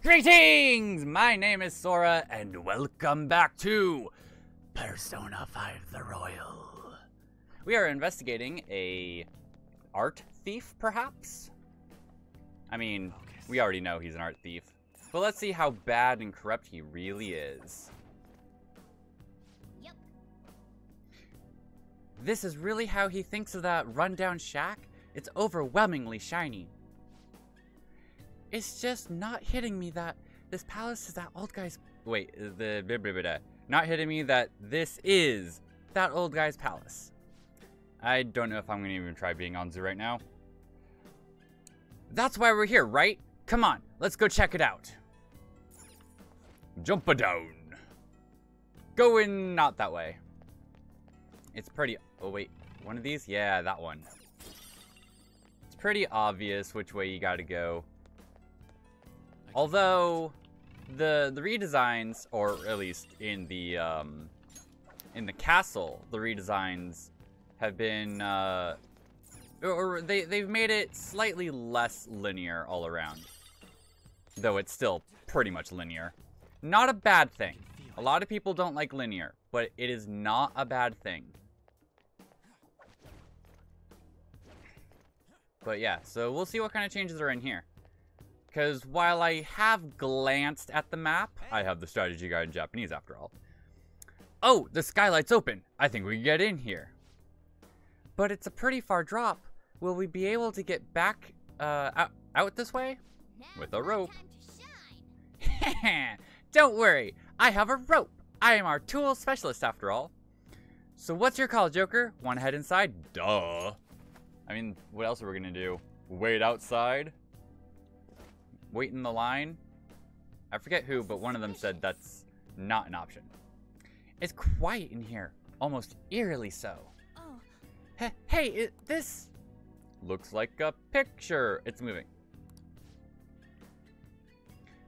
Greetings! My name is Sora, and welcome back to Persona 5 The Royal. We are investigating a art thief, perhaps? I mean, we already know he's an art thief. But let's see how bad and corrupt he really is. Yep. This is really how he thinks of that rundown shack? It's overwhelmingly shiny. It's just not hitting me that this palace is that old guy's. Wait, uh, the blah, not hitting me that this is that old guy's palace. I don't know if I'm gonna even try being Anzu right now. That's why we're here, right? Come on, let's go check it out. Jump a down. Going not that way. It's pretty. Oh wait, one of these? Yeah, that one. It's pretty obvious which way you gotta go. Although the the redesigns, or at least in the um, in the castle, the redesigns have been uh, or they they've made it slightly less linear all around. Though it's still pretty much linear. Not a bad thing. A lot of people don't like linear, but it is not a bad thing. But yeah, so we'll see what kind of changes are in here. Because while I have glanced at the map, I have the strategy guide in Japanese after all. Oh, the skylight's open. I think we can get in here. But it's a pretty far drop. Will we be able to get back uh, out, out this way? With a rope. Don't worry, I have a rope. I am our tool specialist after all. So what's your call, Joker? Want to head inside? Duh. I mean, what else are we gonna do? Wait outside? Wait in the line? I forget who, but one of them said that's not an option. It's quiet in here, almost eerily so. Oh, Hey, hey, it, this looks like a picture. It's moving.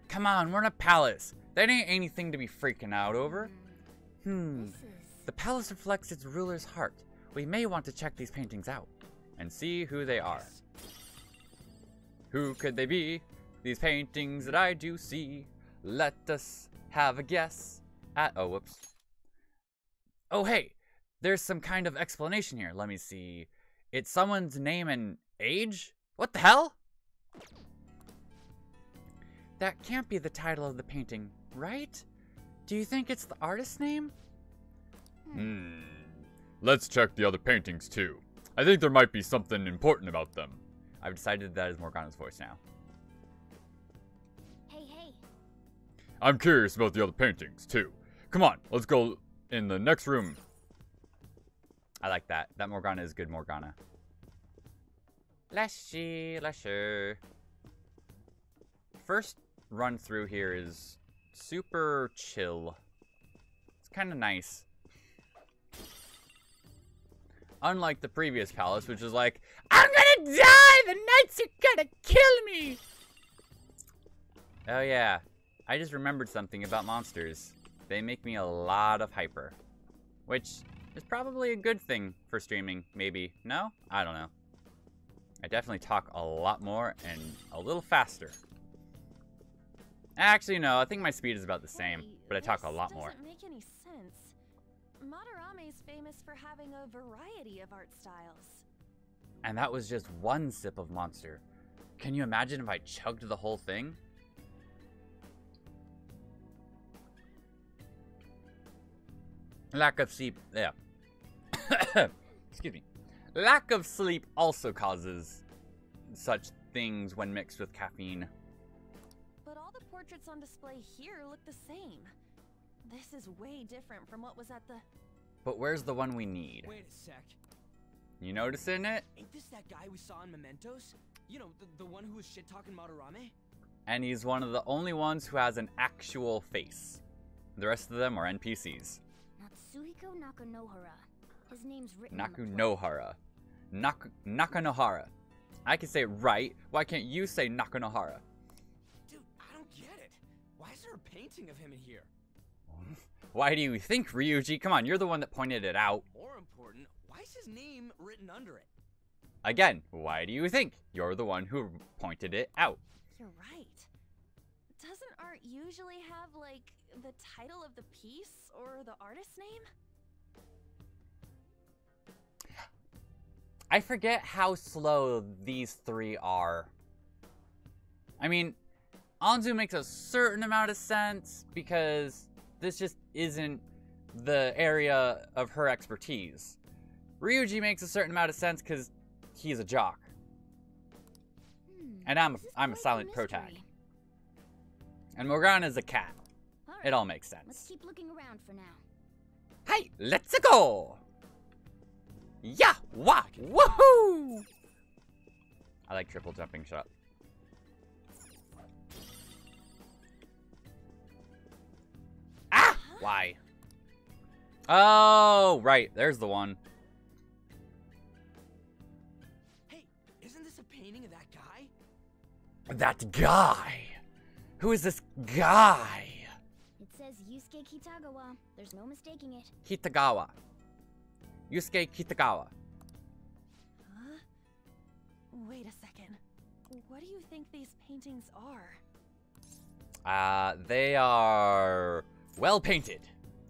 Come on, we're in a palace. That ain't anything to be freaking out over. Hmm. The palace reflects its ruler's heart. We may want to check these paintings out and see who they are. Who could they be? These paintings that I do see. Let us have a guess at. Oh, whoops. Oh, hey, there's some kind of explanation here. Let me see. It's someone's name and age? What the hell? That can't be the title of the painting, right? Do you think it's the artist's name? Hmm. Let's check the other paintings too. I think there might be something important about them. I've decided that is Morgana's voice now. I'm curious about the other paintings too. Come on, let's go in the next room. I like that. That Morgana is good Morgana. Let's see. First run through here is super chill. It's kind of nice. Unlike the previous palace, which is like, I'm gonna die! The knights are gonna kill me! Oh yeah, I just remembered something about monsters. They make me a lot of hyper. Which is probably a good thing for streaming, maybe. No? I don't know. I definitely talk a lot more and a little faster. Actually, no, I think my speed is about the same, Wait, but I talk a lot more. Make any sense. Madarame is famous for having a variety of art styles. And that was just one sip of Monster. Can you imagine if I chugged the whole thing? Lack of sleep, yeah. Excuse me. Lack of sleep also causes such things when mixed with caffeine. But all the portraits on display here look the same. This is way different from what was at the. But where's the one we need? Wait a sec. You noticing it? Ain't this that guy we saw in Mementos? You know, the, the one who was shit talking Madarame? And he's one of the only ones who has an actual face. The rest of them are NPCs. Natsuhiko Nakanohara. His name's written on the plate. Nakunohara. Nak- Nakanohara. I can say it right. Why can't you say Nakanohara? Dude, I don't get it. Why is there a painting of him in here? Why do you think, Ryuji? Come on, you're the one that pointed it out. More important, why is his name written under it? Again, why do you think? You're the one who pointed it out. You're right. Doesn't art usually have, like, the title of the piece or the artist's name? I forget how slow these three are. I mean, Anzu makes a certain amount of sense because this just isn't the area of her expertise. Ryuji makes a certain amount of sense because he's a jock. Hmm, And I'm I'm a silent pro tag. mystery. And Morgana's a cat. All It all makes sense. Let's keep looking around for now. Hey, let's go! Yeah! Wah! Woohoo! I like triple jumping shot. Ah! Why? Oh, right. There's the one. Hey, isn't this a painting of that guy? That guy. Who is this guy? It says Yusuke Kitagawa. There's no mistaking it. Kitagawa. Yusuke Kitagawa. Huh? Wait a second. What do you think these paintings are? Uh, they are well painted.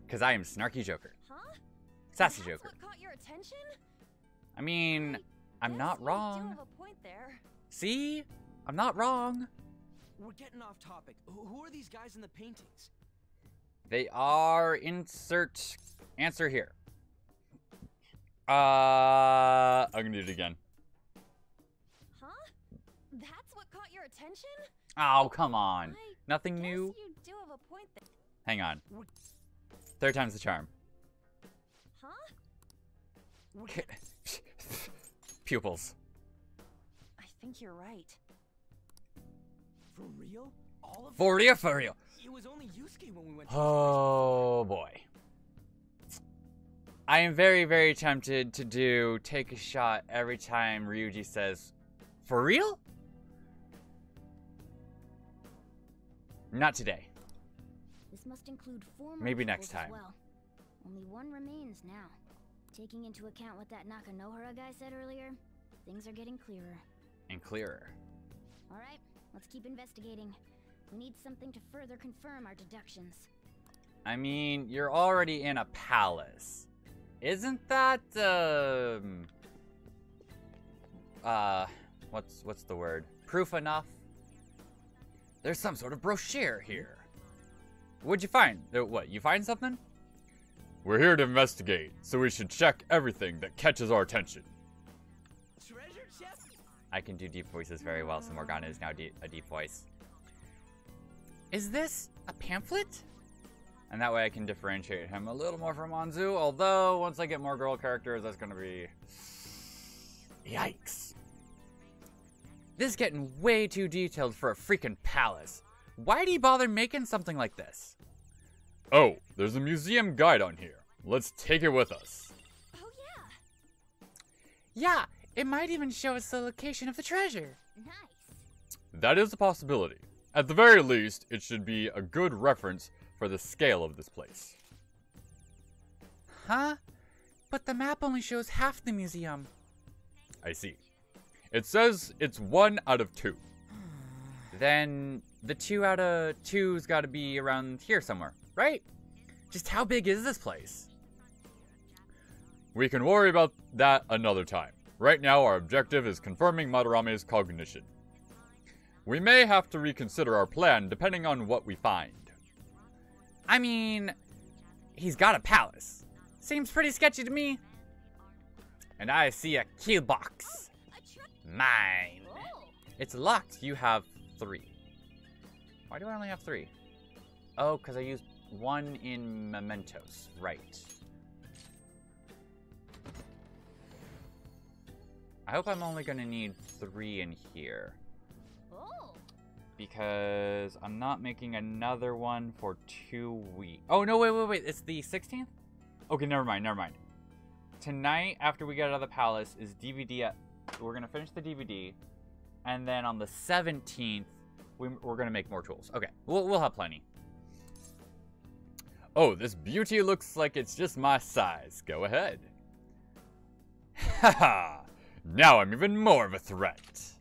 Because I am Snarky Joker. Huh? Sassy That's Joker. what caught your attention? I mean, I'm not wrong. do have a point there. See? I'm not wrong. We're getting off topic. Who who are these guys in the paintings? They are insert answer here. Uh, I'm gonna do it again. Huh? That's what caught your attention? Oh, come on. I Nothing new? you do have a point there. Hang on. Third time's the charm. Huh? Pupils. I think you're right. For real? All of For real, for real. It was only Yusuke when we went to Oh boy. I am very, very tempted to do take a shot every time Ryuji says, For real? Not today. This must include four Maybe next pupils as time. Well. Only one remains now. Taking into account what that Nakanohara guy said earlier, things are getting clearer. And clearer. All right, let's keep investigating. We need something to further confirm our deductions. I mean, you're already in a palace. Isn't that um uh what's what's the word? Proof enough? There's some sort of brochure here. What'd you find? Uh, What, you find something? We're here to investigate, so we should check everything that catches our attention. treasure chest. I can do deep voices very well, so Morgana is now de- a deep voice. Is this a pamphlet? And that way I can differentiate him a little more from Anzu, although once I get more girl characters, that's gonna be... Yikes. This is getting way too detailed for a freaking palace. Why'd he bother making something like this? Oh, there's a museum guide on here. Let's take it with us. Oh, yeah. Yeah, it might even show us the location of the treasure. Nice. That is a possibility. At the very least, it should be a good reference for the scale of this place. Huh? But the map only shows half the museum. I see. It says it's one out of two. Then the two out of two's gotta be around here somewhere, right? Just how big is this place? We can worry about that another time. Right now, our objective is confirming Madarame's cognition. We may have to reconsider our plan depending on what we find. I mean, he's got a palace. Seems pretty sketchy to me. And I see a key box. Mine. It's locked. You have three. Why do I only have three? Oh, because I used one in mementos. Right. I hope I'm only going to need three in here. Because I'm not making another one for two weeks. Oh, no, wait, wait, wait. It's the 16th? Okay, never mind, never mind. Tonight, after we get out of the palace, is DVD. We're going to finish the DVD. And then on the 17th, we, we're going to make more tools. Okay, we'll, we'll have plenty. Oh, this beauty looks like it's just my size. Go ahead. Haha! now I'm even more of a threat.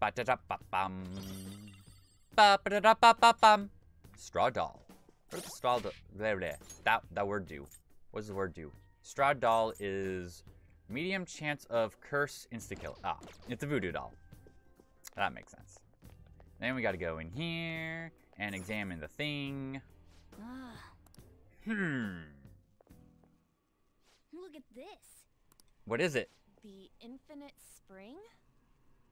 Ba-da-da-ba-bum. Ba-ba-da-da-ba-ba-bum. Straw doll. What does the straw doll? That that word do? What does the word do? Straw doll is medium chance of curse insta kill. Ah, it's a voodoo doll. That makes sense. Then we got to go in here and examine the thing. Ah, Hmm. look at this. What is it? The infinite spring?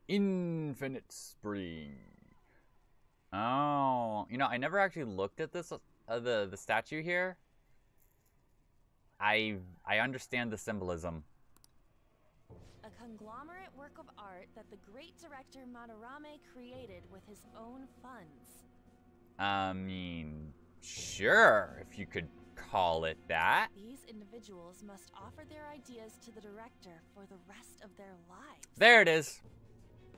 Infinite Spring. Oh, you know, I never actually looked at this uh, the the statue here. I I understand the symbolism. A conglomerate work of art that the great director Madarame created with his own funds. I mean, sure, if you could call it that. These individuals must offer their ideas to the director for the rest of their lives. There it is.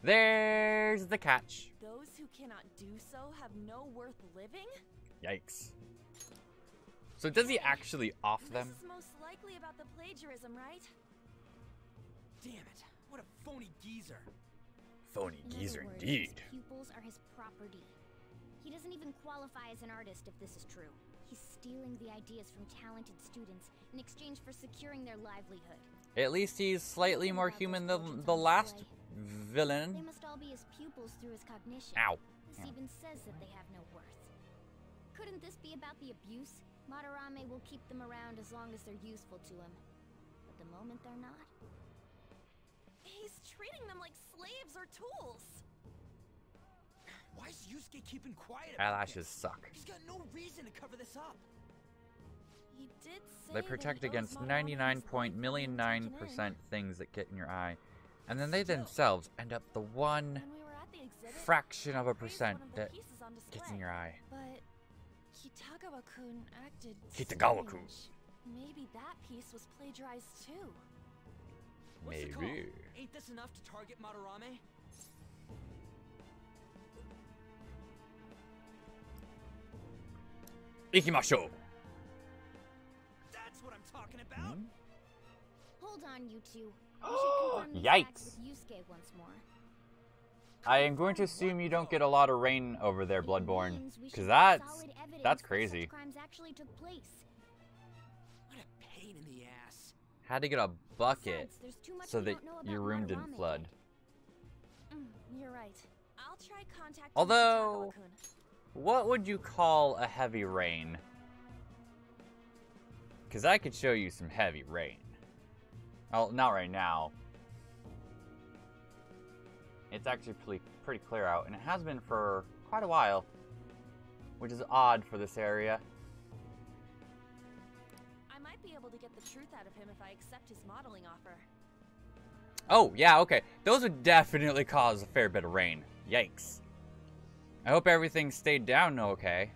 There's the catch. Those who cannot do so have no worth living? Yikes. So does he actually off them? This is most likely about the plagiarism, right? Damn it! What a phony geezer. Phony In geezer words, indeed. His pupils are his property. He doesn't even qualify as an artist if this is true. He's stealing the ideas from talented students in exchange for securing their livelihood. At least he's slightly more human than the last They villain. must all be his pupils through his cognition. Ow. This Ow. even says that they have no worth. Couldn't this be about the abuse? Madarame will keep them around as long as they're useful to him. But the moment they're not, He's treating them like slaves or tools. Why is Yusuke keeping quiet about Eyelashes this? suck. He's got no reason to cover this up. He did say They protect against Madarame ninety his nine life point for million being nine taken in. percent things that get in your eye. And then they themselves end up the one we were at the exhibit, fraction of a percent of that gets in your eye. But Kitagawa-kun acted Kitagawa-kun. strange. Maybe that piece was plagiarized too. What's the call? Maybe. Ain't this enough to target Madarame? Ikimashou. That's what I'm talking about. Hmm? hold on, you two. We should confirm these Yikes. facts with Yusuke once more. I am going to assume you don't get a lot of rain over there, It Bloodborne, means we should because that's... that's crazy. Such crimes actually took place. What a pain in the ass. Had to get a bucket Besides, there's too much so that don't know about your room didn't flood. Mm, you're right. I'll Although- What would you call a heavy rain? Because I could show you some heavy rain. Oh, not right now. It's actually pretty, pretty clear out, and it has been for quite a while, which is odd for this area. I might be able to get the truth out of him if I accept his modeling offer. Oh, yeah, okay. Those would definitely cause a fair bit of rain. Yikes. I hope everything stayed down okay.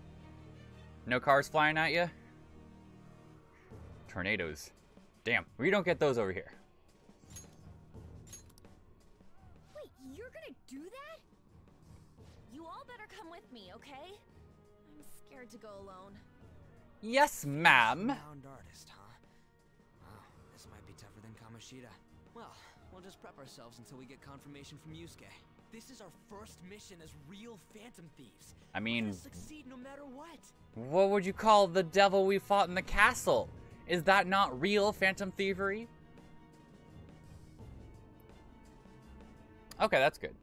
No cars flying at you? Tornadoes. Damn, we don't get those over here. Wait, you're gonna do that? You all better come with me, okay? I'm scared to go alone. Yes, ma'am. Renowned artist, huh? Wow, this might be tougher than Kamoshida. Well, we'll just prep ourselves until we get confirmation from Yusuke. This is our first mission as real Phantom Thieves. I mean, succeed no matter what. what would you call the devil we fought in the castle? Is that not real phantom thievery? Okay, that's good.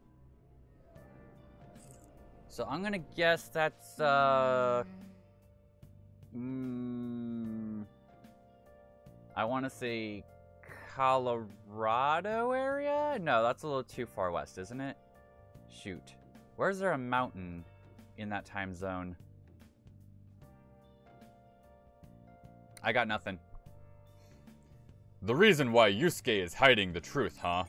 So I'm gonna guess that's uh Mm, I want to say Colorado area? No, that's a little too far west, isn't it? Shoot. Where's there a mountain in that time zone? I got nothing. The reason why Yusuke is hiding the truth, huh?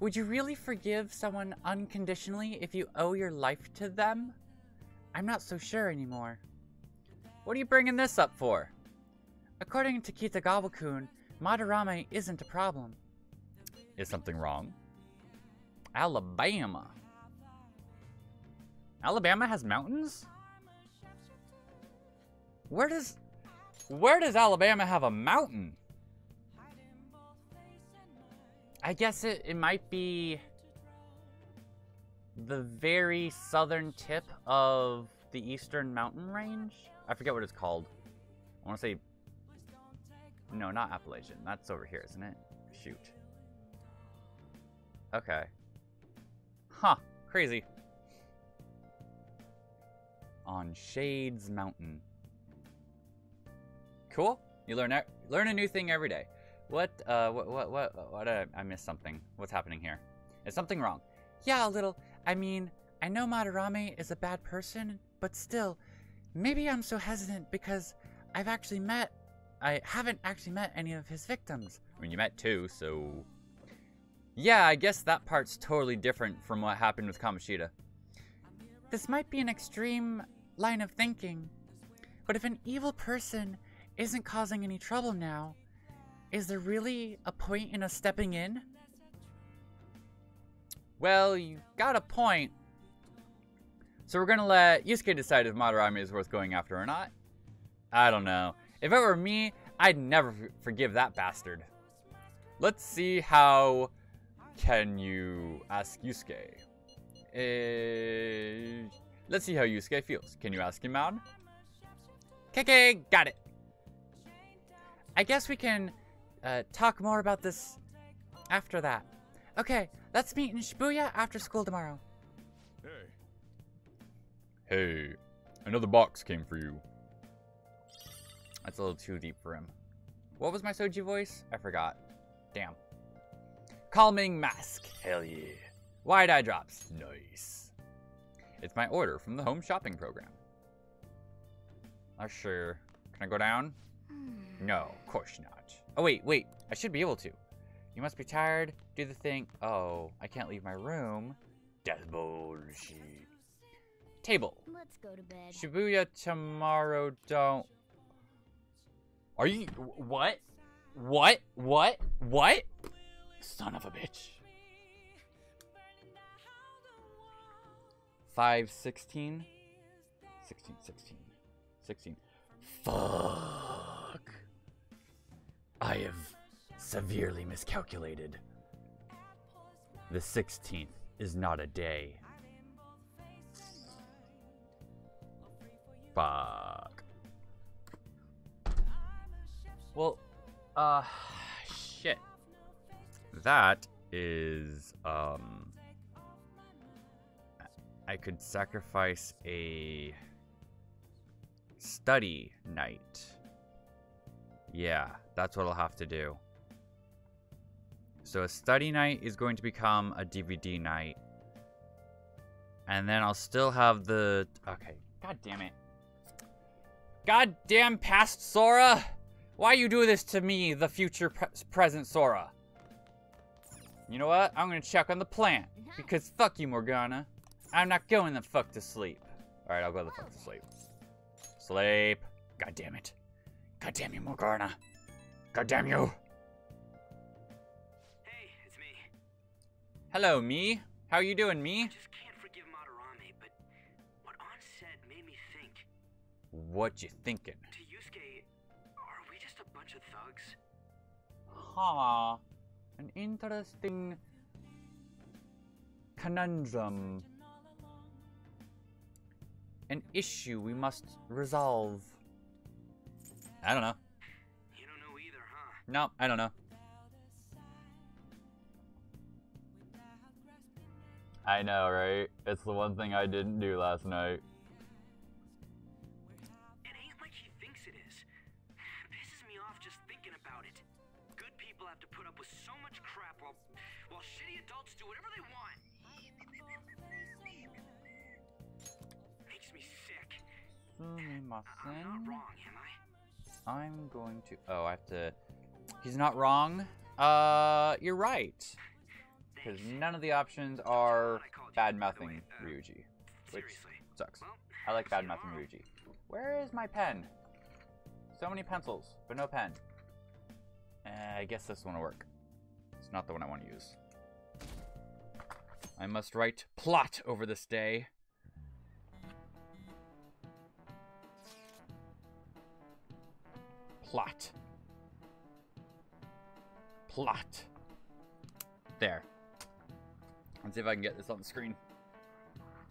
Would you really forgive someone unconditionally if you owe your life to them? I'm not so sure anymore. What are you bringing this up for? According to Kitagawa-kun, Madarame isn't a problem. Is something wrong? Alabama. Alabama has mountains? Where does where does Alabama have a mountain? I guess it, it might be the very southern tip of the eastern mountain range. I forget what it's called. I want to say. No, not Appalachian. That's over here, isn't it? Shoot. Okay. Huh. Crazy. On Shades Mountain. Cool. You learn learn a new thing every day. What? Uh, what? What? What? What? I, I missed something. What's happening here? Is something wrong? Yeah, a little. I mean, I know Madarame is a bad person, but still, maybe I'm so hesitant because I've actually met. I haven't actually met any of his victims. I mean, you met two, so. Yeah, I guess that part's totally different from what happened with Kamoshida. This might be an extreme line of thinking, but if an evil person isn't causing any trouble now, is there really a point in us stepping in? Well, you got a point. So we're gonna let Yusuke decide if Madarame is worth going after or not. I don't know. If it were me, I'd never forgive that bastard. Let's see how can you ask Yusuke. Uh, let's see how Yusuke feels. Can you ask him out? KK, got it. I guess we can uh, talk more about this after that. Okay, let's meet in Shibuya after school tomorrow. Hey, Hey, another box came for you. That's a little too deep for him. What was my Soji voice? I forgot. Damn. Calming mask. Hell yeah. Wide eye drops. Nice. It's my order from the home shopping program. Oh, sure. Can I go down? No, of course not. Oh, wait, wait. I should be able to. You must be tired. Do the thing. Oh, I can't leave my room. That's bullshit. Table. Let's go to bed. Shibuya tomorrow don't. Are you. What? What? What? What? Son of a bitch. 5, 16? 16, 16. 16. Fuck. I have severely miscalculated. The 16th is not a day. Fuck. Well, uh, shit. That is, um, I could sacrifice a study night. Yeah, that's what I'll have to do. So a study night is going to become a DVD night. And then I'll still have the. Okay. God damn it. God damn past Sora! Why you do this to me, the future pre- present Sora? You know what? I'm gonna check on the plant. Because fuck you, Morgana. I'm not going the fuck to sleep. Alright, I'll go the fuck to sleep. Sleep. God damn it. God damn you, Morgana. God damn you. Hey, it's me. Hello, me. How you doing, me? I just can't forgive Madarame, but what An said made me think. What you thinking? To Yusuke, are we just a bunch of thugs? Huh. An interesting conundrum. An issue we must resolve. I don't know. No, I don't know. I know, right? It's the one thing I didn't do last night. It ain't like he thinks it is. Pisses me off just thinking about it. Good people have to put up with so much crap while while shitty adults do whatever they want. Makes me sick. I- I'm not wrong, am I? I'm going to. Oh, I have to. He's not wrong. Uh, you're right. Because none of the options are bad mouthing Ryuji, which sucks. I like bad mouthing. Ryuji. Where is my pen? So many pencils, but no pen. Uh, I guess this one will work. It's not the one I want to use. I must write plot over this day. Plot. Plot. There. Let's see if I can get this on the screen.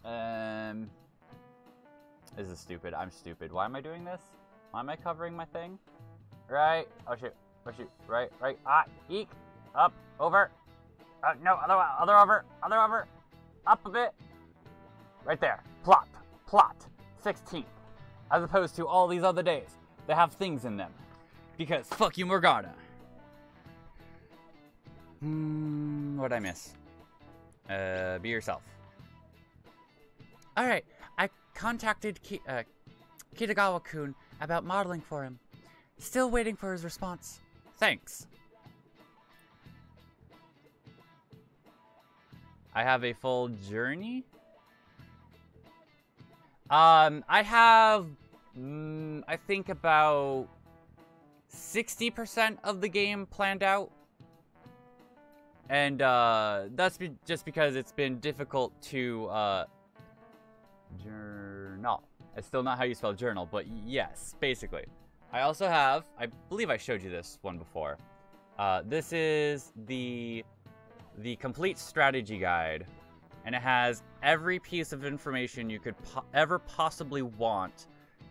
Um, this is stupid. I'm stupid. Why am I doing this? Why am I covering my thing? Right. Oh shoot. Oh shoot. Right. Right. Ah. Eek. Up. Over. Uh, no. Other. Other over. Other over. Up a bit. Right there. Plot. Plot. 16th. As opposed to all these other days that have things in them. Because fuck you, Morgana. Hmm. What'd I miss? Uh, be yourself. Alright, I contacted Ki- uh, Kitagawa-kun about modeling for him. Still waiting for his response. Thanks. I have a full journey? Um, I have, mm, I think about 60% of the game planned out. And, uh, that's be just because it's been difficult to, uh, journal. It's still not how you spell journal, but yes, basically. I also have, I believe I showed you this one before. Uh, this is the the complete strategy guide, and it has every piece of information you could po ever possibly want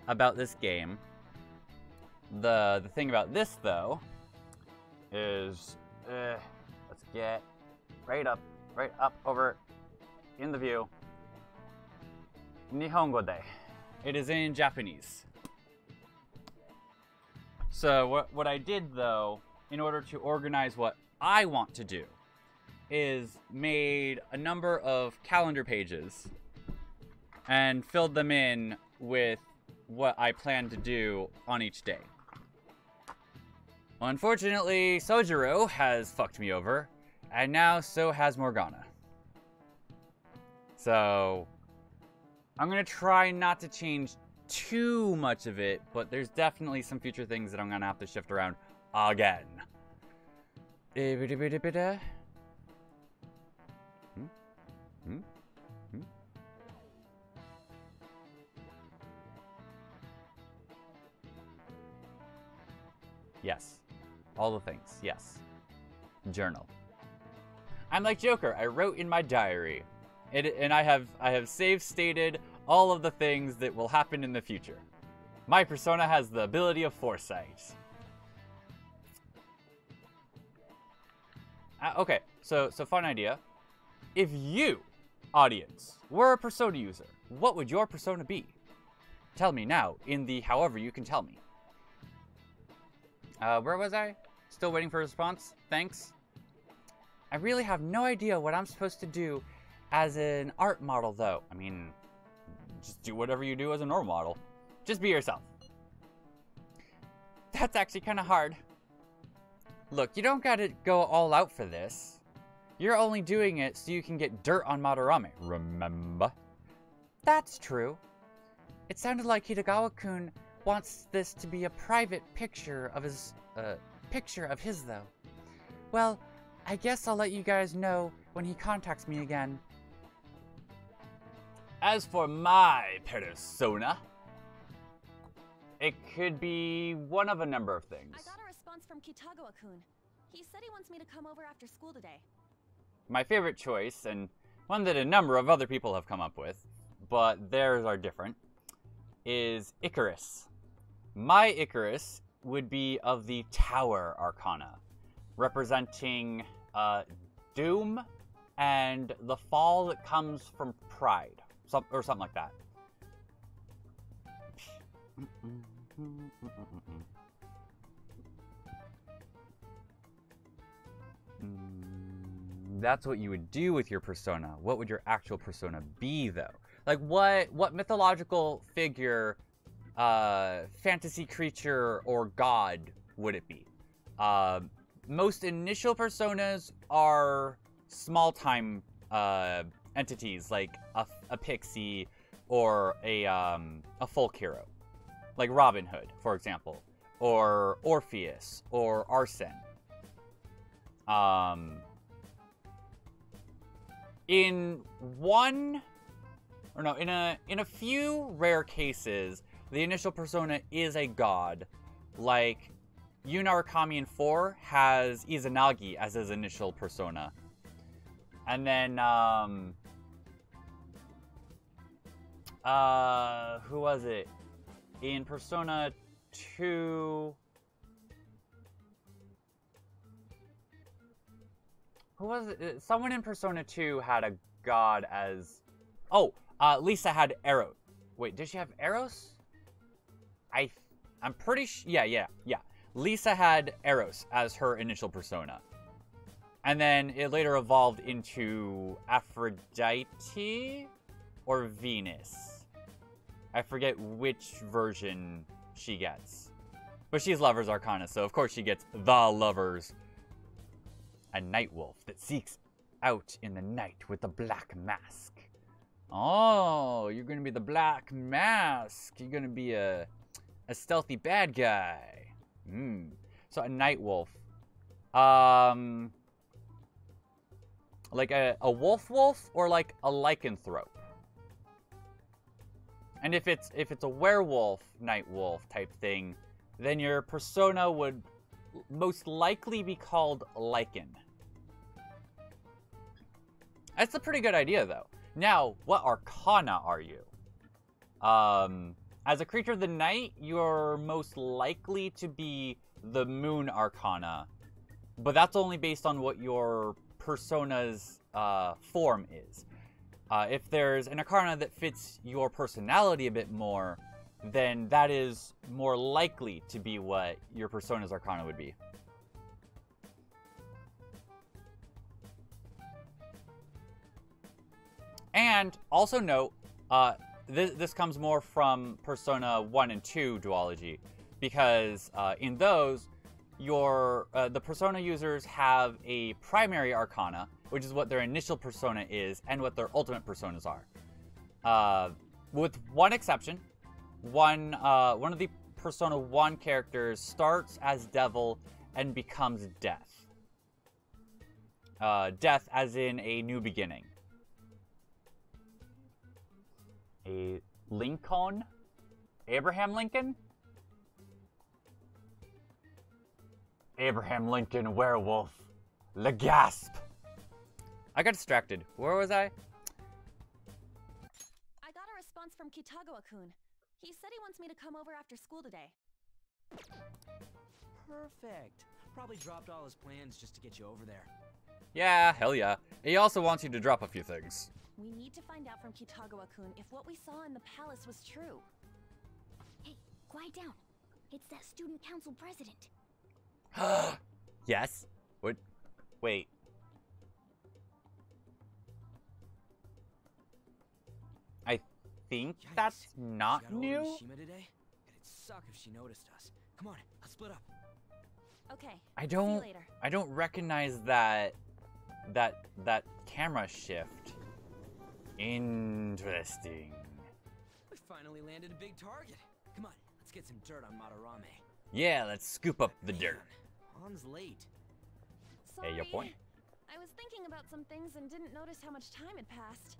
about this game. The the thing about this though is, uh, get right up, right up over in the view. Nihongo de. It is in Japanese. So what what I did though, in order to organize what I want to do, is made a number of calendar pages and filled them in with what I plan to do on each day. Unfortunately, Sojiro has fucked me over, and now so has Morgana. So, I'm gonna try not to change too much of it, but there's definitely some future things that I'm gonna have to shift around again. Yes. All the things. Yes. Journal. I'm like Joker. I wrote in my diary. It, and I have I have save stated all of the things that will happen in the future. My persona has the ability of foresight. Uh, okay, so so fun idea. If you, audience, were a persona user, what would your persona be? Tell me now in the however you can tell me. Uh, where was I? Still waiting for a response. Thanks. I really have no idea what I'm supposed to do as an art model, though. I mean, just do whatever you do as a normal model. Just be yourself. That's actually kind of hard. Look, you don't gotta go all out for this. You're only doing it so you can get dirt on Madarame, remember? That's true. It sounded like Kitagawa-kun wants this to be a private picture of his, uh, picture of his, though. Well, I guess I'll let you guys know when he contacts me again. As for my persona, it could be one of a number of things. I got a response from Kitagawa-kun. He said he wants me to come over after school today. My favorite choice, and one that a number of other people have come up with, but theirs are different, is Icarus. My Icarus would be of the Tower Arcana, representing uh, doom and the fall that comes from pride, some, or something like that. Mm, That's what you would do with your persona. What would your actual persona be, though? Like, what what mythological figure, uh, fantasy creature, or god would it be? Uh, most initial personas are small time uh, entities, like a, a pixie or a um, a folk hero, like Robin Hood, for example, or Orpheus or Arsene. Um, in one or no, in a in a few rare cases, the initial persona is a god, like Yu Narukami in 4 has Izanagi as his initial persona. And then, um, uh, who was it? In Persona 2. Who was it? Uh, Someone in Persona 2 had a god as. Oh, uh, Lisa had Eros. Wait, did she have Eros? I, I'm pretty sh- Yeah, yeah, yeah. Lisa had Eros as her initial persona. And then it later evolved into Aphrodite or Venus. I forget which version she gets. But she's Lover's Arcana, so of course she gets the Lovers. A night wolf that seeks out in the night with a black mask. Oh, you're gonna be the black mask. You're gonna be a a stealthy bad guy. Hmm. So a night wolf. Um like a, a wolf wolf or like a lycanthrope. And if it's if it's a werewolf night wolf type thing, then your persona would most likely be called Lycan. That's a pretty good idea though. Now, what arcana are you? Um as a creature of the night, you're most likely to be the moon arcana. But that's only based on what your persona's uh, form is. Uh, if there's an arcana that fits your personality a bit more, then that is more likely to be what your persona's arcana would be. And also note, uh, this, this comes more from Persona 1 and 2 duology, because uh, in those, your uh, the persona users have a primary arcana, which is what their initial persona is and what their ultimate personas are. Uh, with one exception, one uh, one of the Persona 1 characters starts as Devil and becomes Death. Uh, death as in a new beginning. A Lincoln? Abraham Lincoln? Abraham Lincoln werewolf. Le gasp. I got distracted. Where was I? I got a response from Kitagawa-kun. He said he wants me to come over after school today. Perfect. Probably dropped all his plans just to get you over there. Yeah, hell yeah. He also wants you to drop a few things. We need to find out from Kitagawa-kun if what we saw in the palace was true. Hey, quiet down. It's that student council president. yes? What? Wait. I think Yikes. that's not She got hold of new. Mishima today? It'd suck if she noticed us. Come on, let's split up. Okay. I don't you later. I don't recognize that that that camera shift. Interesting. We finally landed a big target. Come on, let's get some dirt on Madarame. Yeah, let's scoop up the dirt. Man, Han's late. Sorry. Hey, your point. I was thinking about some things and didn't notice how much time had passed.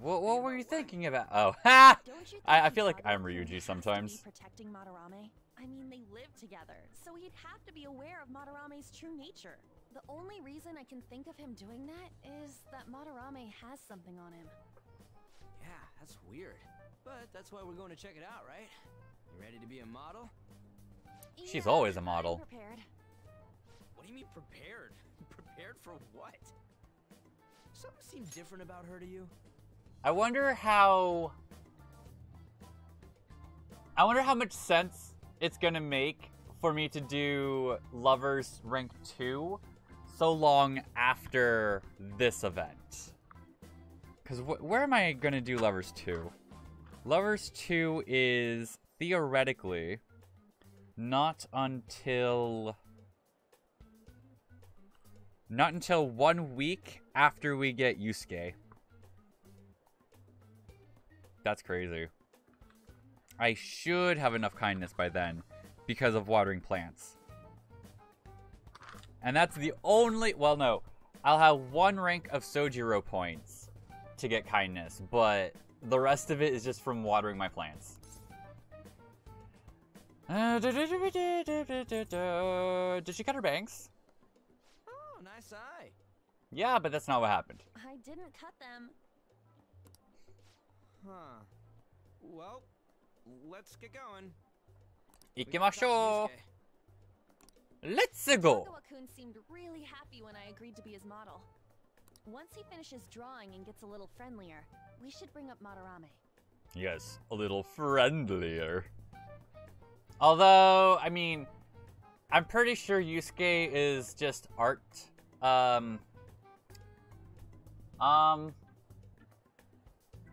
What, what were you thinking about? Oh, ha! Don't you think I, I feel like I'm Ryuji sometimes. Be protecting Madarame? I mean, they live together, so he'd have to be aware of Madarame's true nature. The only reason I can think of him doing that is that Madarame has something on him. Yeah, that's weird. But that's why we're going to check it out, right? You ready to be a model? She's Yeah, always a I'm model. prepared. What do you mean prepared? prepared for what? Something seemed different about her to you? I wonder how. I wonder how much sense it's gonna make for me to do Lovers Rank 2 so long after this event. Because wh- where am I gonna do Lovers 2? Lovers 2 is theoretically not until. Not until one week after we get Yusuke. That's crazy. I should have enough kindness by then because of watering plants. And that's the only. Well, no. I'll have one rank of Sojiro points to get kindness, but the rest of it is just from watering my plants. Uh, Did she cut her bangs? Oh, nice eye. Yeah, but that's not what happened. I didn't cut them. Huh. Well, let's get going. We gotta Ikimashou! Let's go! Kitagawa-kun seemed really happy when I agreed to be his model. Once he finishes drawing and gets a little friendlier, we should bring up Madarame. Yes, a little friendlier. Although, I mean, I'm pretty sure Yusuke is just art. Um, um,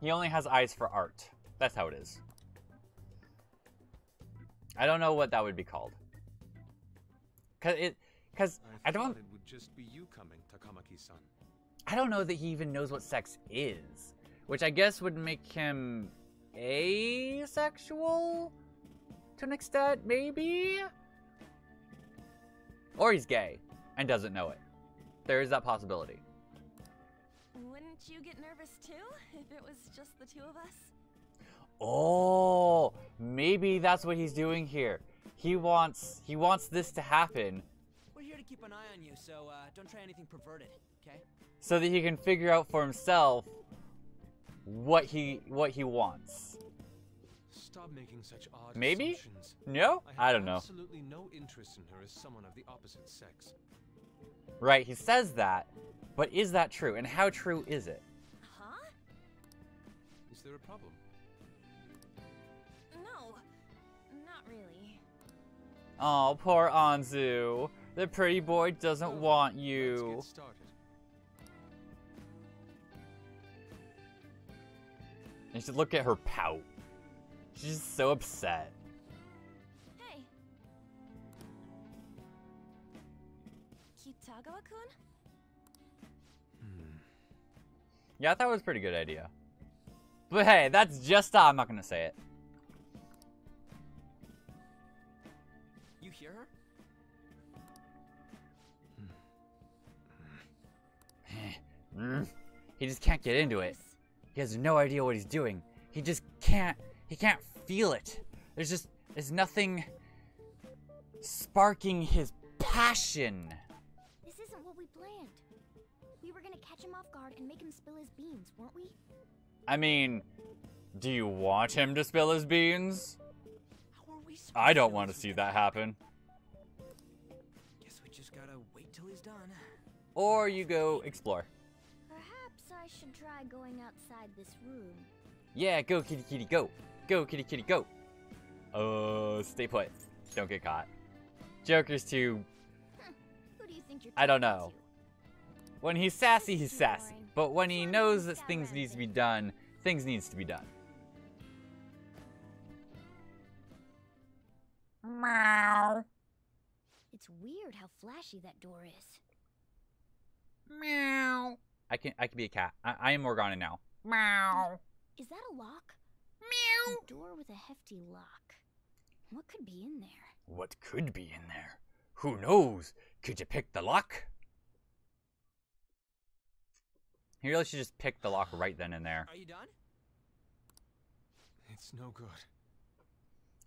he only has eyes for art. That's how it is. I don't know what that would be called. Cause it, cause I don't, thought it would just be you coming, Takamaki-san. I don't know that he even knows what sex is, which I guess would make him asexual to an extent, maybe? Or he's gay and doesn't know it. There is that possibility. Wouldn't you get nervous too if it was just the two of us? Oh, maybe that's what he's doing here. He wants he wants this to happen We're here to keep an eye on you, so uh, don't try anything perverted, okay? so that he can figure out for himself what he what he wants. Stop making such odd Maybe? assumptions. No? I, I don't know. absolutely no interest in her as someone of the opposite sex. Right, he says that, but is that true? And how true is it? Huh? Is there a problem? Oh, poor Anzu. The pretty boy doesn't Well, want Let's you. get started. And you should look at her pout. She's so upset. Hey. Kitagawa-kun? Hmm. Yeah, I thought it was a pretty good idea. But hey, that's just uh, I'm not gonna say it. Mm. He just can't get into it. He has no idea what he's doing. He just can't. He can't feel it. There's just there's nothing sparking his passion. This isn't what we planned. We were gonna catch him off guard and make him spill his beans, weren't we? I mean, do you want him to spill his beans? How are we I don't want to see that happen. Guess we just gotta wait till he's done. Or you go explore. Perhaps I should try going outside this room. Yeah, go kitty kitty go. Go kitty kitty go. Uh, stay put. Don't get caught. Joker's too. Who do you think you're I don't know. to? When he's sassy, he's sassy. But when he knows that things needs to be done, things needs to be done. Meow. It's weird how flashy that door is. Meow. I can I can be a cat. I, I am Morgana now. Meow. Is that a lock? Meow. A door with a hefty lock. What could be in there? What could be in there? Who knows? Could you pick the lock? You really should just pick the lock right then and there. Are you done? It's no good.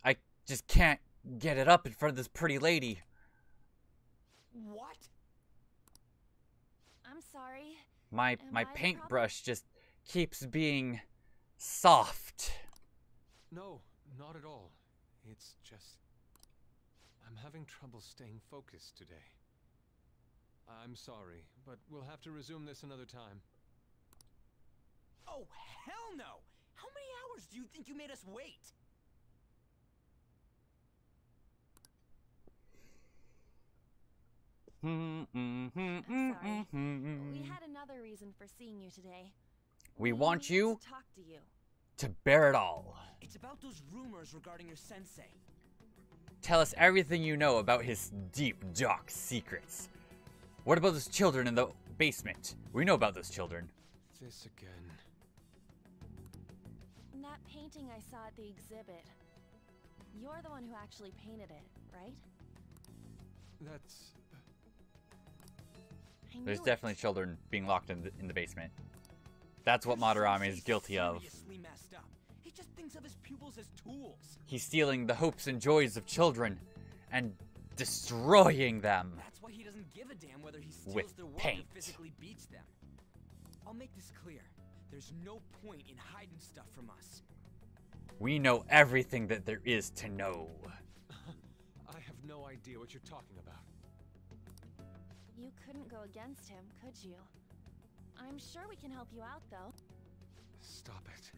I just can't get it up in front of this pretty lady. What? I'm sorry. My Am my I paintbrush just keeps being soft. No, not at all. It's just. I'm having trouble staying focused today. I'm sorry, but we'll have to resume this another time. Oh, hell no! How many hours do you think you made us wait? Sorry. We mm-hmm, mm-hmm, had another reason for seeing you today. We want you to talk to you. to bear it all. It's about those rumors regarding your sensei. Tell us everything you know about his deep, dark secrets. What about those children in the basement? We know about those children. This again. That painting I saw at the exhibit. You're the one who actually painted it, right? That's. I There's knew definitely children being locked in the, in the basement. That's what Your Madarame is guilty of. up. He just thinks of his pupils as tools. He's stealing the hopes and joys of children and destroying them. That's why he doesn't give a damn whether he steals With their work paint. or physically beats them. I'll make this clear. There's no point in hiding stuff from us. We know everything that there is to know. I have no idea what you're talking about. You couldn't go against him, could you? I'm sure we can help you out, though. Stop it.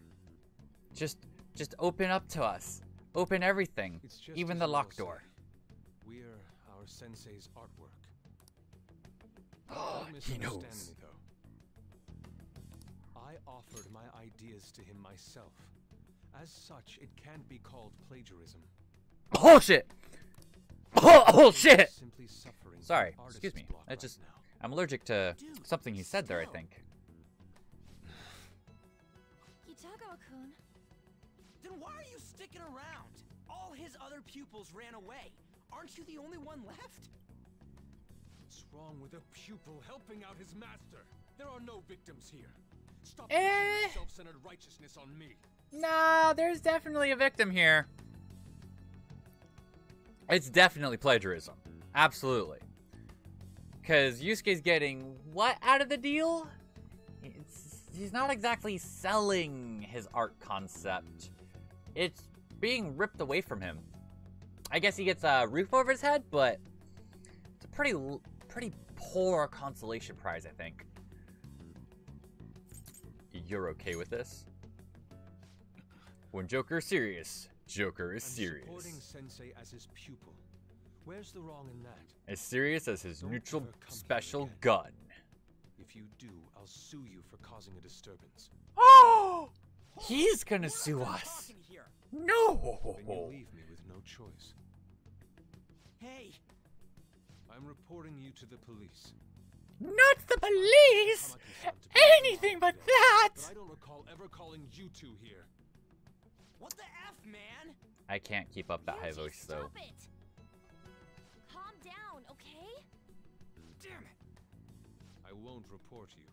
Just just open up to us. Open everything. Even the you all locked door. We're our sensei's artwork. Oh, he knows. me, though. I offered my ideas to him myself. As such, it can't be called plagiarism. Oh shit! Oh, oh shit! Simply suffering from Sorry, excuse me. I just, I'm allergic to something he said there, I still. think. Kitagawa-kun, Then why are you sticking around? All his other pupils ran away. Aren't you the only one left? What's wrong with a pupil helping out his master? There are no victims here. Stop Eh. self-centered righteousness on me. Nah, there's definitely a victim here. It's definitely plagiarism. Absolutely. Because Yusuke's getting what out of the deal? It's, he's not exactly selling his art concept. It's being ripped away from him. I guess he gets a roof over his head, but it's a pretty, pretty poor consolation prize, I think. You're okay with this? When Joker's serious, Joker is serious. as his pupil. Where's the wrong in that? As serious as his Don't neutral ever come here special gun. If you do, I'll sue you for causing a disturbance. Oh! He's gonna We're sue us. No! Then you leave me with no choice. Hey, I'm reporting you to the police. Not the police! Takamaki-san to be Anything but that! But I don't recall ever calling you two here. What the f, man? I can't keep up that high voice though. Stop it! Calm down, okay? Damn it. I won't report you,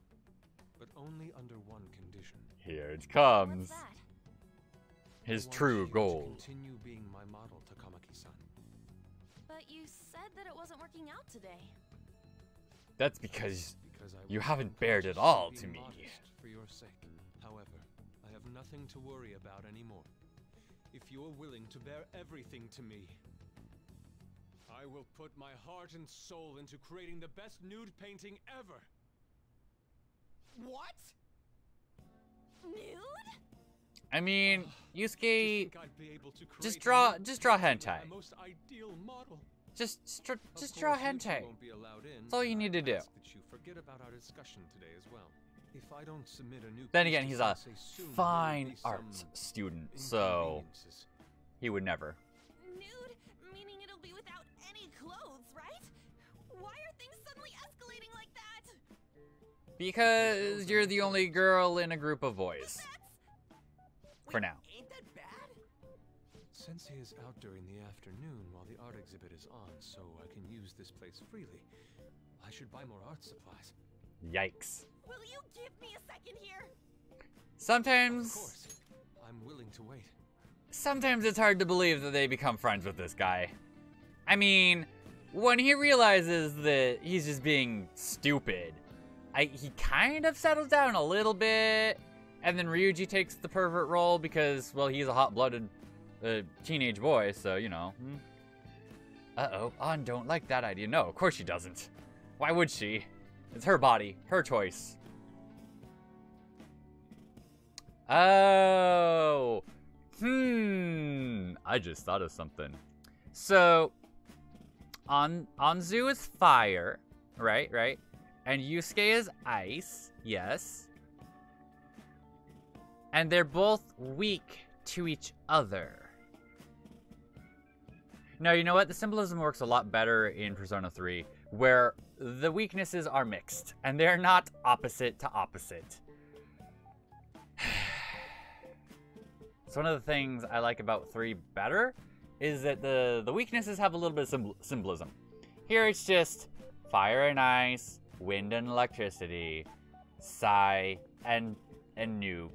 but only under one condition. Here it comes. His true goal. Continue being my model, Takamaki-san. but you said that it wasn't working out today. That's because Because You haven't bared it all to me. For your sake. However, I have nothing to worry about anymore. If you're willing to bear everything to me, I will put my heart and soul into creating the best nude painting ever. What? Nude? I mean, Yusuke think I'd be able to create just draw just draw painting of hentai. Most ideal model. Just just, dra- just draw course, you two hentai. won't be allowed in, That's all you need to I'd do. Ask That you forget about our discussion today as well. If I don't submit a new Then again, he's a Sensei soon, there will fine be some arts student, so he would never. Nude? Meaning it'll be without any clothes, right? Why are things suddenly escalating like that? Because you're the only girl in a group of boys. For now. Ain't that? Sensei is out during the afternoon while the art exhibit is on, so I can use this place freely. I should buy more art supplies. Yikes. Will you give me a second here? Of Sometimes course. I'm willing to wait. sometimes it's hard to believe that they become friends with this guy. I mean, when he realizes that he's just being stupid, I, he kind of settles down a little bit, and then Ryuji takes the pervert role because, well, he's a hot-blooded uh, teenage boy, so you know. hmm. Uh-oh, An don't like that idea. No, of course she doesn't. Why would she? It's her body, her choice. Oh. Hmm. I just thought of something. So, on Anzu is fire, right? Right. And Yusuke is ice. Yes. And they're both weak to each other. Now, you know what? The symbolism works a lot better in Persona 3, where the weaknesses are mixed, and they're not opposite to opposite. So one of the things I like about 3 better is that the, the weaknesses have a little bit of symbol- symbolism. Here it's just fire and ice, wind and electricity, Psy and, and nuke,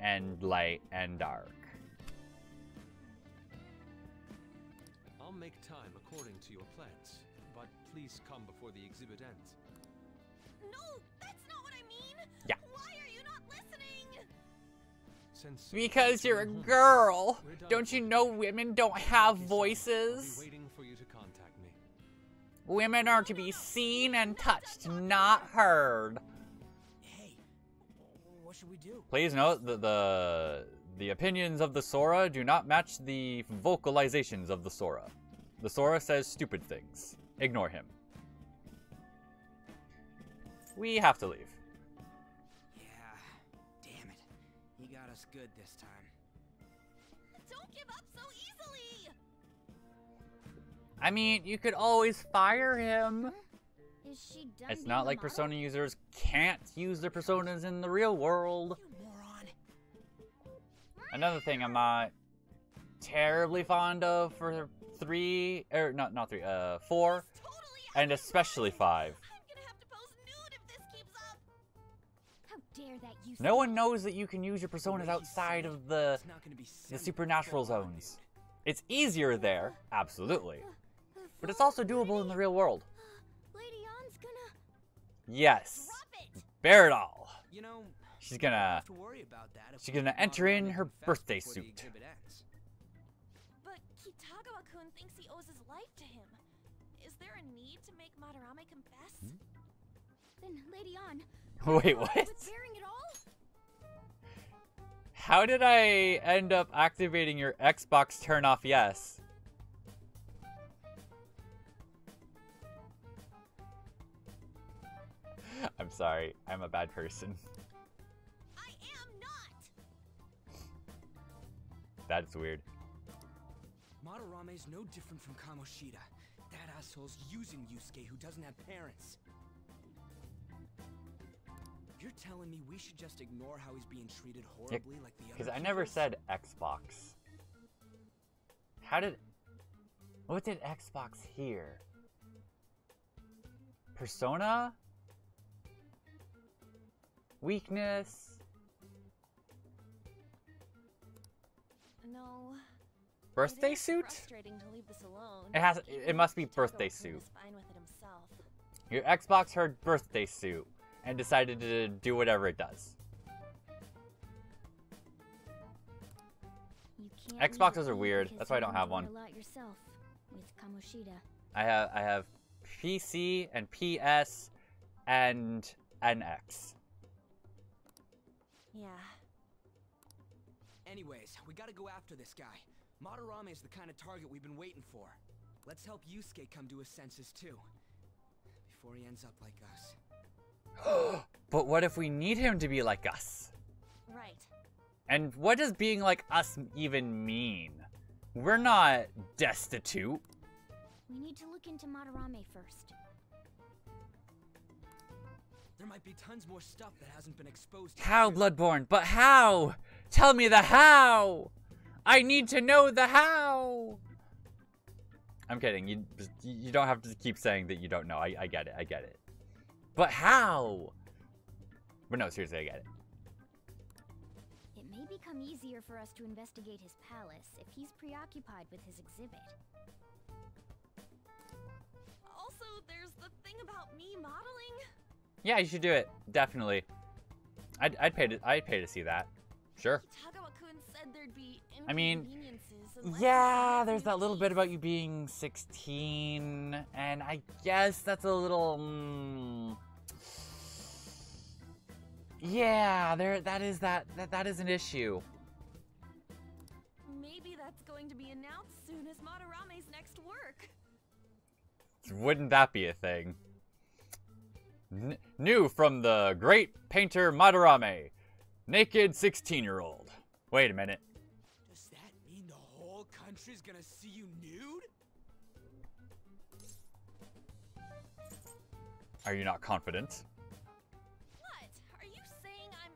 and light and dark. I'll make time according to your plans, but please come before the exhibit ends. Because you're a girl. Don't you know women don't have Okay, so I'll be voices? waiting for you to contact me. Women are to be seen and touched, not heard. Hey, what should we do? Please note that the the opinions of the Sora do not match the vocalizations of the Sora. The Sora says stupid things. Ignore him. We have to leave. I mean, you could always fire him. Is she done It's not like model? persona users can't use their personas in the real world. Another thing I'm not terribly fond of for three, or not not three, uh, four, Totally and especially five. I'm gonna have to pose nude if this keeps up. How dare that you No one knows that you can use your personas outside of the It's not gonna be the supernatural zones. It's easier there, absolutely, but it's also doable in the real world. Lady Ann's gonna Yes, bear it all. You know, She's gonna. have to worry about that she's gonna enter in her birthday suit. But Kitagawa-kun thinks he owes his life to him. Is there a need to make Madarame confess? Hmm? then Lady Ann. Wait, what? you with bearing it all? How did I end up activating your Xbox turn off yes? I'm sorry. I'm a bad person. I am not. That's weird. Madarame's no different from Kamoshida. That asshole's using Yusuke who doesn't have parents. You're telling me we should just ignore how he's being treated horribly like the other Because I never said Xbox. How did. What did Xbox hear? Persona? Weakness? No. Birthday suit? To leave this alone. It has- it must be birthday suit. Your Xbox heard birthday suit and decided to do whatever it does. You can't leave Xboxes are weird. That's why I don't have one. through A lot yourself with I have I have PC and PS and NX. Yeah. Anyways, we gotta go after this guy. Madarame is the kind of target we've been waiting for. Let's help Yusuke come to his senses too. Before he ends up like us. but what if we need him to be like us? Right. And what does being like us even mean? We're not destitute. We need to look into Madarame first. There might be tons more stuff that hasn't been exposed. to How, you. Bloodborne? But how? Tell me the how! I need to know the how! I'm kidding. You you don't have to keep saying that you don't know. I, I get it. I get it. But how? But no, seriously, I get it. It may become easier for us to investigate his palace if he's preoccupied with his exhibit. Also, there's the thing about me modeling. Yeah, you should do it. Definitely. I'd, I'd pay to I'd pay to see that. Sure. Said there'd be I mean, inconveniences unless you Yeah, there's that little bit about you being 16, and I guess that's a little. Mm, yeah, there. That is that. That that is an issue. Maybe that's going to be announced soon as Madarame's next work. Wouldn't that be a thing? N- new from the great painter Madarame, naked 16-year-old. Wait a minute. Does that mean the whole country's gonna see you nude? Are you not confident? What? Are you saying I'm.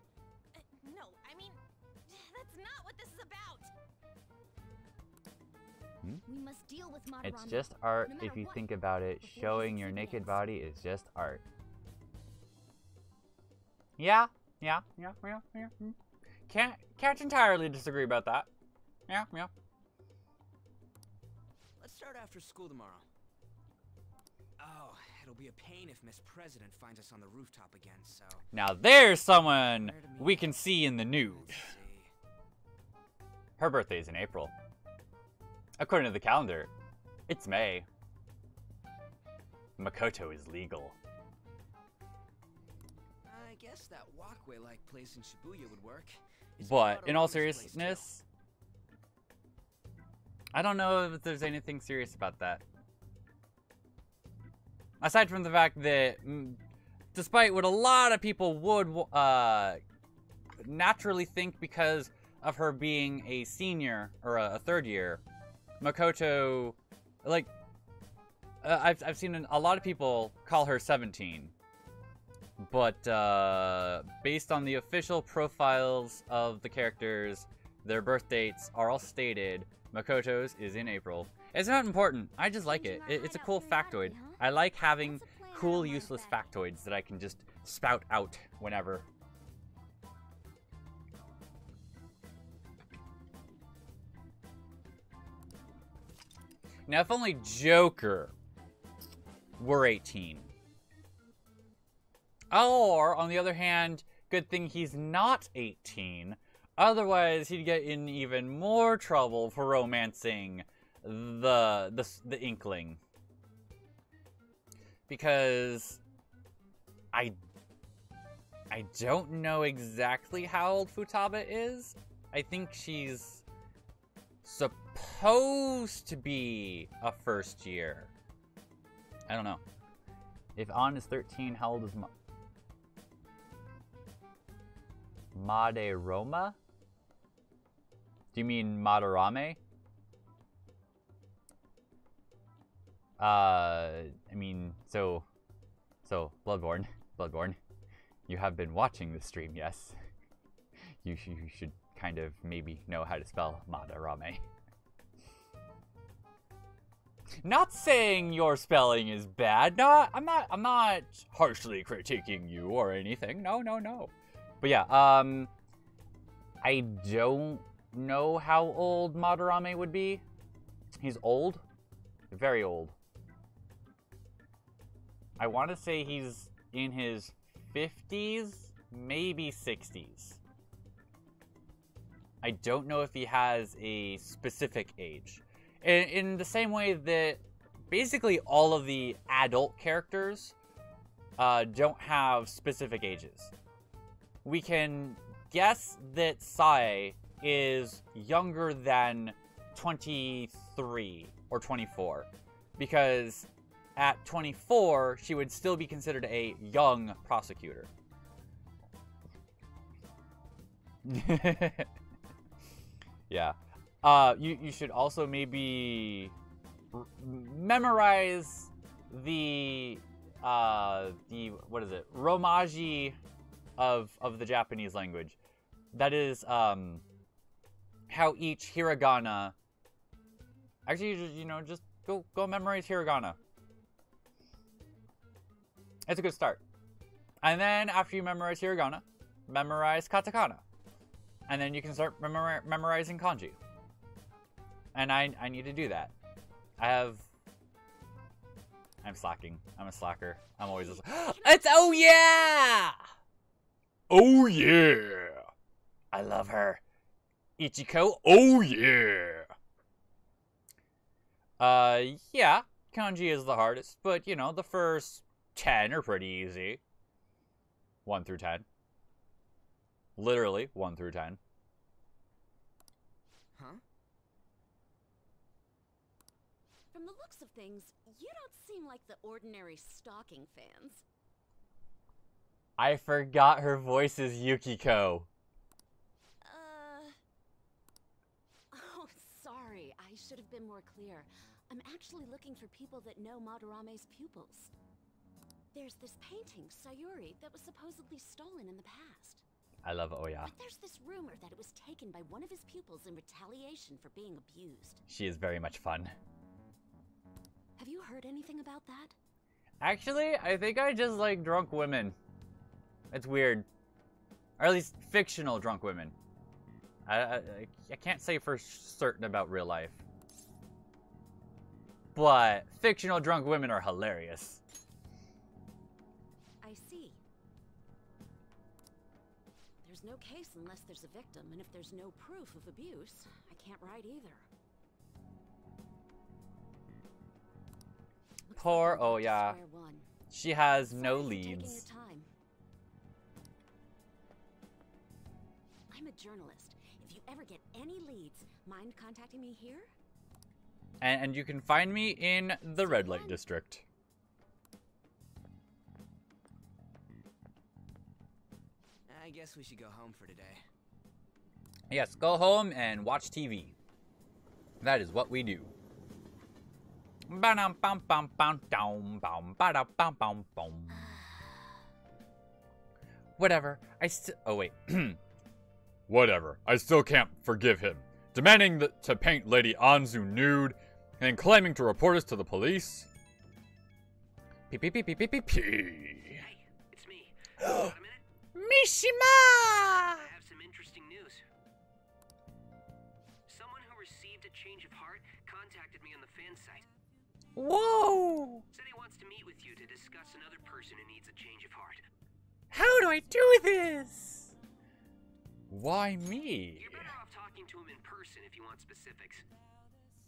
Uh, no, I mean, that's not what this is about. We must deal with Madarame. It's just art no if you what, think about it. Showing your naked body is just art. Yeah, yeah, yeah, yeah, yeah. Can't can't entirely disagree about that. Yeah, yeah. Let's start after school tomorrow. Oh, it'll be a pain if Miss President finds us on the rooftop again, so... Now there's someone we can see in the nude. Her birthday is in April. According to the calendar, it's May. Makoto is legal. That walkway-like place in Shibuya would work. It's But in all Omi's place, too. seriousness, I don't know if there's anything serious about that. Aside from the fact that, mm, despite what a lot of people would uh, naturally think because of her being a senior or a, a third year, Makoto, like, uh, I've, I've seen a lot of people call her 17 but uh, based on the official profiles of the characters, their birth dates are all stated. Makoto's is in April. It's not important. I just like it. it it's a cool factoid. I like having cool, useless factoids that I can just spout out whenever. Now, if only Joker were 18. Or, on the other hand, good thing he's not 18. Otherwise, he'd get in even more trouble for romancing the the, the Inkling. Because I I don't know exactly how old Futaba is. I think she's supposed to be a first year. I don't know. If An is 13, how old is Ma- Made Roma? Do you mean Madarame? Uh, I mean, so, so Bloodborne, Bloodborne, you have been watching the stream, yes? You, sh- you should kind of maybe know how to spell Madarame. Not saying your spelling is bad. No, I'm not. I'm not harshly critiquing you or anything. No, no, no. But yeah, um, I don't know how old Madarame would be. He's old, very old. I want to say he's in his 50s, maybe 60s. I don't know if he has a specific age. In, in the same way that basically all of the adult characters uh, don't have specific ages. We can guess that Sae is younger than 23 or 24 because at 24 she would still be considered a young prosecutor. yeah. Uh, you, you should also maybe memorize the uh, the what is it romaji of of the Japanese language. That is um, how each hiragana. Actually, you, know, just go go memorize hiragana. It's a good start. And then after you memorize hiragana, memorize katakana, and then you can start memori- memorizing kanji. And I I need to do that. I have. I'm slacking. I'm a slacker. I'm always. A, it's oh yeah. Oh yeah. I love her. Ichiko. Oh yeah. Uh yeah, kanji is the hardest, but you know, the first 10 are pretty easy. 1 through 10. Literally 1 through 10. Huh? From the looks of things, you don't seem like the ordinary stalking fans. I forgot her voice is Yukiko. Uh. Oh, sorry. I should have been more clear. I'm actually looking for people that know Madarame's pupils. There's this painting, Sayuri, that was supposedly stolen in the past. I love Ohya. But there's this rumor that it was taken by one of his pupils in retaliation for being abused. She is very much fun. Have you heard anything about that? Actually, I think I just like drunk women. It's weird. Or at least fictional drunk women. I, I, I can't say for certain about real life. but fictional drunk women are hilarious. I see. There's no case unless there's a victim, and if there's no proof of abuse, I can't write either. Poor- oh, yeah. She has no for taking your leads. I'm a journalist. If you ever get any leads, mind contacting me here? And, and you can find me in the red light district. I guess we should go home for today. Yes, go home and watch TV. That is what we do. Whatever. I still. Oh wait. Whatever. I still can't forgive him. Demanding th- to paint Lady Anzu nude and claiming to report us to the police. Pee pee pee pee pee pee pee. Hey, it's me. Got? Mishima! I have some interesting news. Someone who received a change of heart contacted me on the fan site. Whoa! Said he wants to meet with you to discuss another person who needs a change of heart. How do I do this? Why me? You're better off talking to him in person if you want specifics.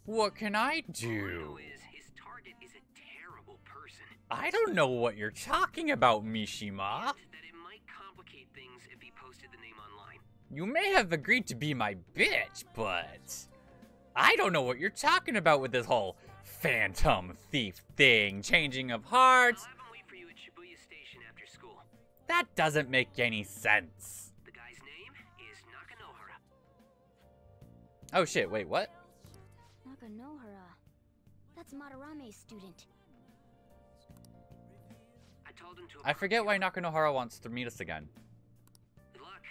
What can I do? is his target is a terrible person. I don't know what you're talking about, Mishima. That it might complicate things if he posted the name online. You may have agreed to be my bitch, but I don't know what you're talking about with this whole phantom thief thing, changing of hearts. I'll have him wait for you at Shibuya Station after school. That doesn't make any sense. Oh shit, wait, what? Nakanohara. That's Madarame's student. I told him to I forget why approach Nakanohara wants to meet us again. Good luck.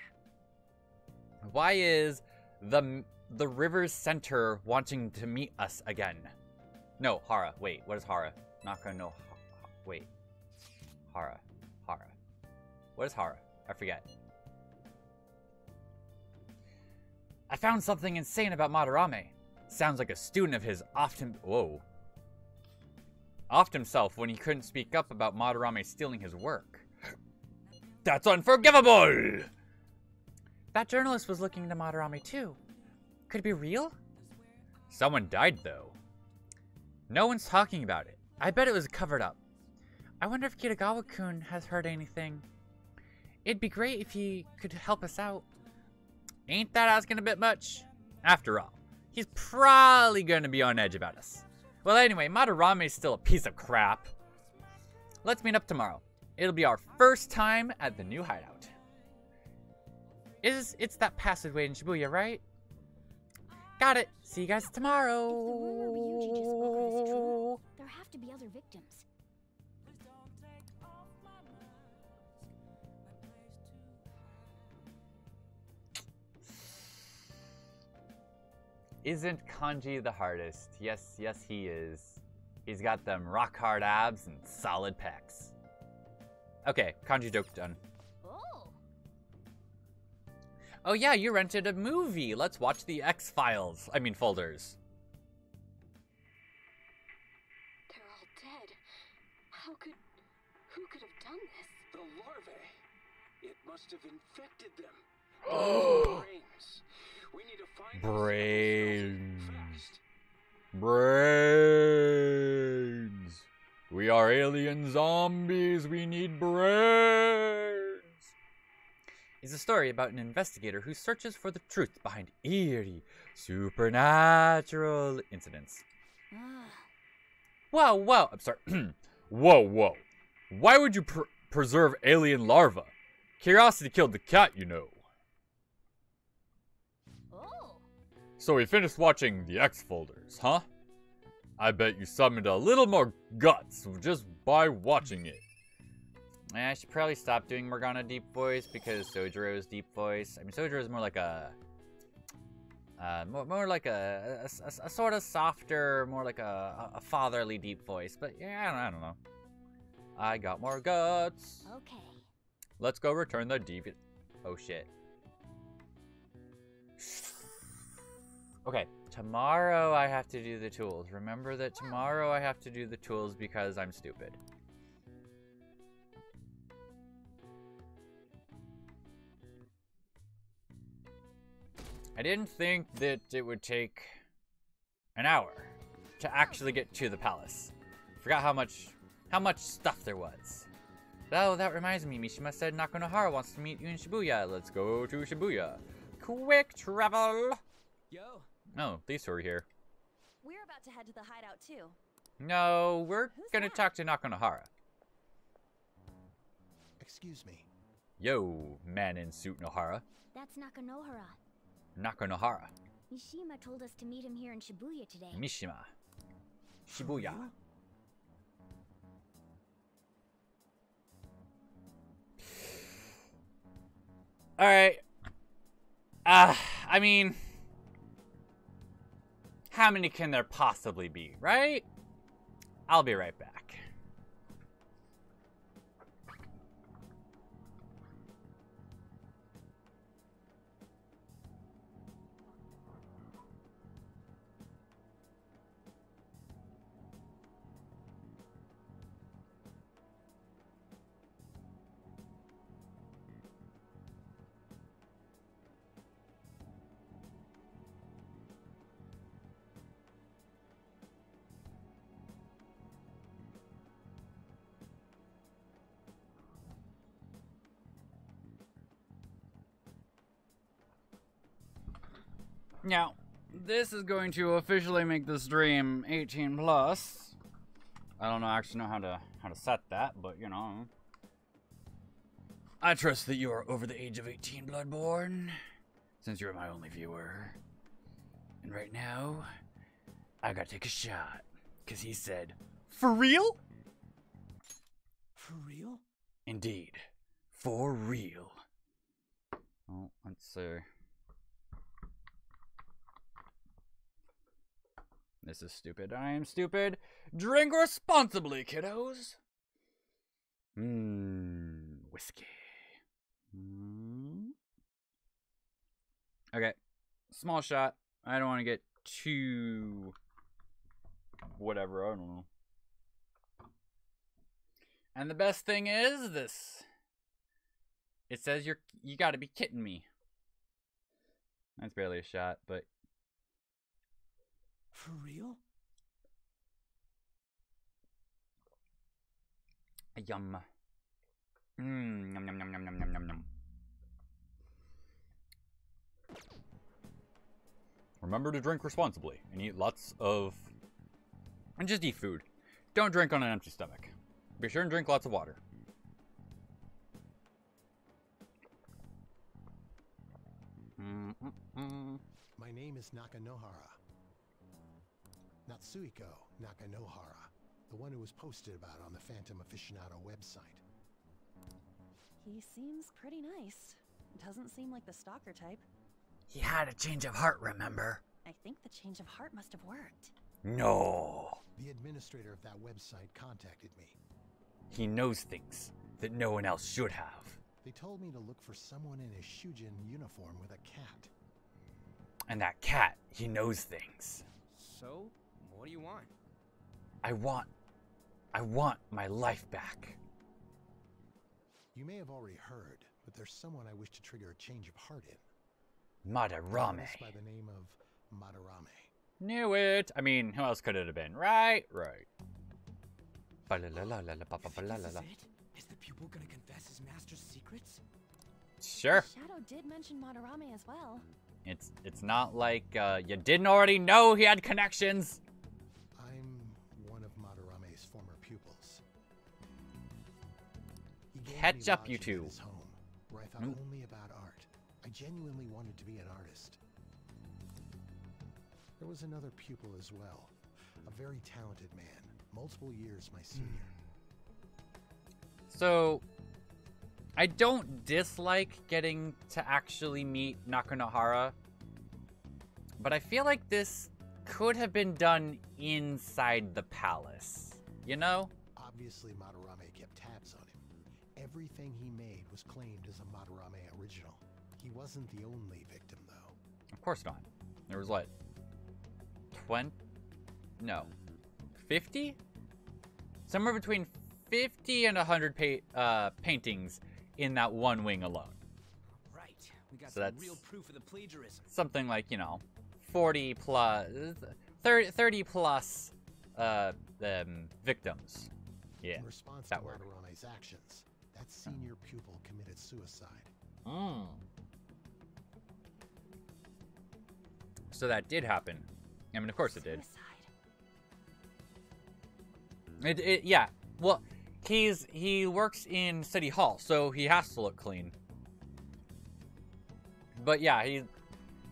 Why is the the Rivers Center wanting to meet us again? No, Hara. Wait, what is Hara? Nakano. Wait. Hara. Hara. What is Hara? I forget. I found something insane about Madarame. Sounds like a student of his often. Whoa. Offed himself when he couldn't speak up about Madarame stealing his work. That's unforgivable! That journalist was looking into Madarame too. Could it be real? Someone died though. No one's talking about it. I bet it was covered up. I wonder if Kitagawa-kun has heard anything. It'd be great if he could help us out. Ain't that asking a bit much? After all, he's probably gonna be on edge about us. Well, anyway, Madarame's still a piece of crap. Let's meet up tomorrow. It'll be our first time at the new hideout. Is it's that passageway in Shibuya, right? Got it. See you guys tomorrow. If the rumor just spoke is true, there have to be other victims. Isn't Kanji the hardest? Yes, yes, he is. He's got them rock hard abs and solid pecs. Okay, Kanji joke done. Oh! Oh yeah, you rented a movie. Let's watch the X Files. I mean folders. They're all dead. How could. Who could have done this? The larvae. It must have infected them. brains. We need to find Brains. Brains. We are alien zombies. We need brains. Is a story about an investigator who searches for the truth behind eerie, supernatural incidents. Ah, Whoa, whoa. I'm sorry. whoa, whoa. Why would you pr- preserve alien larvae? Curiosity killed the cat, you know. oh! So we finished watching the X folders, huh? I bet you summoned a little more guts just by watching it. I should probably stop doing Morgana deep voice because Sojiro's deep voice. I mean, Sojiro is more like a, uh, more, more like a, a, a- a sort of softer, more like a, a fatherly deep voice. But yeah, I don't, I don't know. I got more guts. Okay. Let's go return the deviant. Oh shit. Okay, Tomorrow I have to do the tools. Remember that tomorrow I have to do the tools because I'm stupid. I didn't think that it would take an hour to actually get to the palace. Forgot how much how much stuff there was. Oh, that reminds me, Mishima said Nakanohara wants to meet you in Shibuya. Let's go to Shibuya. Quick travel! Yo, Oh, these two are here. We're about to head to the hideout too. No, we're Who's gonna that? talk to Nakanohara. Excuse me. Yo, man in suit Nohara. That's Nakanohara. Nakanohara. Mishima told us to meet him here in Shibuya today. Mishima. Shibuya. Alright. Uh, I mean, how many can there possibly be, right? I'll be right back. Now, this is going to officially make the stream 18 plus. I don't know actually know how to how to set that, but you know. I trust that you are over the age of 18, Bloodborne, since you're my only viewer. And right now, I gotta take a shot, cause he said, "For real?" for real? Indeed, for real. Oh, let's see. This is stupid. I am stupid. Drink responsibly, kiddos. Mmm, whiskey. Mm. Okay, small shot. I don't want to get too whatever. I don't know. And the best thing is this. It says you're you got to be kidding me. That's barely a shot, but For real? Yum. Mmm. Yum, yum, yum, yum, yum, yum, yum, yum. Remember to drink responsibly and eat lots of. And just eat food. Don't drink on an empty stomach. Be sure and drink lots of water. Mm-mm-mm. My name is Nakanohara. Natsuhiko Nakanohara, the one who was posted about on the Phantom Aficionado website. He seems pretty nice. Doesn't seem like the stalker type. He had a change of heart, remember? I think the change of heart must have worked. No. The administrator of that website contacted me. He knows things that no one else should have. They told me to look for someone in a Shujin uniform with a cat. And that cat, he knows things. So, what do you want? I want. I want my life back. You may have already heard, but there's someone I wish to trigger a change of heart in. Madarame. Goddess by the name of Madarame. Knew it. I mean, who else could it have been? Right? Right. This is it, is the pupil gonna confess his master's secrets? Sure. Shadow did mention Madarame as well. It's it's not like uh, you didn't already know he had connections. Catch up, you two. Home, where I thought Nope. only about art. I genuinely wanted to be an artist. There was another pupil as well, a very talented man, multiple years my hmm. senior. So, I don't dislike getting to actually meet Nakanohara, but I feel like this could have been done inside the palace. You know? Obviously, Madarame Everything he made was claimed as a Madarame original. He wasn't the only victim, though. Of course not. There was what? 20 no 50 somewhere between 50 and 100 pa- uh, paintings in that one wing alone Right. We got So some that's- real proof of the plagiarism. something like you know 40 plus 30, 30 plus uh, um, victims yeah In response that to worked. Madarame's actions, that senior pupil committed suicide. Mm. so that did happen i mean of course it did It, it, yeah. Well, he's he works in City Hall, so he has to look clean. But yeah, he.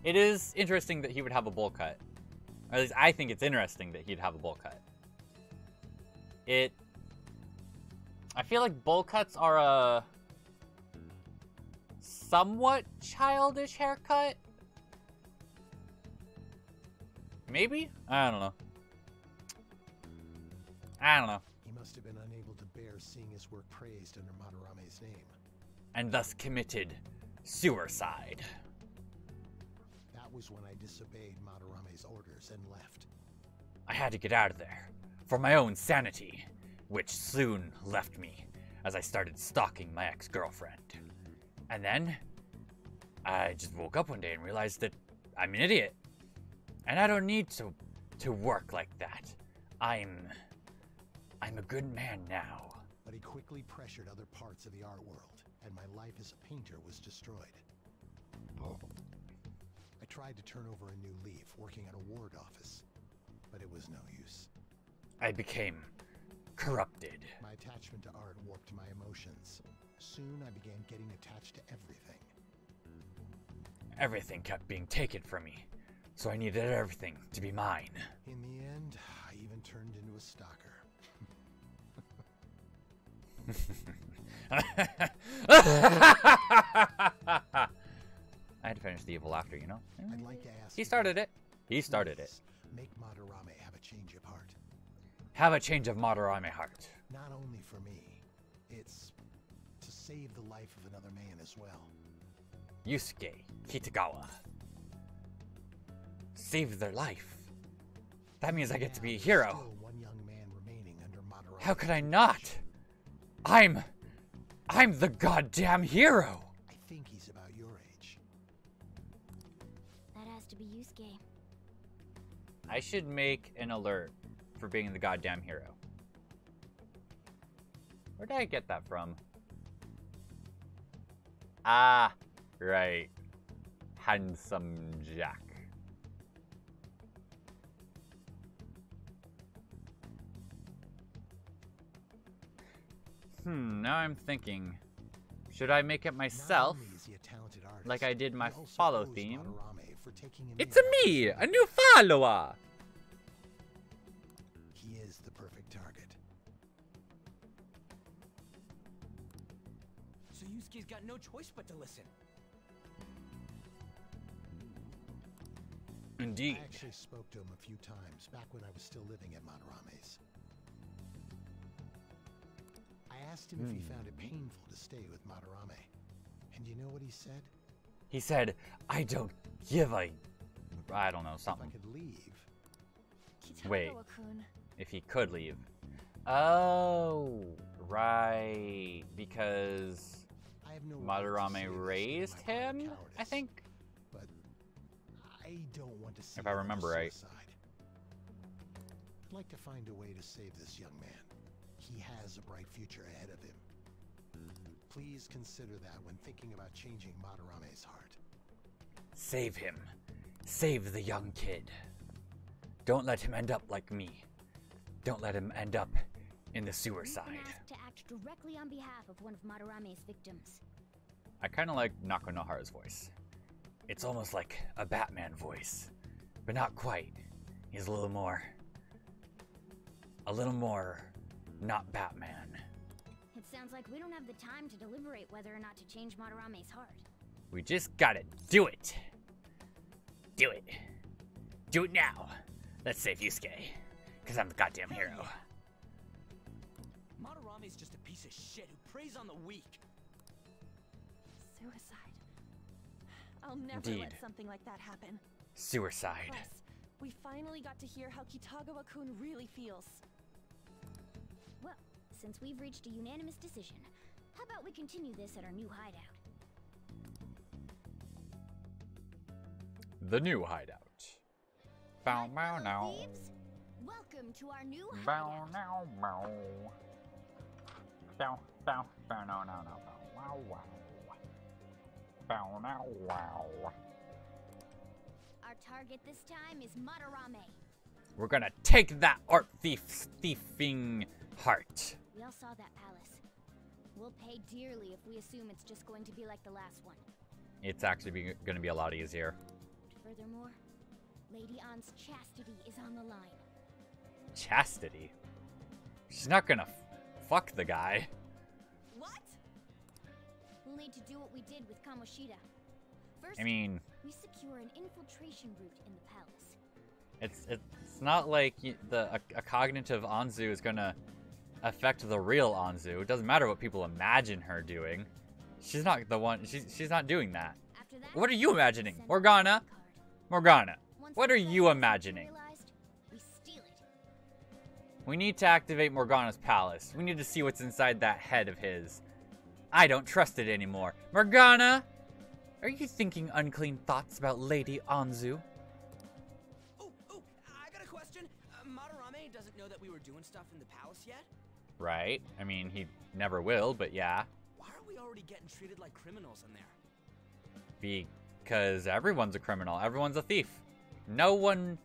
It is interesting that he would have a bowl cut. Or at least I think it's interesting that he'd have a bowl cut. It. I feel like bowl cuts are a somewhat childish haircut. Maybe I don't know. I don't know. He must have been unable to bear seeing his work praised under Madarame's name. and thus committed suicide. That was when I disobeyed Madarame's orders and left. I had to get out of there for my own sanity, which soon left me as I started stalking my ex girlfriend. And then I just woke up one day and realized that I'm an idiot. And I don't need to to work like that. I'm I'm a good man now. But he quickly pressured other parts of the art world, and my life as a painter was destroyed. I tried to turn over a new leaf working at a ward office, but it was no use. I became corrupted. My attachment to art warped my emotions. Soon I began getting attached to everything. Everything kept being taken from me, so I needed everything to be mine. In the end, I even turned into a stalker. I had to finish the evil laughter, you know? I'd like to ask He started it. He started it. Make Madarame Have a change of Madarame heart. Not only for me, it's to save the life of another man as well. Yusuke Kitagawa. Save their life. That means I get to be a hero. One young man remaining under Madarame. How could I not? I'm. I'm the goddamn hero! I think he's about your age. That has to be Yusuke. I should make an alert for being the goddamn hero. Where did I get that from? Ah, right. Handsome Jack. Hmm, now I'm thinking. Should I make it myself? only is he a talented artist, like I did my follow theme. Madarame for taking him It's a me, a new follower! Got no choice but to listen. Indeed. I actually spoke to him a few times back when I was still living at Madarame's. I asked him if he Hmm. found it painful to stay with Madarame. And you know what he said? He said, I don't give a. I don't know, If I something. could leave, Wait. If he could leave. Oh, right. Because I have no right to say Madarame raised my part him, I think? But I don't want to see If I another remember right. I'd like to find a way to save this young man. He has a bright future ahead of him. Please consider that when thinking about changing Madarame's heart. Save him. Save the young kid. Don't let him end up like me. Don't let him end up in the sewer side. to act directly on behalf of one of Madarame's victims. I kind of like Nakanohara's voice. It's almost like a Batman voice, but not quite. He's a little more. A little more not Batman. It sounds like we don't have the time to deliberate whether or not to change Madarame's heart. We just gotta do it. Do it. Do it now. Let's save Yusuke. Because I'm the goddamn hero. Piece of shit who preys on the weak. Suicide. I'll never Indeed. let something like that happen. Suicide. Plus, We finally got to hear how Kitagawa-kun really feels. Well, since we've reached a unanimous decision, how about we continue this at our new hideout? The new hideout. Bow bow now. Welcome to our new Bow hideout. now bow. Bow bow bow no no no bow wow wow. Bow now wow. Our target this time is Madarame. We're gonna take that art thief's thieving heart. We all saw that palace. We'll pay dearly if we assume it's just going to be like the last one. It's actually be, gonna be a lot easier. Furthermore, Lady An's chastity is on the line. Chastity. She's not gonna f- fuck the guy. What? We'll need to do what we did with Kamoshida. First, I mean, we secure an infiltration route in the palace. it's it's not like the a, a cognitive Anzu is gonna affect the real Anzu. It doesn't matter what people imagine her doing. She's not the one. She's she's not doing that. That, What are you imagining, Morgana? Morgana, what are you imagining? We need to activate Morgana's palace. We need to see what's inside that head of his. I don't trust it anymore. Morgana, are you thinking unclean thoughts about Lady Anzu? Oh, oh, I got a question. Uh, Madarame doesn't know that we were doing stuff in the palace yet? Right. I mean, he never will, but yeah. Why are we already getting treated like criminals in there? Because everyone's a criminal. Everyone's a thief. No one,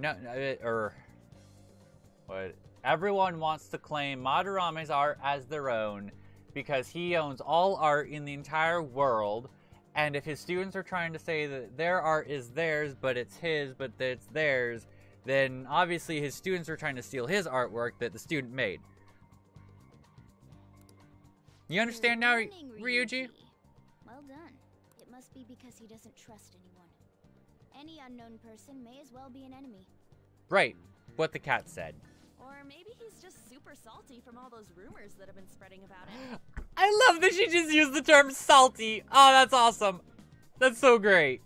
no, uh, or what? Everyone wants to claim Madarame's art as their own because he owns all art in the entire world. And if his students are trying to say that their art is theirs, but it's his, but that it's theirs, then obviously his students are trying to steal his artwork that the student made. You understand now, Ryuji? Well done. It must be because he doesn't trust anyone. Any unknown person may as well be an enemy. Right. What the cat said. Or maybe he's just super salty from all those rumors that have been spreading about him. I love that she just used the term salty. Oh, that's awesome. That's so great.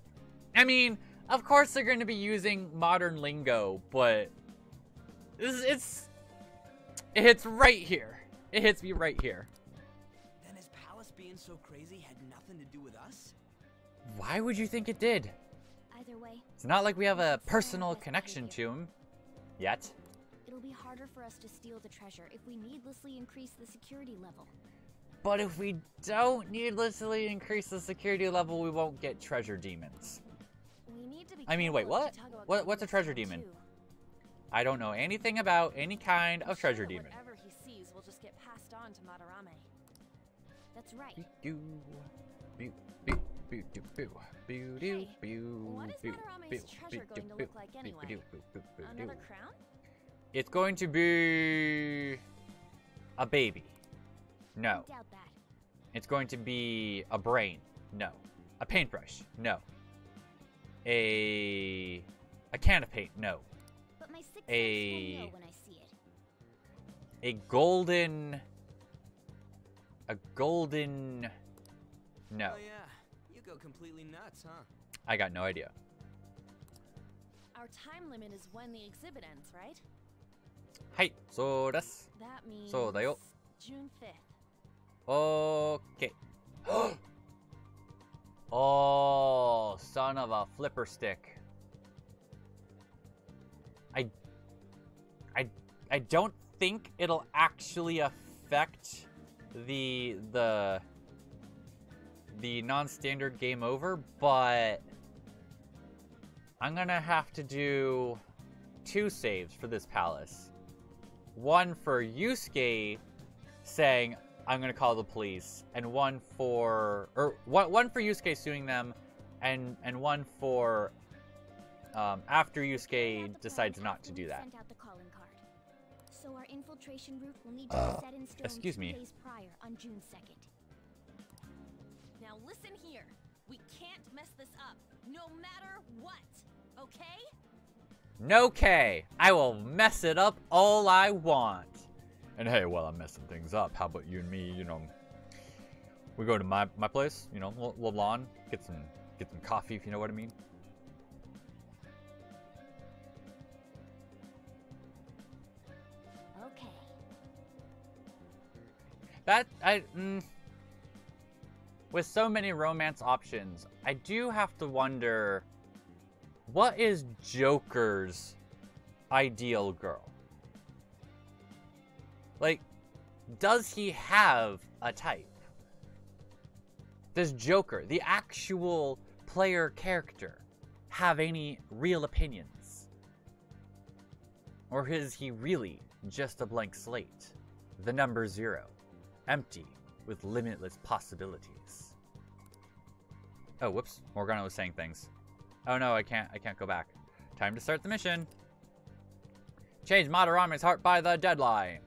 I mean, of course they're going to be using modern lingo, but it's, it's it hits right here. It hits me right here. Then his palace being so crazy had nothing to do with us? Why would you think it did? Either way, It's not like we have a personal connection to him yet. It'll be harder for us to steal the treasure if we needlessly increase the security level. But if we don't needlessly increase the security level, we won't get treasure demons. We need to be I mean, wait, what? What- what's a treasure demon? too. I don't know anything about any kind I'm of treasure demon. Whatever he sees will just get passed on to Madarame. That's right. Boo, boo, boo, boo, boo, boo, boo, boo, what is boo, boo, treasure boo? It's going to be a baby. No. It's going to be a brain. No. A paintbrush. No. A a can of paint. No. But my sixth A- when I see it. A golden a golden no. Oh yeah, you go completely nuts, huh? I got no idea. Our time limit is when the exhibit ends, right? はい、そうです。 That means そうだよ。 June 5th. Okay. oh, son of a flipper stick. I I I don't think it'll actually affect the the the non-standard game over, but I'm going to have to do two saves for this palace. One for Yusuke saying I'm gonna call the police, and one for or one one for Yusuke suing them, and and one for um, after Carry out Yusuke decides not to do that. Sent out the calling card. So our infiltration route will need to Uh, be set in stone excuse me. days prior on June 2nd. Now listen here. We can't mess this up, no matter what. Okay? No K. I will mess it up all I want. And hey, while I'm messing things up, how about you and me, you know, we go to my, my place, you know, little lawn, get some get some coffee if you know what I mean. Okay. That I mm, with so many romance options, I do have to wonder what is Joker's ideal girl? Like, does he have a type? Does Joker, the actual player character, have any real opinions? Or is he really just a blank slate? The number zero, empty with limitless possibilities. Oh, whoops. Morgana was saying things. Oh no, I can't I can't go back. Time to start the mission. Change Madarame's heart by the deadline.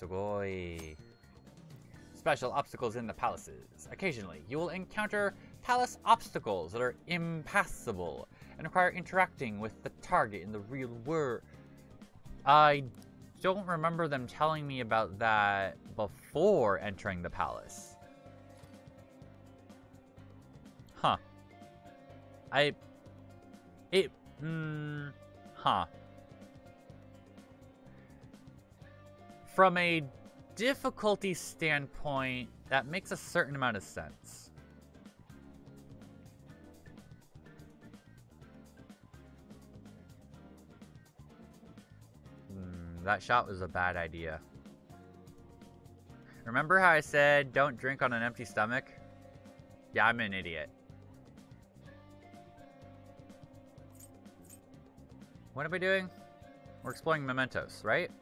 Sugoi. Special obstacles in the palaces. Occasionally, you will encounter palace obstacles that are impassable and require interacting with the target in the real world. I don't remember them telling me about that before entering the palace. I... It... Mm, huh. From a difficulty standpoint, that makes a certain amount of sense. Hmm, that shot was a bad idea. Remember how I said don't drink on an empty stomach? Yeah, I'm an idiot. What are we doing? We're exploring mementos, right?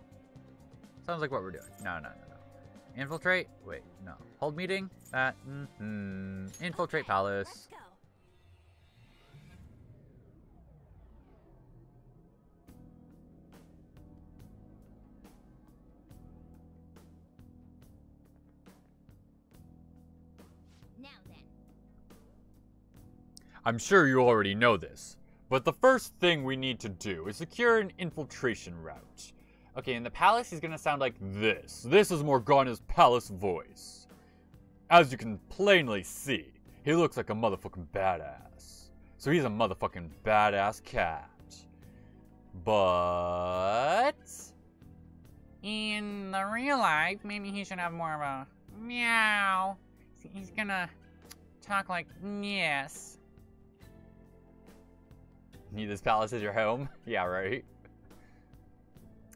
Sounds like what we're doing. No, no, no, no. Infiltrate? Wait, no. Hold meeting? That, mm -hmm. Infiltrate palace. I'm sure you already know this, but the first thing we need to do is secure an infiltration route. Okay, in the palace, he's gonna sound like this. This is Morgana's palace voice. As you can plainly see, he looks like a motherfucking badass. So he's a motherfucking badass cat. But... In the real life, maybe he should have more of a meow. He's gonna talk like yes. This palace as your home? Yeah, right.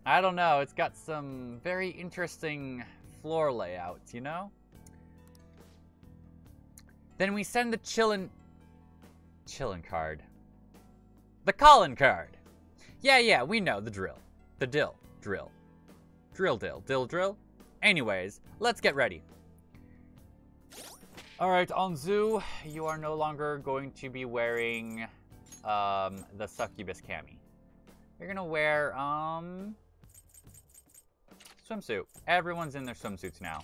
I don't know, it's got some very interesting floor layouts, you know? Then we send the chillin... Chillin card. The Colin card! Yeah, yeah, we know, the drill. The dill. Drill. Drill dill. Dill drill? Anyways, let's get ready. Alright, Anzu, you are no longer going to be wearing um, the succubus cami. You're gonna wear, um, swimsuit. Everyone's in their swimsuits now.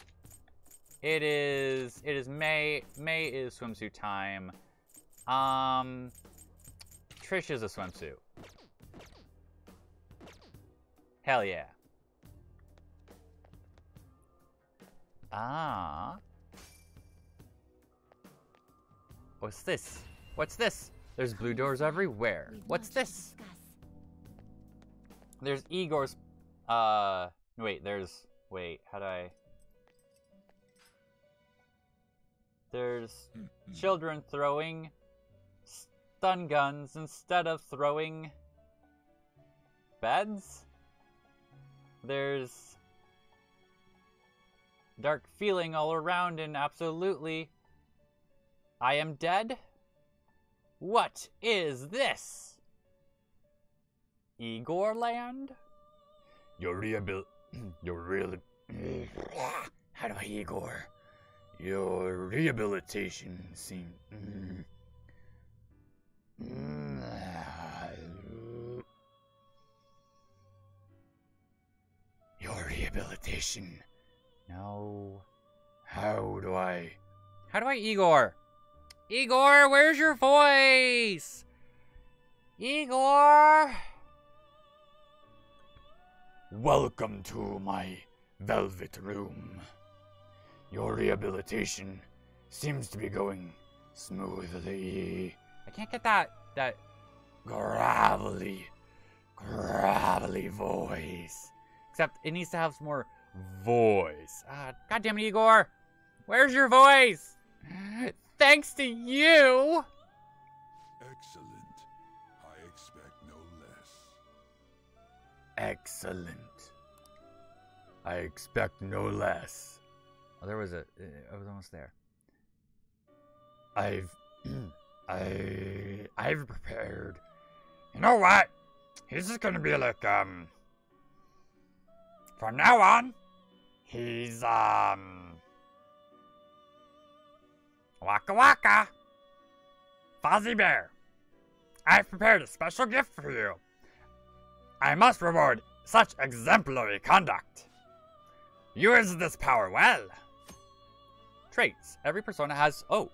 It is, it is May. May is swimsuit time. Um, Trish is a swimsuit. Hell yeah. Ah. What's this? What's this? There's blue doors everywhere. What's this? There's Igor's, uh, wait, there's, wait, how do I? There's children throwing stun guns instead of throwing beds. There's dark feeling all around and absolutely I am dead. What is this? Igor land? Your rehabil... Your real... How do I, Igor? Your rehabilitation seems... Your rehabilitation. No. How do I... How do I, Igor? Igor, where's your voice? Igor! Welcome to my velvet room. Your rehabilitation seems to be going smoothly. I can't get that that gravelly, gravelly voice. Except it needs to have some more voice. Ah, God damn it, Igor. Where's your voice? Thanks to you. Excellent. I expect no less. Excellent. I expect no less. Oh, there was a. I was almost there. I've. I. I've prepared. You know what? He's just gonna be like, um. From now on, he's, um. Waka Waka! Fozzie Bear, I've prepared a special gift for you. I must reward such exemplary conduct. Use this power well. Traits. Every persona has. Oh,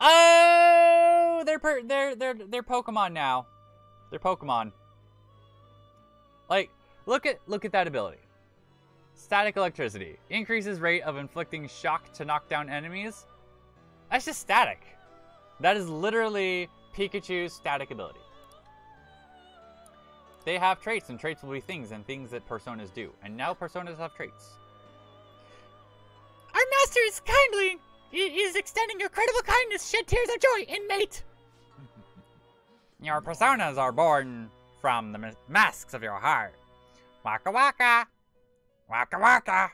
oh! They're per, they're they're they're Pokemon now. They're Pokemon. Like, look at look at that ability. Static electricity increases rate of inflicting shock to knock down enemies. That's just static. That is literally Pikachu's static ability. They have traits, and traits will be things, and things that personas do. And now personas have traits. Our master is kindly is extending incredible kindness, shed tears of joy, inmate. your personas are born from the masks of your heart. Waka waka, waka waka.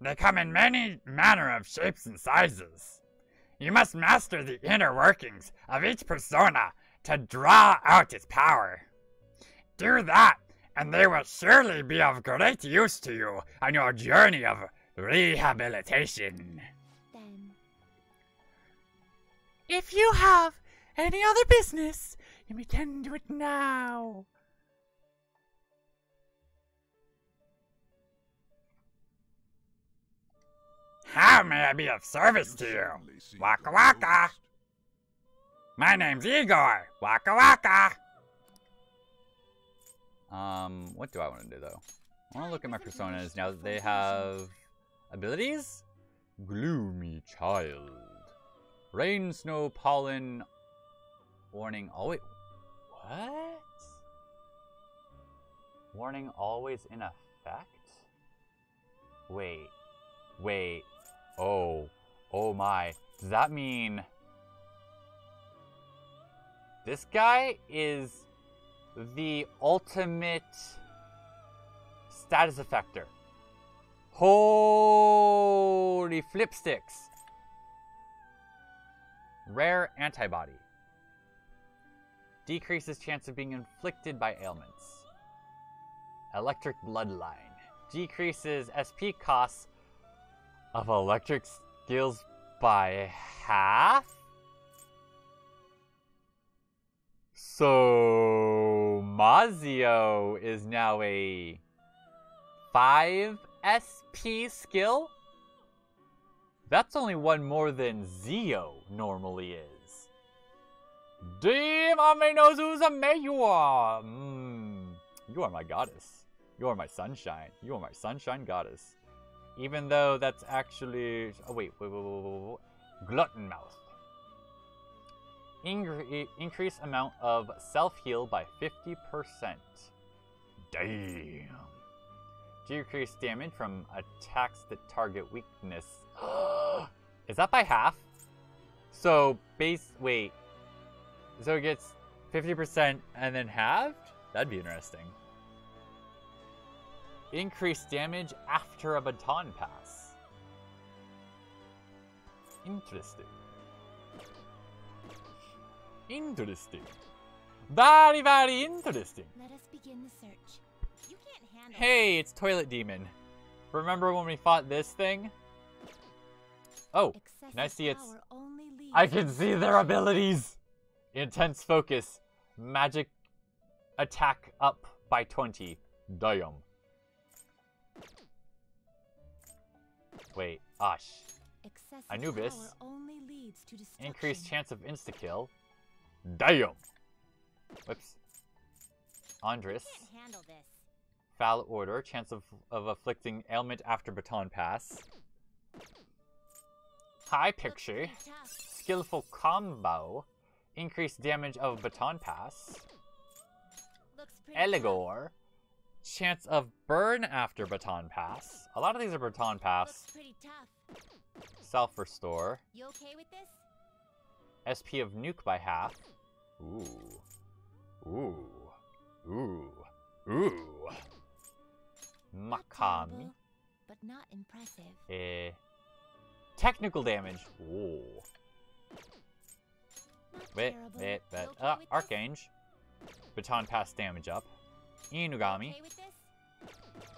They come in many manner of shapes and sizes. You must master the inner workings of each persona to draw out its power. Do that, and they will surely be of great use to you on your journey of rehabilitation. Then. If you have any other business, you may tend to it now. How may I be of service to you? Waka waka! My name's Igor! Waka waka! Um, what do I want to do though? I want to look at my personas now that they have abilities. Gloomy child. Rain, snow, pollen. Warning always. What? Warning always in effect? Wait. Wait. Oh. Oh my. Does that mean. This guy is the ultimate status effector. Holy flipsticks. Rare antibody. Decreases chance of being inflicted by ailments. Electric bloodline. Decreases SP costs of electric skills by half? So Mazio is now a 5 SP skill? That's only one more than Zio normally is. Dim Amenozuza Meyua! Mm, you are my goddess. You are my sunshine. You are my sunshine goddess. Even though that's actually... Oh, wait, wait, wait, wait, wait, wait. Glutton Mouth. Incre increase amount of self-heal by 50%. Damn. Decrease damage from attacks that target weakness. Is that by half? So, base... Wait. So it gets 50% and then halved? That'd be interesting. Increase damage after a baton pass. Interesting. Interesting. Very, very interesting. Let us begin the search. You can't handle Hey, it's Toilet Demon. Remember when we fought this thing? Oh, can I see its... I can see their abilities! Intense focus. Magic attack up by 20. Damn. Wait, Ash. Anubis. only leads to. Increased chance of insta-kill. Damn! Whoops. Andras. Can't handle this. Foul Odor. Chance of, of afflicting ailment after baton pass. High Picture. Skillful Combo. Increased damage of baton pass. Eligor. Chance of burn after baton pass. A lot of these are baton pass. Self restore. You okay with this? SP of nuke by half. Ooh. Ooh. Ooh. Ooh. Makami. but not impressive. Eh. Technical damage. Ooh. Wait, wait, You Uh. Archange. Baton pass damage up. Inugami. You okay with this?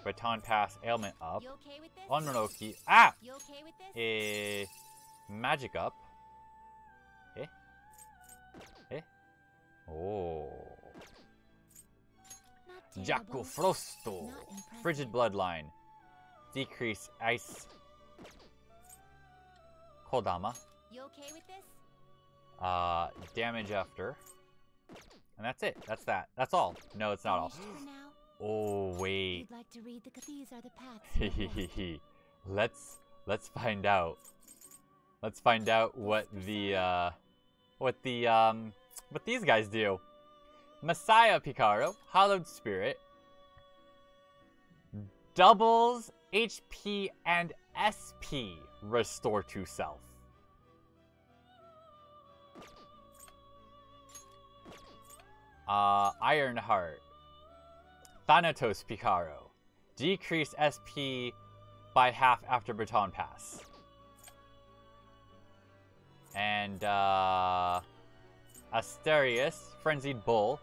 Baton pass ailment up. You okay? Onmoraki. Ah! You okay? Eh. Magic up. Eh? Eh? Oh. Jaco Frosto. Frigid Bloodline. Decrease ice. Kodama. You okay with this? Uh, damage after. And that's it. That's that. That's all. No, it's not all. Finished for now? Oh, wait. Like the these are the paths. you let's let's find out. Let's find out what the uh what the um what these guys do. Messiah Picaro, Hallowed Spirit, doubles HP and SP restore to self. Uh, Ironheart, Thanatos Picaro, decrease SP by half after baton pass. And uh, Asterius, Frenzied Bull,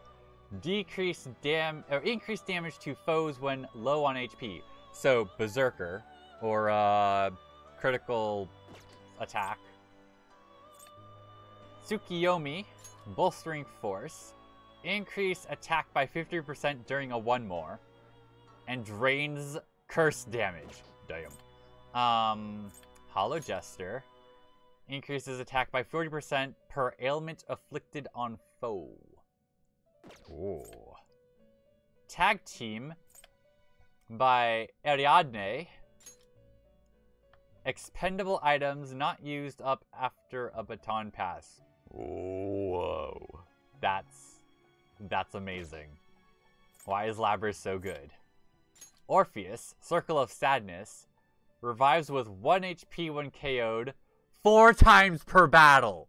decrease dam or increase damage to foes when low on HP. So Berserker or uh, critical attack. Tsukiyomi, bolstering force, increase attack by 50% during a one more, and drains curse damage. Damn. Um, Hollow Jester increases attack by 40% per ailment afflicted on foe. Ooh. Tag Team by Ariadne. Expendable items not used up after a baton pass. Whoa. That's that's amazing. Why is Labrys so good? Orpheus, Circle of Sadness, revives with 1 HP when KO'd, 4 times per battle.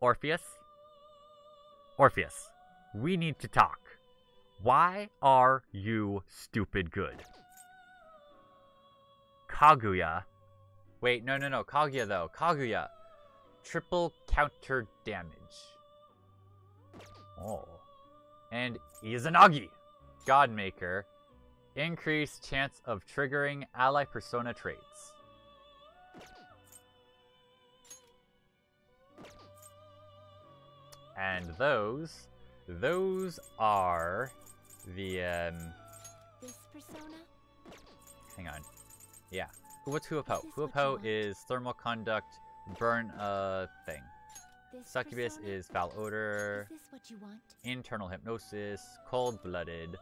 Orpheus? Orpheus, we need to talk. Why are you stupid good? Kaguya. Wait, no, no, no. Kaguya, though. Kaguya. Triple counter damage. Oh. And Izanagi. Godmaker. Increased chance of triggering ally persona traits. And those, those are the, um, This persona? hang on. Yeah. What's Hua Po? Is this what Hua Po is thermal conduct, burn a thing. This Succubus persona? is foul odor, Is this what you want? internal hypnosis, cold blooded,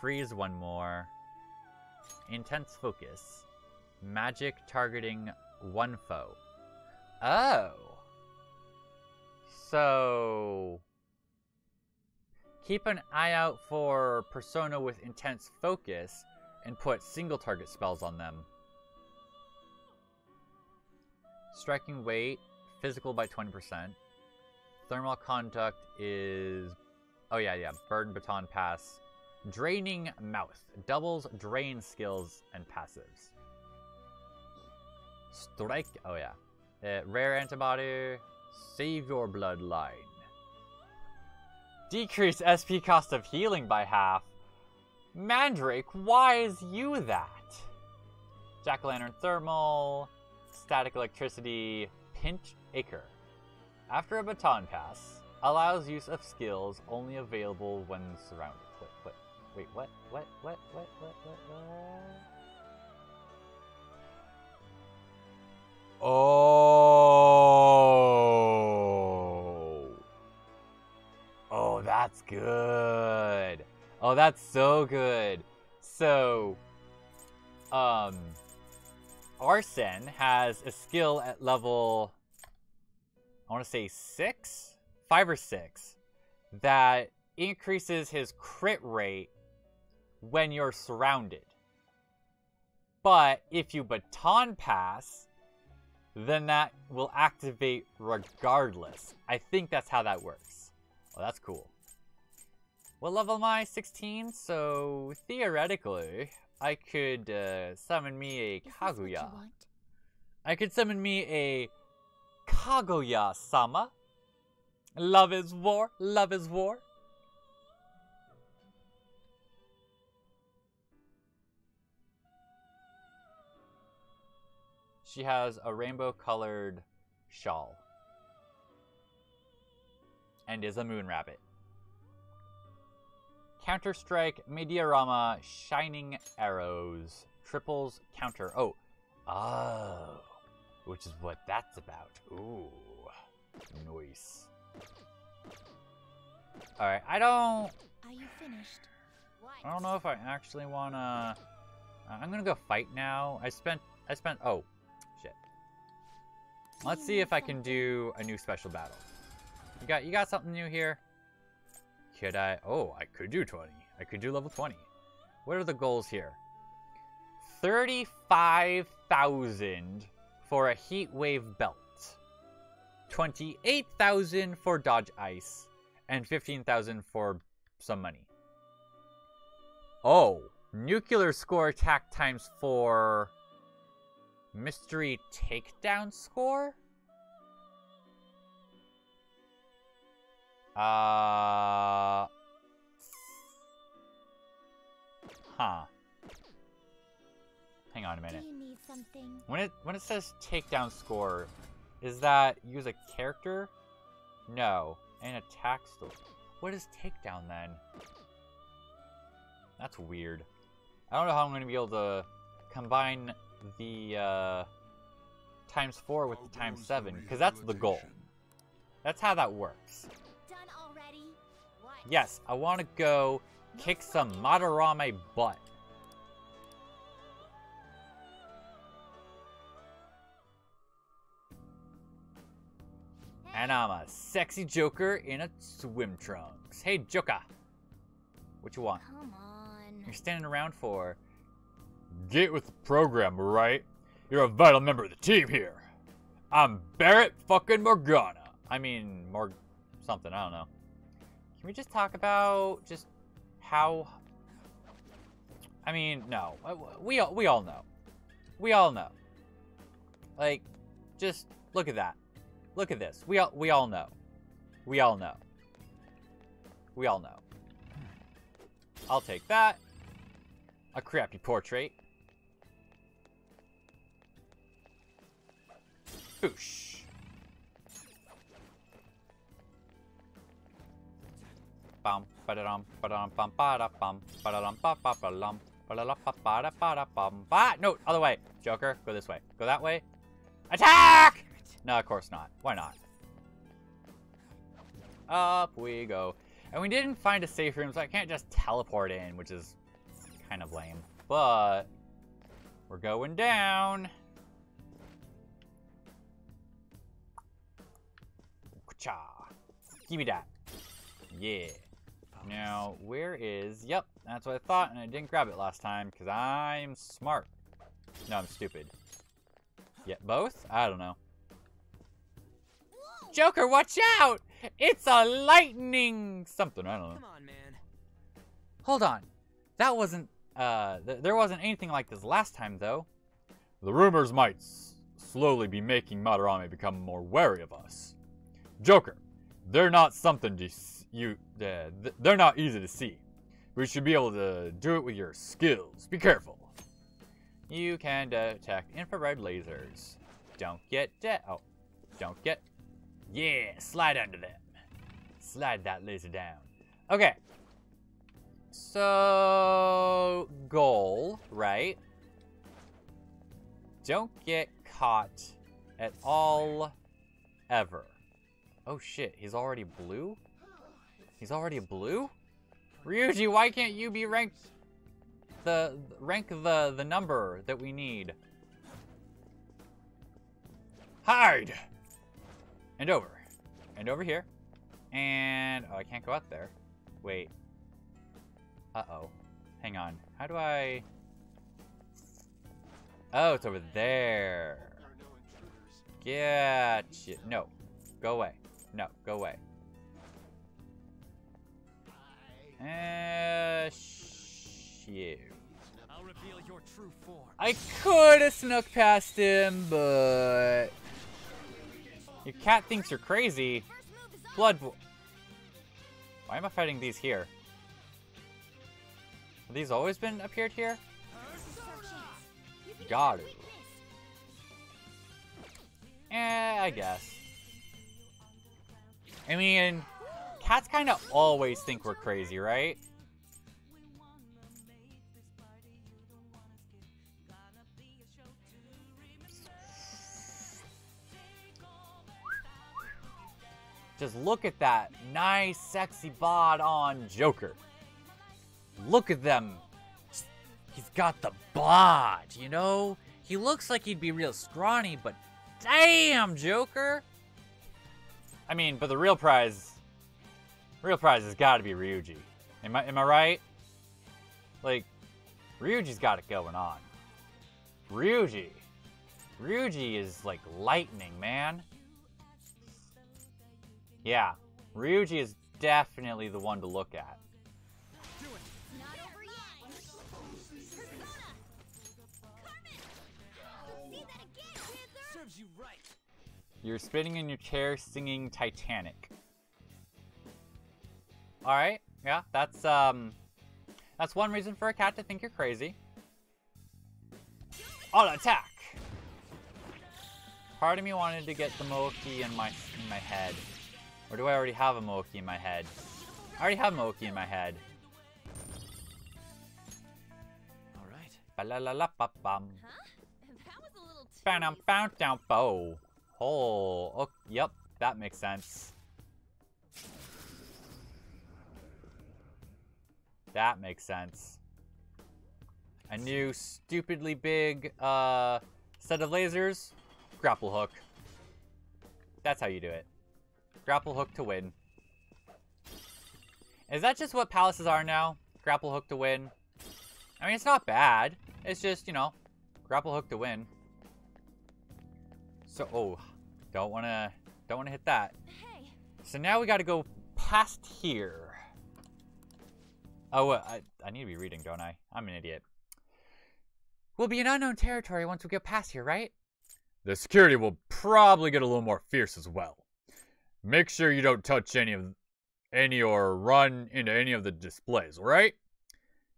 freeze one more, intense focus, magic targeting one foe. Oh. So keep an eye out for persona with intense focus and put single target spells on them. Striking weight, physical by 20%. Thermal conduct is. Oh, yeah, yeah. Burn baton pass. Draining mouth. Doubles drain skills and passives. Strike. Oh, yeah. Uh, rare antibody. Save your bloodline. Decrease SP cost of healing by half. Mandrake, why is you that? Jack o' Lantern Thermal. Static Electricity. Pinch Acre. After a baton pass, allows use of skills only available when surrounded. Wait, what? Wait, what? What? What? What? What? What? What? Oh. Oh, that's good. Oh, that's so good. So, um, Arsen has a skill at level, I want to say six, five or six, that increases his crit rate when you're surrounded. But if you baton pass, then that will activate regardless. I think that's how that works. Well, that's cool. What level am I? 16? So theoretically, I could uh, summon me a Is this what you Kaguya. I could summon me a Kaguya-sama. Love is war, love is war. She has a rainbow colored shawl. And is a moon rabbit. Counter Strike, Mediarama, Shining Arrows, Triples, Counter. Oh. Oh. Which is what that's about. Ooh. Nice. Alright, I don't. Are you finished? I don't know if I actually wanna. uh, I'm gonna go fight now. I spent. I spent. Oh, shit. Let's see if I can do a new special battle. You got. You got something new here? Could I? Oh, I could do 20. I could do level 20. What are the goals here? 35,000 for a heat wave belt. 28,000 for dodge ice and 15,000 for some money. Oh, nuclear score attack times 4 mystery takedown score? Uh Huh. Hang on a minute. Do you need something? When it when it says takedown score, is that use a character? No, an attack still. What is takedown then? That's weird. I don't know how I'm gonna be able to combine the uh, times four with the times seven, because that's the goal. That's how that works. Done already? What? Yes, I want to go kick some Madarame butt. And I'm a sexy Joker in a swim trunks. Hey, Joker. What you want? Come on. You're standing around for. Get with the program, right? You're a vital member of the team here. I'm Barrett fucking Morgana. I mean, Morg. something, I don't know. Can we just talk about just how. I mean, no. We, all- we all know. We all know. Like, just look at that. Look at this. We all, we all know. We all know. We all know. I'll take that. A crappy portrait. Boosh. Bum ba-da-dum ba-dum bum ba-da-bum ba-da-dum ba-ba-ba-lum ba-da-la-ba-ba-da-ba-da-bum ba No, other way. Joker, go this way. Go that way. Attack! No, of course not. Why not? Up we go. And we didn't find a safe room, so I can't just teleport in, which is kind of lame. But we're going down. Cha. Give me that. Yeah. Now, where is... Yep, that's what I thought, and I didn't grab it last time, because I'm smart. No, I'm stupid. Yeah, both? I don't know. Joker, watch out! It's a lightning something, I don't know. Come on, man. Hold on. That wasn't, uh, th there wasn't anything like this last time, though. The rumors might s- slowly be making Madarame become more wary of us. Joker, they're not something to you, uh, th- they're not easy to see. We should be able to do it with your skills. Be careful. You can detect infrared lasers. Don't get de- oh, don't get, yeah, slide under them. Slide that laser down. Okay. So, goal, right? Don't get caught at all ever. Oh shit, he's already blue? He's already a blue? Ryuji, why can't you be ranked the rank the the number that we need? Hide. And over. And over here. And, oh, I can't go up there. Wait. Uh-oh. Hang on. How do I... Oh, it's over there. Get Gotcha. No. Go away. No, go away. Uh, shit. I'll reveal your true form. I could have snuck past him, but... Your cat thinks you're crazy. Blood... Why am I fighting these here? Have these always been appeared here? Got it. Eh, I guess. I mean, cats kind of always think we're crazy, right? Just look at that nice, sexy bod on Joker. Look at them. He's got the bod, you know? He looks like he'd be real scrawny, but damn, Joker. I mean, but the real prize, real prize has got to be Ryuji. Am I, am I right? Like, Ryuji's got it going on. Ryuji. Ryuji is like lightning, man. Yeah, Ryuji is definitely the one to look at. Serves you right. You're spinning in your chair singing Titanic. Alright, yeah, that's um that's one reason for a cat to think you're crazy. On attack! Part of me wanted to get the Moki in my in my head. Or do I already have a Moki in my head? I already have Moki in my head. Alright. Ba-la-la-la-ba-bum. Huh? That was a little Bam, bam, down, bow. Oh, oh, yep, that makes sense. That makes sense. A new stupidly big uh, set of lasers, grapple hook. That's how you do it. Grapple hook to win. Is that just what palaces are now? Grapple hook to win? I mean, it's not bad. It's just, you know, grapple hook to win. So, oh, don't want to, don't want to hit that. Hey, So now we got to go past here. Oh, uh, I, I need to be reading, don't I? I'm an idiot. We'll be in unknown territory once we get past here, right? The security will probably get a little more fierce as well. Make sure you don't touch any of any or run into any of the displays, alright?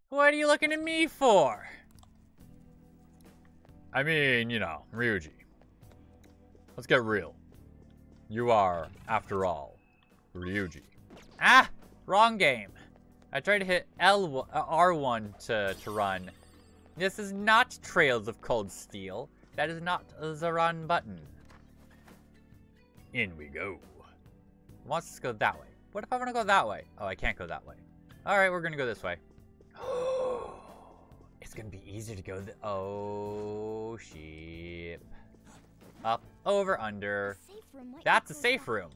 What are you looking at me for? I mean, you know, Ryuji. Let's get real. You are, after all, Ryuji. Ah! Wrong game. I tried to hit L uh, R1 to, to run. This is not Trails of Cold Steel. That is not the run button. In we go. It wants us to go that way. What if I want to go that way? Oh, I can't go that way. Alright, we're going to go this way. it's going to be easier to go the- Oh, sheep. Up, over, under. Safe room might be That's a safe by. room.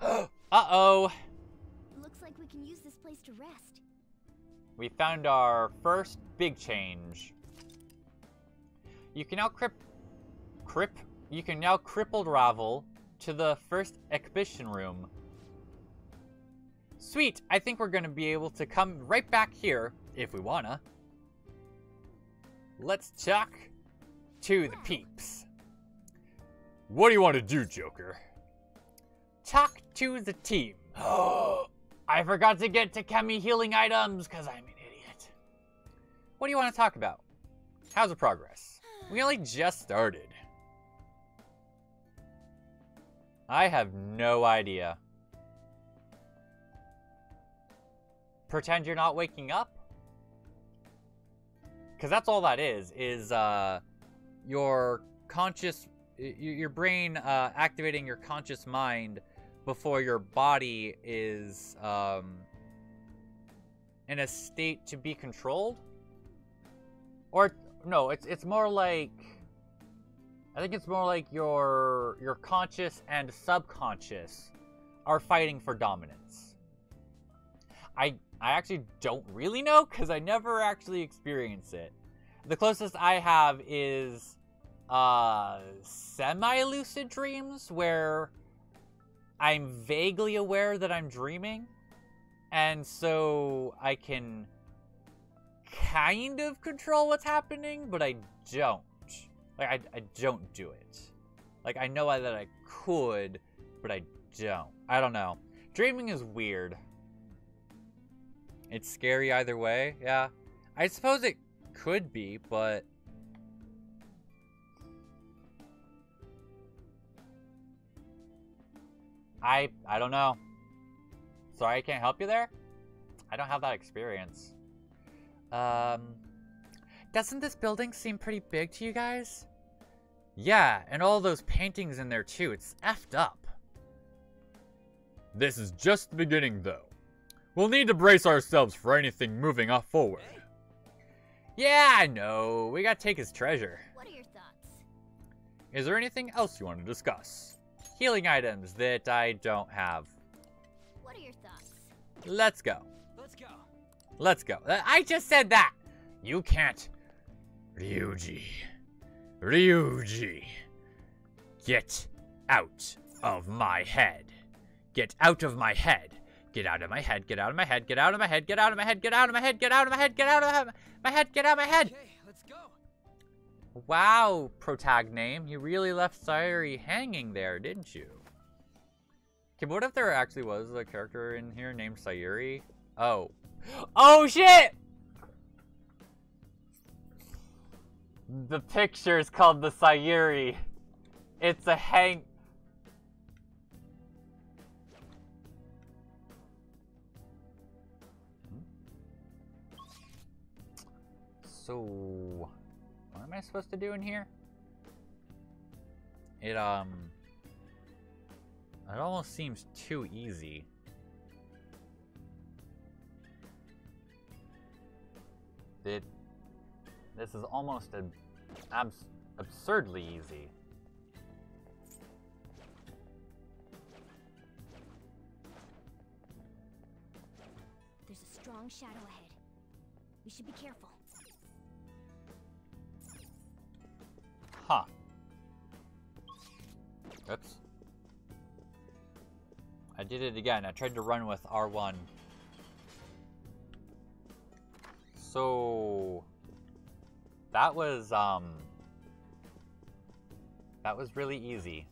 Uh-oh. Looks like we can use this place to rest. We found our first big change. You can now crip... Crip? You can now crippled ravel to the first exhibition room. Sweet, I think we're gonna be able to come right back here, if we wanna. Let's talk to the peeps. What do you want to do, Joker? Talk to the team. I forgot to get to Kemi healing items because I'm an idiot. What do you want to talk about? How's the progress? We only just started. I have no idea. Pretend you're not waking up? Because that's all that is, is uh, your conscious, your brain uh, activating your conscious mind before your body is um, in a state to be controlled? Or no, it's it's more like I think it's more like your your conscious and subconscious are fighting for dominance. I I actually don't really know because I never actually experienced it. The closest I have is uh, semi-lucid dreams where I'm vaguely aware that I'm dreaming, and so I can kind of control what's happening, but I don't. Like I, I don't do it. Like I know that I could, but I don't. I don't know. Dreaming is weird. It's scary either way. Yeah. I suppose it could be, but I I don't know. Sorry I can't help you there. I don't have that experience. Um doesn't this building seem pretty big to you guys? Yeah, and all those paintings in there too. It's effed up. This is just the beginning though. We'll need to brace ourselves for anything moving off forward. Yeah, I know. We gotta take his treasure. What are your thoughts? Is there anything else you want to discuss? Healing items that I don't have. What are your thoughts? Let's go. Let's go. Let's go. Uh, I just said that. You can't. Ryuji. Ryuji. Get out of my head. Get out of my head. Get out of my head. Get out of my head. Get out of my head. Get out of my head. Get out of my head. Get out of my head. Get out of my head. Get out of my head. Okay, let's go. Wow, protag name. You really left Sayuri hanging there, didn't you? Okay, what if there actually was a character in here named Sayuri? Oh. Oh, shit! The picture is called the Sayuri. It's a hang... Hmm? So, what am I supposed to do in here? It, um, it almost seems too easy. It, this is almost a, abs absurdly easy. There's a strong shadow ahead. We should be careful. Huh. Oops. I did it again. I tried to run with R1. So... That was, um... That was really easy.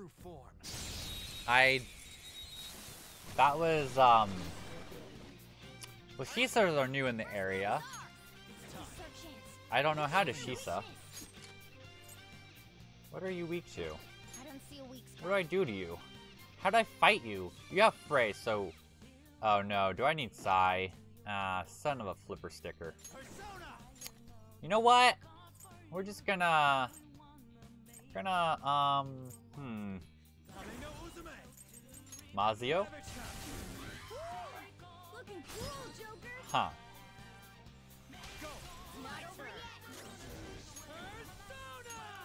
True form. I... That was, um... Well, Shisas are new in the area. I don't know how to Shisa. What are you weak to? What do I do to you? How do I fight you? You have Frei, so... Oh no, do I need Psy? Ah, son of a flipper sticker. You know what? We're just gonna... Gonna, um... Hmm... Mazio? Huh.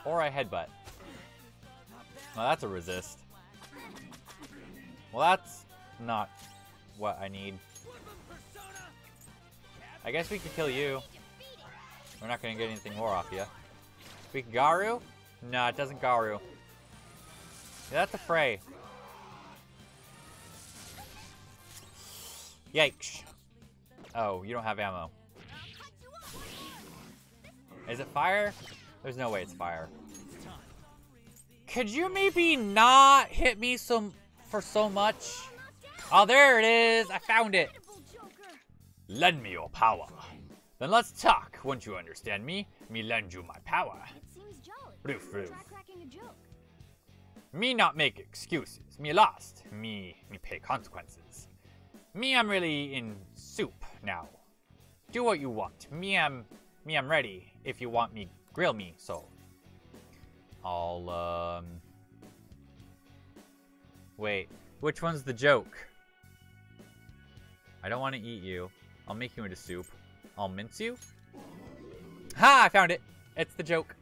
Or I headbutt. Well, that's a resist. Well, that's not what I need. I guess we could kill you. We're not gonna get anything more off you. We Garu? No, it doesn't Garu. Yeah, that's a Frei. Yikes. Oh, you don't have ammo. Is it fire? There's no way it's fire. Could you maybe not hit me some for so much? Oh, there it is. I found it. Lend me your power. Then let's talk. Once you understand me, me lend you my power. Roof, roof. Me not make excuses. Me lost. Me, me pay consequences. Me I'm really in soup now. Do what you want. Me I'm, Me, I'm ready. If you want me, grill me, so. I'll, um... Wait, which one's the joke? I don't want to eat you. I'll make you into soup. I'll mince you? Ha! I found it! It's the joke.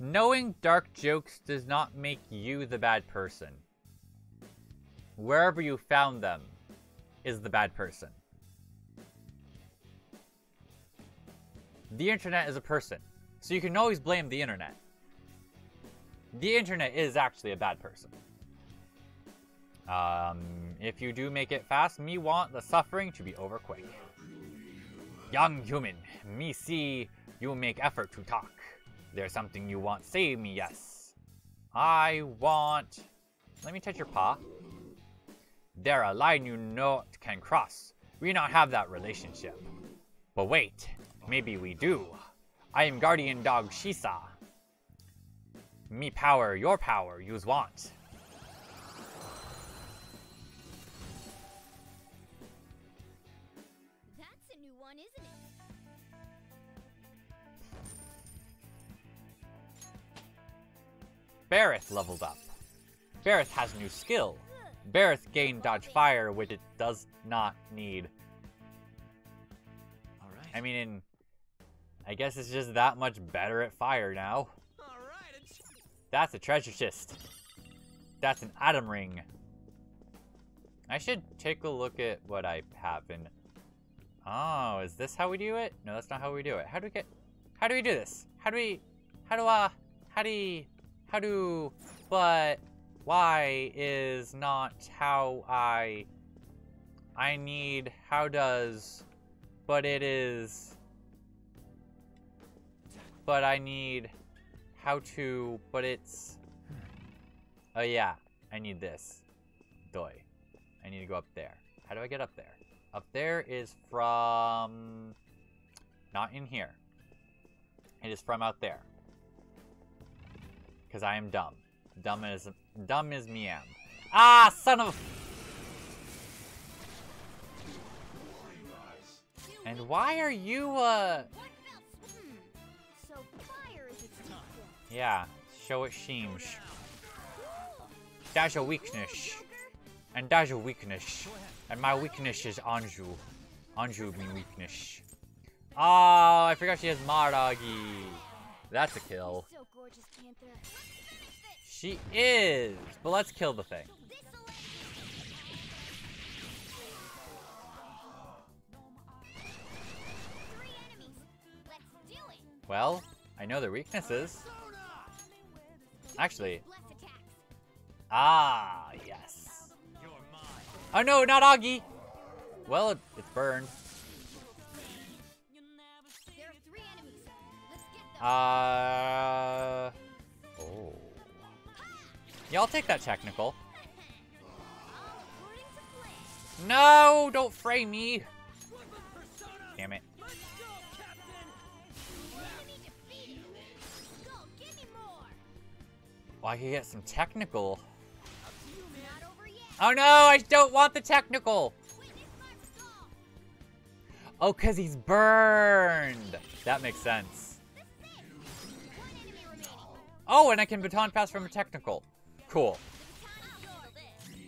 Knowing dark jokes does not make you the bad person. Wherever you found them is the bad person. The internet is a person, so you can always blame the internet. The internet is actually a bad person. Um, if you do make it fast, me want the suffering to be over quick. Young human, me see you make effort to talk. There's something you want, say me yes. I want... Let me touch your paw. There a line you not can cross. We not have that relationship. But wait, maybe we do. I am guardian dog Shisa. Me power, your power, use want. Berith leveled up. Berith has new skill. Berith gained dodge fire, which it does not need. Alright. I mean, in, I guess it's just that much better at fire now. Alright, it's... That's a treasure chest. That's an atom ring. I should take a look at what I have in... Oh, is this how we do it? No, that's not how we do it. How do we get... How do we do this? How do we... How do, I? How do we... How do... But... Why is not how I... I need... How does... But it is... But I need... How to... But it's... Oh yeah, I need this. Doi. I need to go up there. How do I get up there? Up there is from... Not in here. It is from out there. Because I am dumb. Dumb as... Dumb as me am. Ah, son of... And why are you, uh... Yeah, show it sheems. That's a weakness. And that's a weakness. And my weakness is Anju. Anju me weakness. Oh, I forgot she has Maragi. That's a kill. She is. But let's kill the thing. Well, I know their weaknesses. Actually, ah, yes. Oh no, not Agi. Well, it, it's burned. Uh. Oh. Yeah, I'll take that technical. According to plan. No, don't fray me. Damn it. Enemy defeated. Go, give me more. Well, I could get some technical. Not over yet. Oh no, I don't want the technical. Oh, because he's burned. That makes sense. Oh, and I can baton pass from a technical. Cool.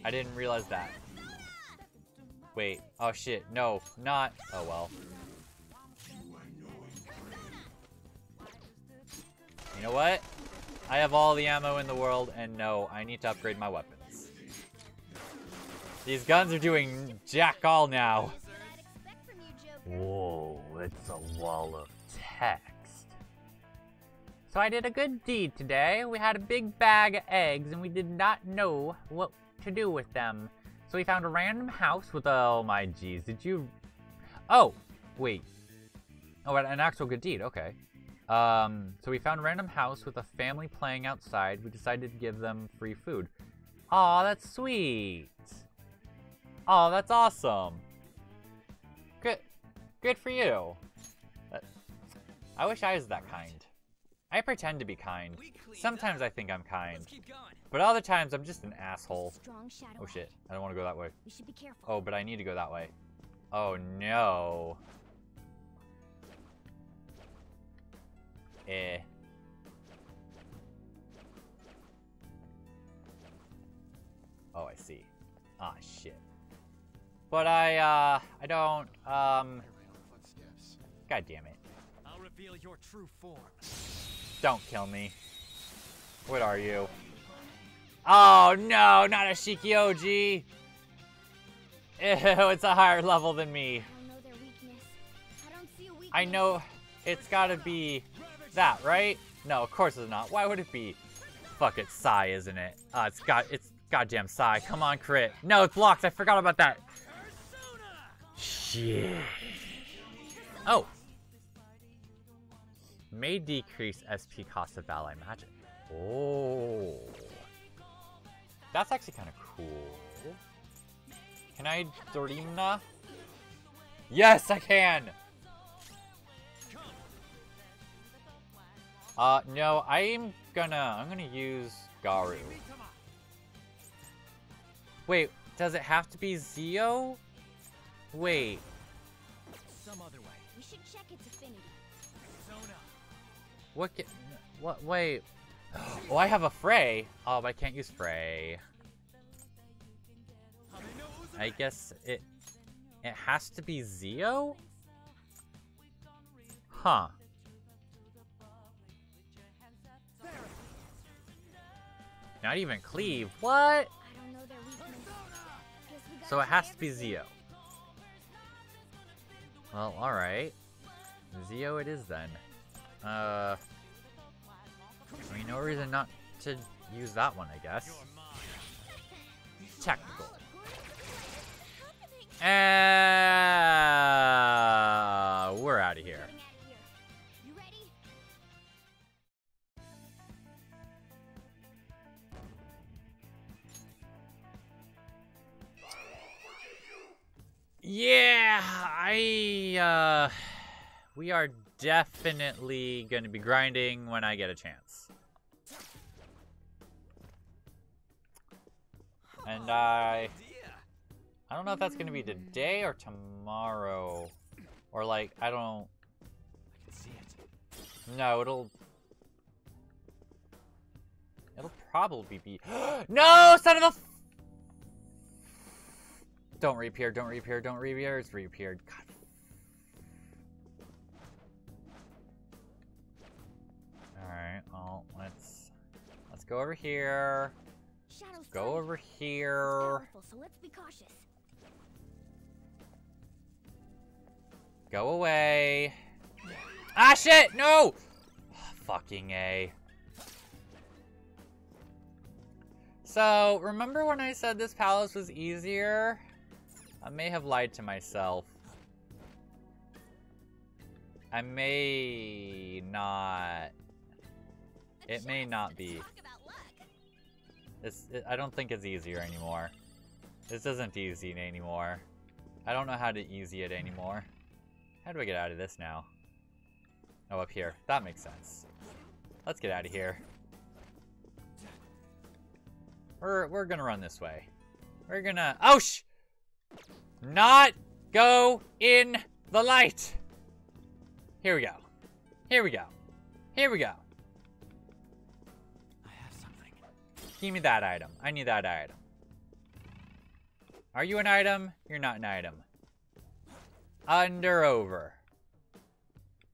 I didn't realize that. Wait. Oh shit. No, not. Oh well. You know what? I have all the ammo in the world, and no, I need to upgrade my weapons. These guns are doing jack all now. Whoa, it's a wall of text. So I did a good deed today. We had a big bag of eggs, and we did not know what to do with them. So we found a random house with oh my geez, did you? Oh, wait. Oh, an actual good deed. Okay. Um, so we found a random house with a family playing outside. We decided to give them free food. Aw, that's sweet. Oh, that's awesome. Good, good for you. I wish I was that kind. I pretend to be kind. Sometimes I think I'm kind. Let's keep going. But other times I'm just an asshole. Oh shit, I don't want to go that way. We should be careful. Oh, but I need to go that way. Oh no. Eh. Oh, I see. Ah, shit. But I, uh, I don't, um, god damn it. I'll reveal your true form. Don't kill me. What are you? Oh no, not a Shiki-Ouji! Ew, it's a higher level than me. I know their weakness. I don't see a weakness. I know it's gotta be that, right? No, of course it's not. Why would it be? Fuck, it's Psy, isn't it? Uh, it's got, it's goddamn Psy. Come on, crit. No, it's blocked. I forgot about that. Shit. Oh. May decrease SP cost of ally magic. Oh. That's actually kind of cool. Can I Dormina? Yes, I can! Uh, no, I'm gonna, I'm gonna use Garu. Wait, does it have to be Zio? Wait, what, ca- what, wait. Oh, I have a Frei. Oh, but I can't use Frei. I guess it, it has to be Zio? Huh. Not even Cleave. What? So it has to be. Zio. Well, alright. Zio it is then. Uh, I mean, no reason not to use that one, I guess. Technical. Uh, we're out of here. Yeah, I, uh, we are definitely going to be grinding when I get a chance. And oh, I, I don't know if that's going to be today or tomorrow. Or like, I don't, I can see it. no, it'll, it'll probably be, no, son of a... Don't reappear, don't reappear, don't reappear, it's reappeared. God. Alright, well, let's, let's go over here. Shadow's Go over here. powerful, so let's be cautious. Go away. Ah, shit! No! Fucking A. So, remember when I said this palace was easier? I may have lied to myself. I may not. It may not be. Talk about luck. It's, it, I don't think it's easier anymore. This isn't easy anymore. I don't know how to easy it anymore. How do I get out of this now? Oh, up here. That makes sense. Let's get out of here. We're, we're gonna run this way. We're gonna... Oh, sh... Not go in the light! Here we go. Here we go. Here we go. Give me that item. I need that item. Are you an item? You're not an item. Under over.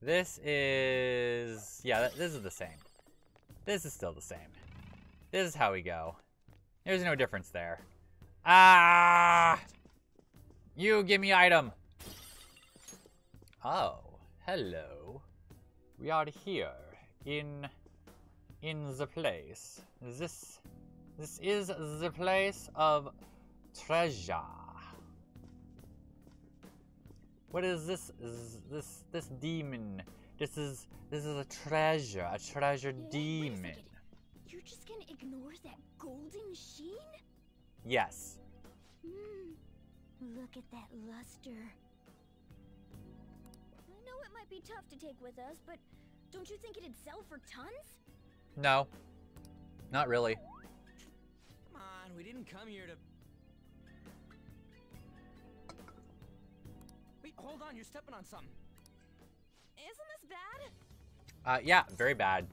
This is... Yeah, th- this is the same. This is still the same. This is how we go. There's no difference there. Ah! You give me item. Oh, hello. We are here in in the place. This this is the place of treasure. What is this? Is this this demon? This is this is a treasure, a treasure demon. second. You're just gonna ignore that golden sheen? Yes. Hmm. Look at that luster. I know it might be tough to take with us, but Don't you think it'd sell for tons? No. Not really. Come on, we didn't come here to. Wait, hold on, you're stepping on something. Isn't this bad? Uh, yeah, very bad.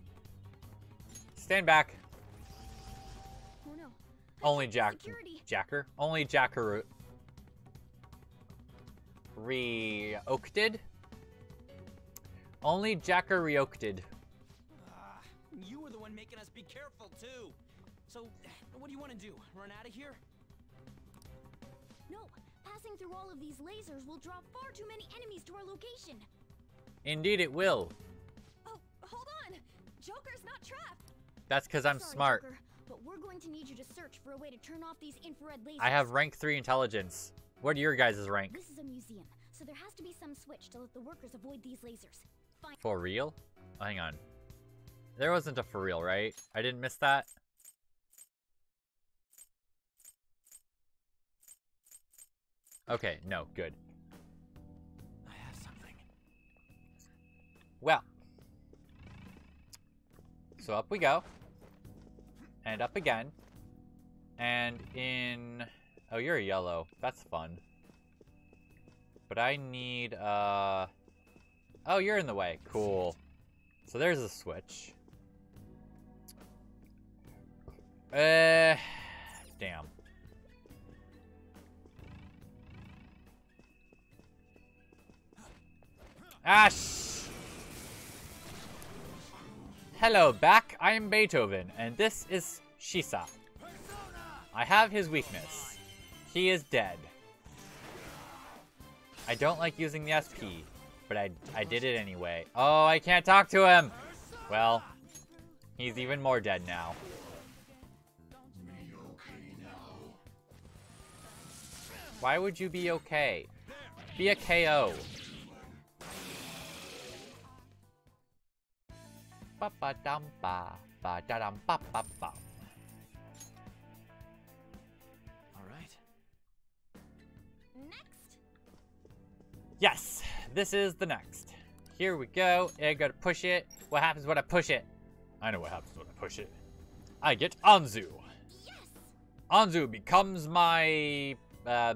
Stand back. Oh no. Only Jack. Security. Jacker. Only Jackaroo. Reoakted. Only Jacker reoakted. You were the one making us be careful too. So, what do you want to do? Run out of here? No. Passing through all of these lasers will draw far too many enemies to our location. Indeed, it will. Oh, hold on. Joker's not trapped. That's because I'm Sorry, smart. Joker, but we're going to need you to search for a way to turn off these infrared lasers. I have rank 3 intelligence. What are your guys' rank? This is a museum, so there has to be some switch to let the workers avoid these lasers. Fine. For real? Oh, hang on. There wasn't a for real, right? I didn't miss that? Okay, no, good. I have something. Well. So up we go. And up again. And in... Oh, you're a yellow. That's fun. But I need, uh... Oh, you're in the way. Cool. So there's a switch. Uh... Damn. Ash! Hello, back. I am Beethoven, and this is Shisa. I have his weakness. He is dead. I don't like using the SP, but I, I did it anyway. Oh, I can't talk to him! Well, he's even more dead now. Why would you be okay? Be a KO. Ba ba dum ba ba da dum ba ba ba. All right. Next. Yes, this is the next. Here we go. I gotta push it. What happens when I push it? I know what happens when I push it. I get Anzu. Yes. Anzu becomes my uh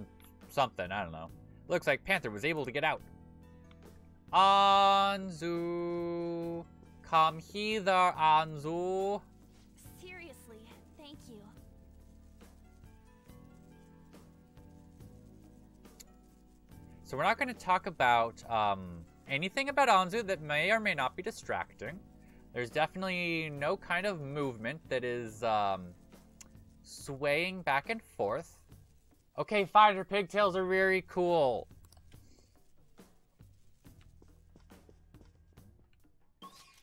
something. I don't know. Looks like Panther was able to get out. Anzu, come hither, Anzu. Seriously, thank you. So we're not going to talk about um, anything about Anzu that may or may not be distracting. There's definitely no kind of movement that is um, swaying back and forth. Okay, fighter pigtails are very cool.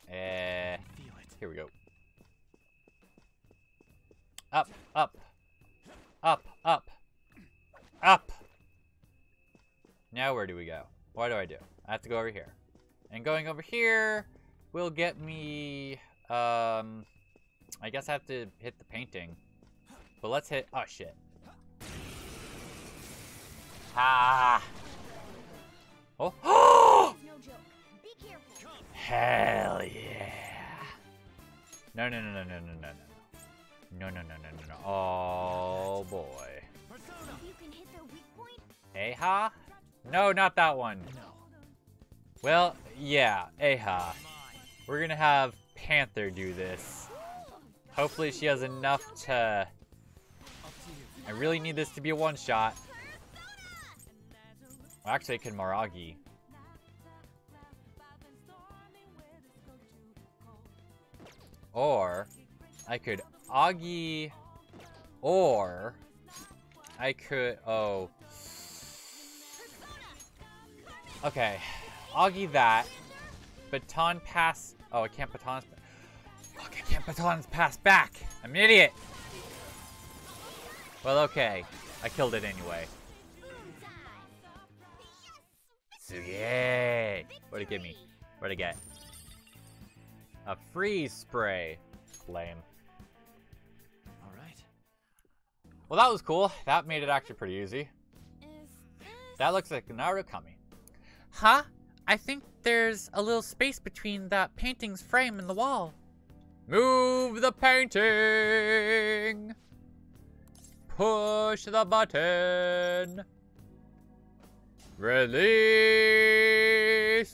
Eh, here we go. Up, up, up, up, up. Now where do we go? What do I do? I have to go over here. And going over here will get me, um, I guess I have to hit the painting. But let's hit, oh shit. Ah. Oh. It's no joke. Hell yeah. No, no, no, no, no, no, no, no. No, no, no, no, no, no. Oh, boy. If you can hit their weak point, Aha? No, not that one. Well, yeah, Aha. We're gonna have Panther do this. Hopefully she has enough to... I really need this to be a one-shot. Actually, I can Maragi. Or, I could Agi, or I could, oh. Okay, Agi that, baton pass, oh, I can't baton, fuck, I can't baton pass back, I'm an idiot. Well, okay, I killed it anyway. Yay! What'd it give me? What'd it get? A freeze spray. Lame. All right. Well, that was cool. That made it actually pretty easy. That looks like Narukami. Huh? I think there's a little space between that painting's frame and the wall. Move the painting! Push the button! Release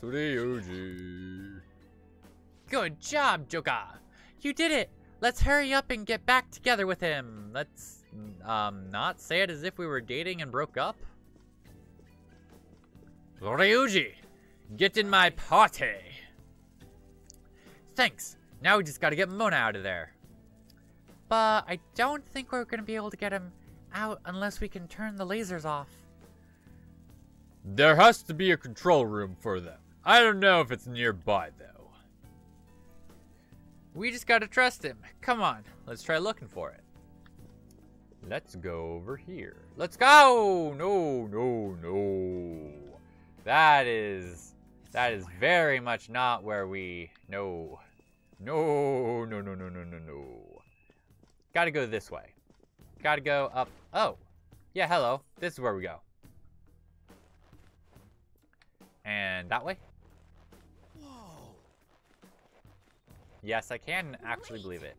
Ryuji! Good job, Joka. You did it! Let's hurry up and get back together with him. Let's, um, not say it as if we were dating and broke up. Ryuji, get in my party. Thanks. Now we just gotta get Mona out of there. But I don't think we're gonna be able to get him out unless we can turn the lasers off. There has to be a control room for them. I don't know if it's nearby, though. We just gotta trust him. Come on, let's try looking for it. Let's go over here. Let's go! No, no, no. That is... That is very much not where we... No. No, no, no, no, no, no, no. Gotta go this way. Gotta go up... Oh. Yeah, hello. This is where we go. And that way? Yes, I can actually believe it.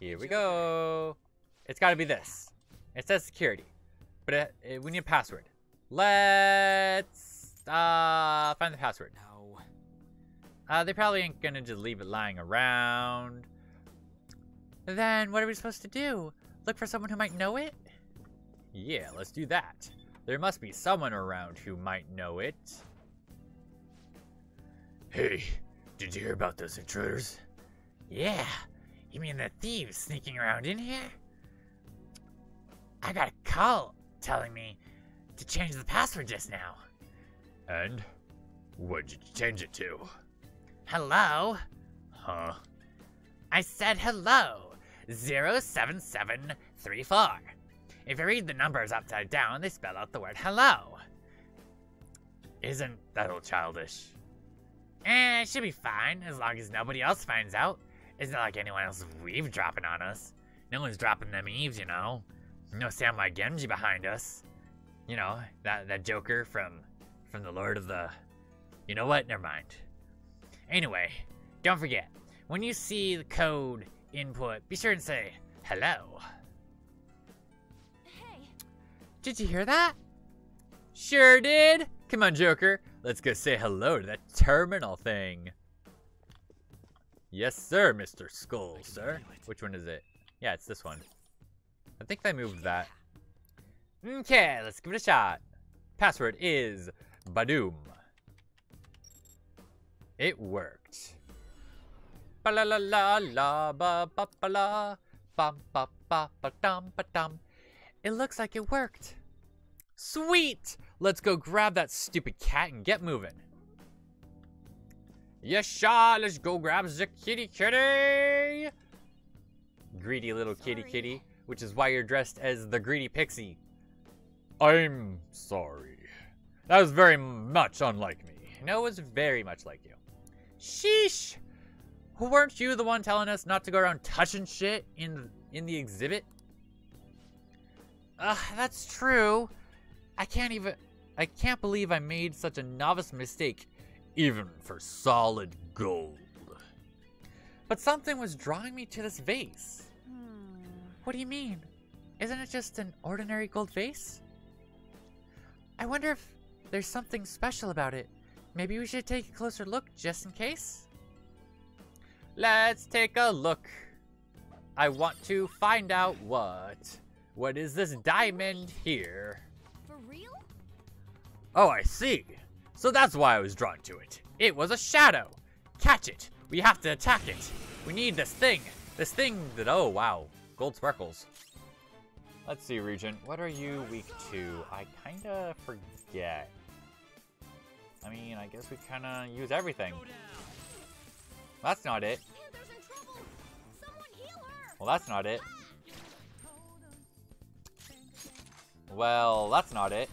Here we go. It's got to be this. It says security, but it, it, we need a password. Let's uh, find the password. No. Uh, they probably ain't gonna just leave it lying around. Then what are we supposed to do? Look for someone who might know it? Yeah, let's do that. There must be someone around who might know it. Hey, did you hear about those intruders? Yeah. You mean the thieves sneaking around in here? I got a call telling me to change the password just now. And? What did you change it to? Hello? Huh? I said hello. 07734. If you read the numbers upside down, they spell out the word hello. Isn't that a little childish? Eh, it should be fine, as long as nobody else finds out. It's not like anyone else is eavesdropping on us. No one's dropping them eaves, you know. No Samurai Genji behind us. You know, that, that Joker from, from the Lord of the... You know what? Never mind. Anyway, don't forget, when you see the code input, be sure and say, hello. Did you hear that? Sure did. Come on, Joker. Let's go say hello to that terminal thing. Yes, sir, Mr. Skull, sir. Which one is it? Yeah, it's this one. I think they moved that. Okay, let's give it a shot. Password is Badoom. It worked. Ba la la la la ba ba ba la ba ba ba ba dum ba dum. It looks like it worked. Sweet! Let's go grab that stupid cat and get moving. Yes, sha, let's go grab the kitty kitty! Greedy little kitty Sorry. kitty, which is why you're dressed as the greedy pixie. I'm sorry. That was very much unlike me. No, it was very much like you. Sheesh! Who weren't you the one telling us not to go around touching shit in in the exhibit? Uh, that's true. I can't even I can't believe I made such a novice mistake, even for solid gold. But something was drawing me to this vase. hmm. What do you mean? Isn't it just an ordinary gold vase? I wonder if there's something special about it. Maybe we should take a closer look just in case? Let's take a look. I want to find out what. What is this diamond here? Oh, I see. So that's why I was drawn to it. It was a shadow. Catch it. We have to attack it. We need this thing. This thing that, oh wow, gold sparkles. Let's see, Regent. What are you weak to? I kinda forget. I mean, I guess we kinda use everything. That's not it. Well, that's not it. Well, that's not it.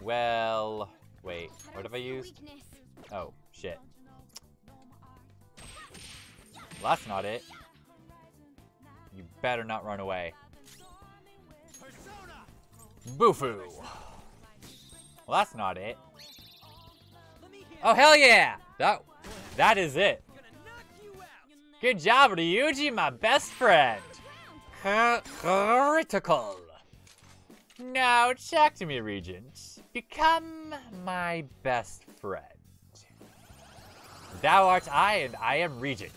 Well, wait. What have I used? Oh, shit. Well, that's not it. You better not run away. Bufu! Well, that's not it. Oh, hell yeah! That, that is it. Good job, Ryuji, my best friend. Critical. Now, check to me, Regent. Become my best friend. Thou art I, and I am Regent.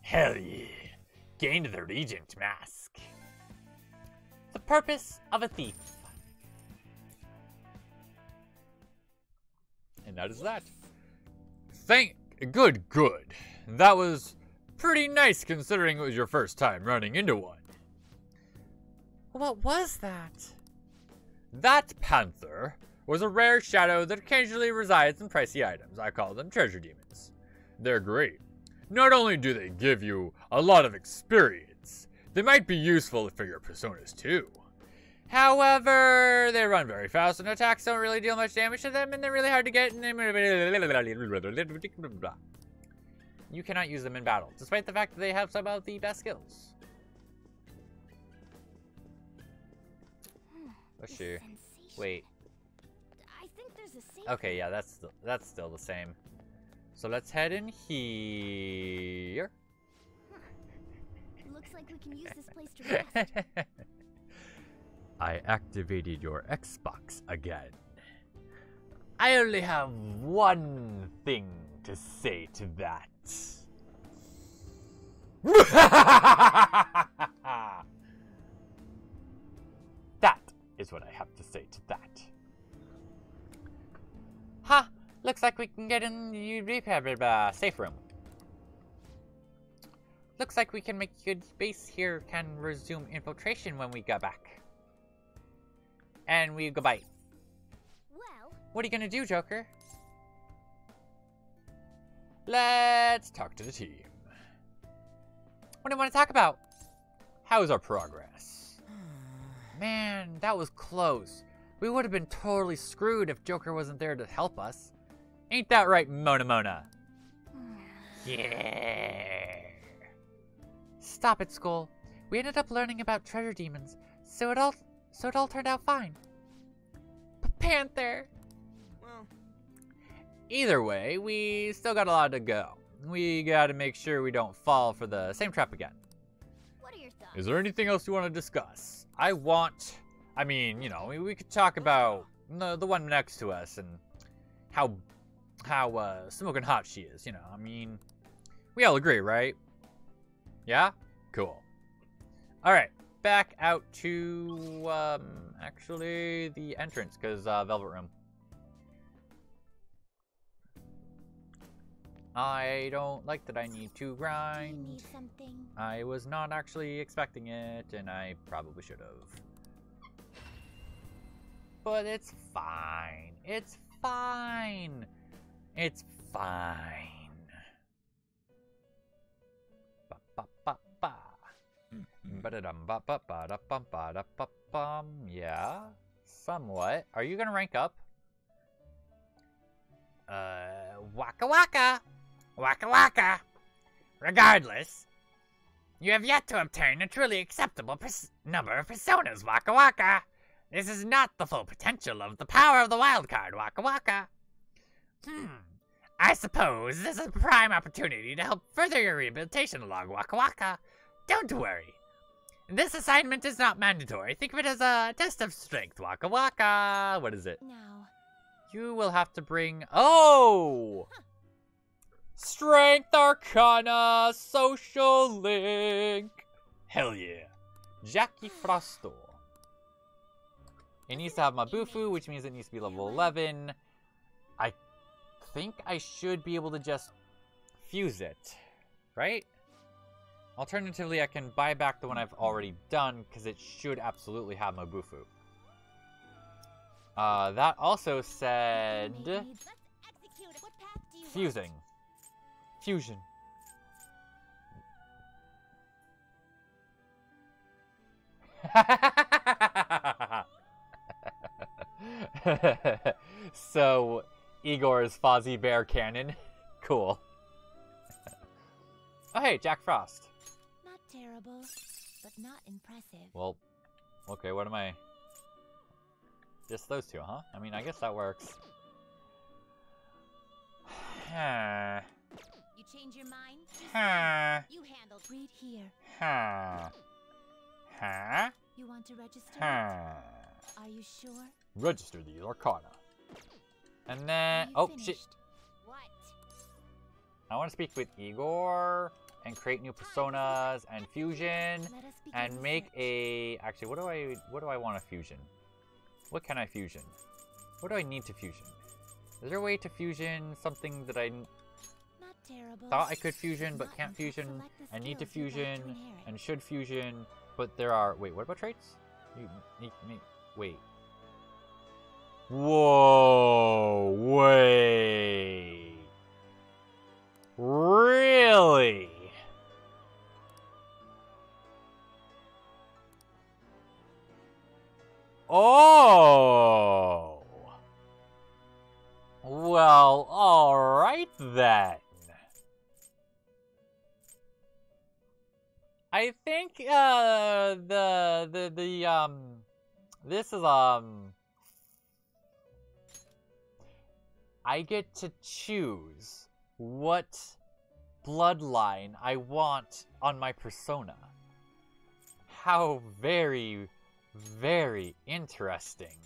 Hell yeah. Gained the Regent mask. The purpose of a thief. And that is that. Thank. Good, good. That was pretty nice considering it was your first time running into one. What was that? That panther was a rare shadow that occasionally resides in pricey items. I call them treasure demons. They're great. Not only do they give you a lot of experience, they might be useful for your personas too. However, they run very fast and attacks don't really deal much damage to them and they're really hard to get. You cannot use them in battle, despite the fact that they have some of the best skills. Oh, sure. Wait. I think there's a safe. Okay, yeah, that's still, that's still the same. So let's head in here. Looks like we can use this place to rest. I activated your Xbox again. I only have one thing to say to that. that is what I have to say to that. Ha! Huh, looks like we can get in the uh, safe room. Looks like we can make good space here can resume infiltration when we get back. And we go bye. Well, what are you gonna do, Joker? Let's talk to the team. What do you want to talk about? How's our progress? Man, that was close. We would have been totally screwed if Joker wasn't there to help us. Ain't that right, Mona Mona? yeah. Stop it, Skull. We ended up learning about treasure demons, so it all so it all turned out fine. But Panther. Well, either way, we still got a lot to go. We gotta make sure we don't fall for the same trap again. What are your thoughts? Is there anything else you want to discuss? I want. I mean, you know, we, we could talk about the the one next to us and how how uh, smoking hot she is. You know, I mean, we all agree, right? Yeah? Cool. Alright, back out to, um, actually the entrance, because, uh, Velvet Room. I don't like that I need to grind. Need something? I was not actually expecting it, and I probably should have. But it's fine. It's fine. It's fine. Yeah, somewhat. Are you gonna rank up? Uh, waka waka, waka waka. Regardless, you have yet to obtain a truly acceptable number of personas, waka waka. This is not the full potential of the power of the wild card, waka waka. Hmm. I suppose this is a prime opportunity to help further your rehabilitation along Waka Waka. Don't worry. This assignment is not mandatory. Think of it as a test of strength, Waka Waka. What is it? Now. You will have to bring... Oh! Huh. Strength Arcana Social Link. Hell yeah. Jackie Frosto. It needs to have Mabufu, which means it needs to be level 11. I think I should be able to just fuse it, right? Alternatively, I can buy back the one I've already done, because it should absolutely have Mabufu. Uh, that also said... Fusing. Fusion. so, Igor's Fozzie Bear Cannon. cool. oh, hey, Jack Frost. Not terrible, but not impressive. Well, okay, what am I... Just those two, huh? I mean, I guess that works. Huh. You change your mind? Huh. You handled. Read here. Huh. Huh? You want to register? Huh. Are you sure? Register the Arcana. And then, oh shit. What? I want to speak with Igor and create new personas and fusion and make a. Actually, what do I what do I want to fusion? What can I fusion? What do I need to fusion? Is there a way to fusion something that I n- Not terrible. Thought I could fusion but can't fusion I need to fusion and should fusion, but there are. Wait, what about traits? You need me. Wait. Whoa! Wait. Really? Oh. Well, alright then. I think uh the the the um this is um I get to choose what bloodline I want on my persona. How very very interesting.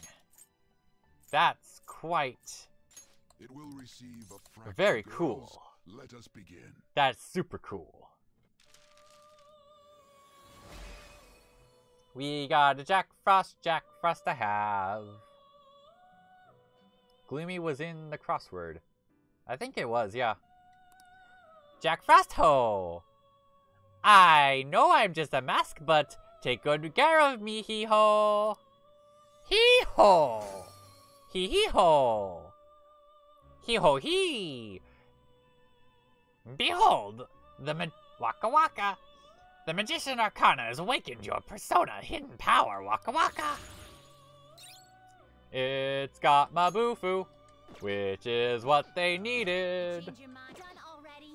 That's quite It will receive a very cool. Let us begin. That's super cool. We got a Jack Frost, Jack Frost to have. Gloomy was in the crossword. I think it was, yeah. Jack Frost ho! I know I'm just a mask, but take good care of me, hee ho! Hee ho! Hee hee ho! Hee ho hee! Behold, the Waka Waka! The Magician Arcana has awakened your persona, hidden power, Waka Waka! It's got Mabufu, which is what they needed. Change your mind. Done already?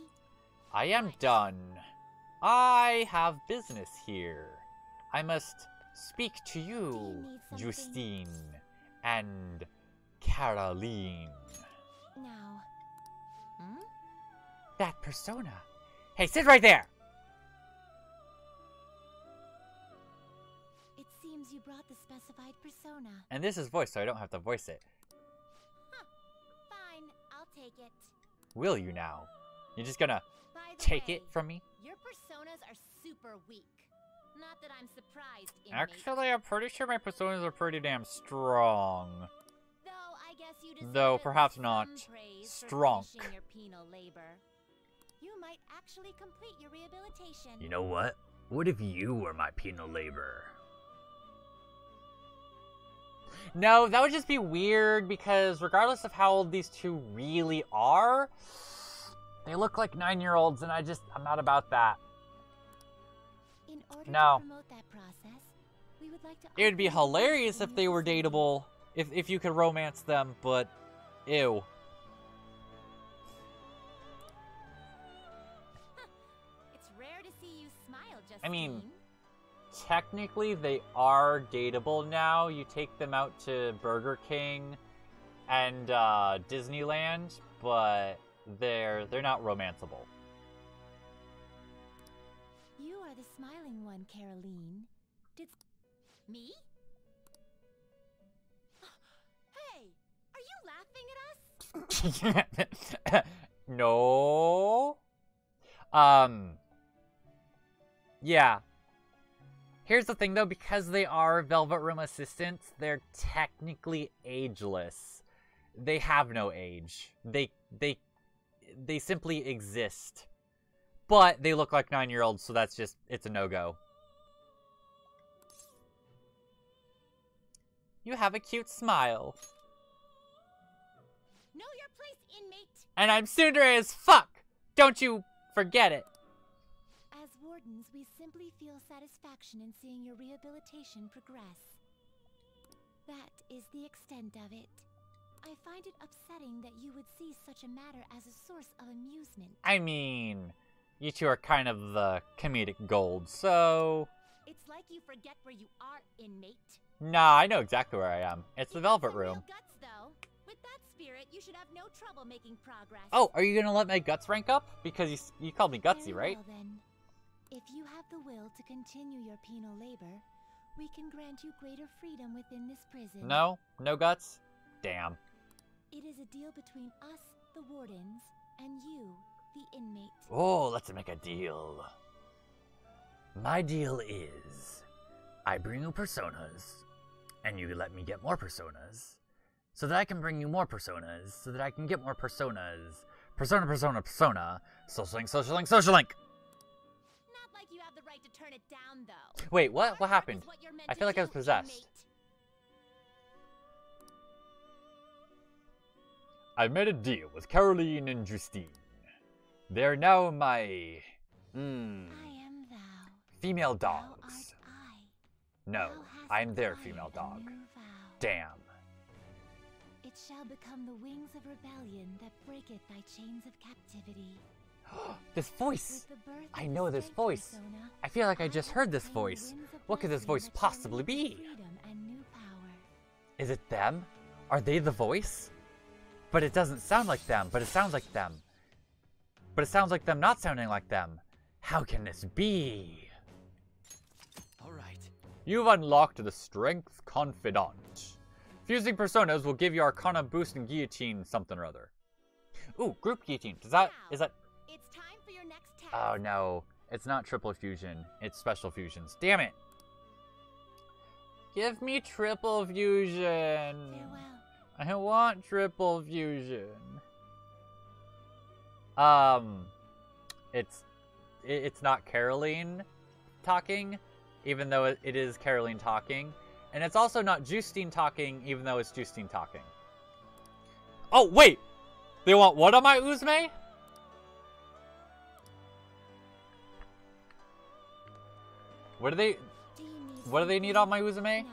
I am done. I have business here. I must speak to you, need Justine and Caroline. Now. Hmm? That persona. Hey, sit right there! It seems you brought the specified persona. And this is voice, so I don't have to voice it. Fine, I'll take it. Will you now? You're just gonna take way, it from me? Your personas are super weak. Not that I'm surprised, inmate. Actually, I'm pretty sure my personas are pretty damn strong. Though I guess you Though perhaps not some praise for strong. your penal labor. You might actually complete your rehabilitation. You know what? What if you were my penal labor? No, that would just be weird because regardless of how old these two really are, they look like nine year olds, and I just, I'm not about that. In order No. to promote that process, we would like to It would be hilarious if they were dateable, if, if you could romance them, but ew. It's rare to see you smile, Justine. I mean, technically they are dateable now. You take them out to Burger King and uh, Disneyland, but they're they're not romanceable. You are the smiling one, Caroline. Did me? hey, are you laughing at us? no. Um. Yeah. Here's the thing though, because they are Velvet Room assistants, they're technically ageless. They have no age. They they they simply exist. But they look like 9-year-olds, so that's just it's a no-go. You have a cute smile. Know your place, inmate. And I'm tsundere as fuck. Don't you forget it. We simply feel satisfaction in seeing your rehabilitation progress. That is the extent of it. I find it upsetting that you would see such a matter as a source of amusement. I mean, you two are kind of the comedic gold, so It's like you forget where you are, inmate. Nah, I know exactly where I am. It's the Velvet Room. Guts, though. With that spirit, you should have no trouble making progress. Oh, are you gonna let my guts rank up? Because you, you called me gutsy, right? Well, then. If you have the will to continue your penal labor, we can grant you greater freedom within this prison. No? No guts? Damn. It is a deal between us, the wardens, and you, the inmate. Oh, let's make a deal. My deal is I bring you personas, and you let me get more personas, so that I can bring you more personas, so that I can get more personas. Persona, persona, persona. Social link, social link, social link. Right to turn it down, though. Wait, what? What happened? what I feel like I was possessed. inmate. I made a deal with Caroline and Justine. They're now my. Hmm. I am thou. Female dogs. I. No, I'm their female dog. Damn. It shall become the wings of rebellion that breaketh thy chains of captivity. this voice! With the birth I know this voice. persona, I feel like I just heard this voice. What could this voice possibly be? freedom and new power. Is it them? Are they the voice? But it doesn't sound like them, but it sounds like them. But it sounds like them not sounding like them. How can this be? Alright. You've unlocked the Strength Confidant. Fusing personas will give you Arcana boost and guillotine something or other. Ooh, group guillotine. Does that is that Oh no, it's not triple fusion. It's special fusions. Damn it. Give me triple fusion. Farewell. I want triple fusion. Um, it's it's not Caroline talking, even though it, is Caroline talking, and it's also not Justine talking, even though it's Justine talking. Oh wait, they want what on my Uzume? What do they? Do need What do they need on my? Uzume?